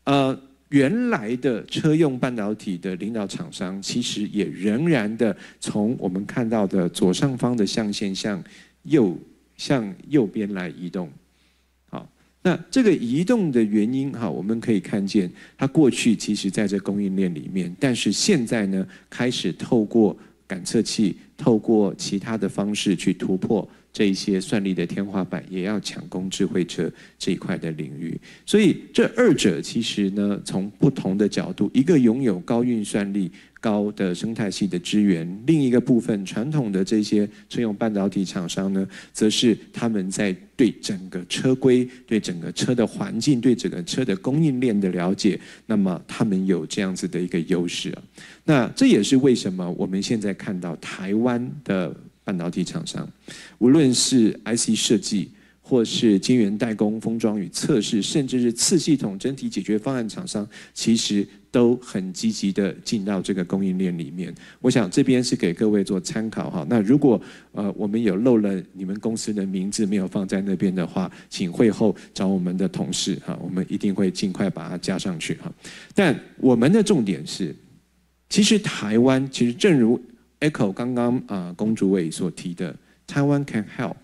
呃，原来的车用半导体的领导厂商，其实也仍然的从我们看到的左上方的象限向右向右边来移动。那这个移动的原因哈，我们可以看见，它过去其实在这供应链里面，但是现在呢，开始透过感测器，透过其他的方式去突破这一些算力的天花板，也要抢攻智慧车这一块的领域。所以这二者其实呢，从不同的角度，一个拥有高运算力。高的生态系的资源，另一个部分传统的这些车用半导体厂商呢，则是他们在对整个车规、对整个车的环境、对整个车的供应链的了解，那么他们有这样子的一个优势啊。那这也是为什么我们现在看到台湾的半导体厂商，无论是 IC 设计。或是晶圆代工、封装与测试，甚至是次系统整体解决方案厂商，其实都很积极的进到这个供应链里面。我想这边是给各位做参考哈。那如果呃我们有漏了你们公司的名字没有放在那边的话，请会后找我们的同事哈，我们一定会尽快把它加上去哈。但我们的重点是，其实台湾其实正如 Echo 刚刚啊龚主委所提的，台湾 can help。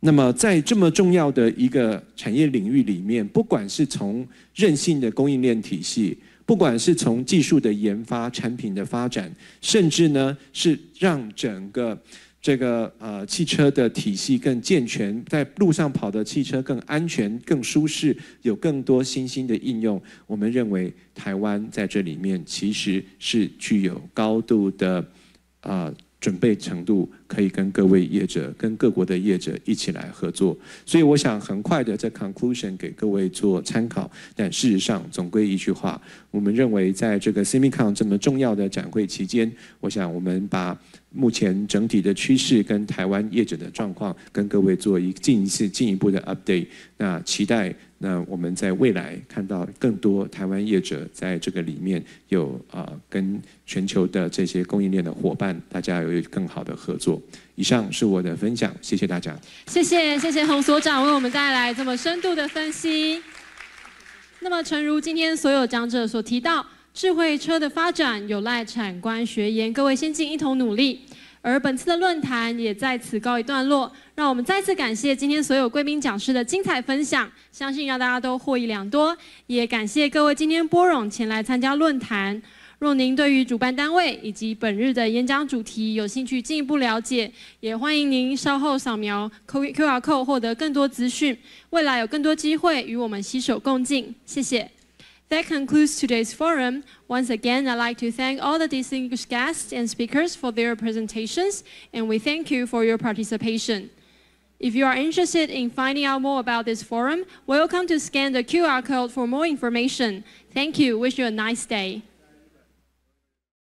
那么，在这么重要的一个产业领域里面，不管是从韧性的供应链体系，不管是从技术的研发、产品的发展，甚至呢是让整个这个呃汽车的体系更健全，在路上跑的汽车更安全、更舒适，有更多新兴的应用，我们认为台湾在这里面其实是具有高度的啊。准备程度可以跟各位业者、跟各国的业者一起来合作，所以我想很快的在 conclusion 给各位做参考。但事实上，总归一句话，我们认为在这个 Semicon 这么重要的展会期间，我想我们把目前整体的趋势跟台湾业者的状况，跟各位做一进一次进一步的 update。那期待。那我们在未来看到更多台湾业者在这个里面有啊，跟全球的这些供应链的伙伴，大家有更好的合作。以上是我的分享，谢谢大家。谢谢谢谢洪所长为我们带来这么深度的分析。那么，诚如今天所有讲者所提到，智慧车的发展有赖产官学研各位先进一同努力。而本次的论坛也在此告一段落，让我们再次感谢今天所有贵宾讲师的精彩分享，相信让大家都获益良多。也感谢各位今天拨冗前来参加论坛。若您对于主办单位以及本日的演讲主题有兴趣进一步了解，也欢迎您稍后扫描 Q R code 获得更多资讯。未来有更多机会与我们携手共进，谢谢。That concludes today's forum. Once again, I'd like to thank all the distinguished guests and speakers for their presentations, and we thank you for your participation. If you are interested in finding out more about this forum, welcome to scan the QR code for more information. Thank you. Wish you a nice day.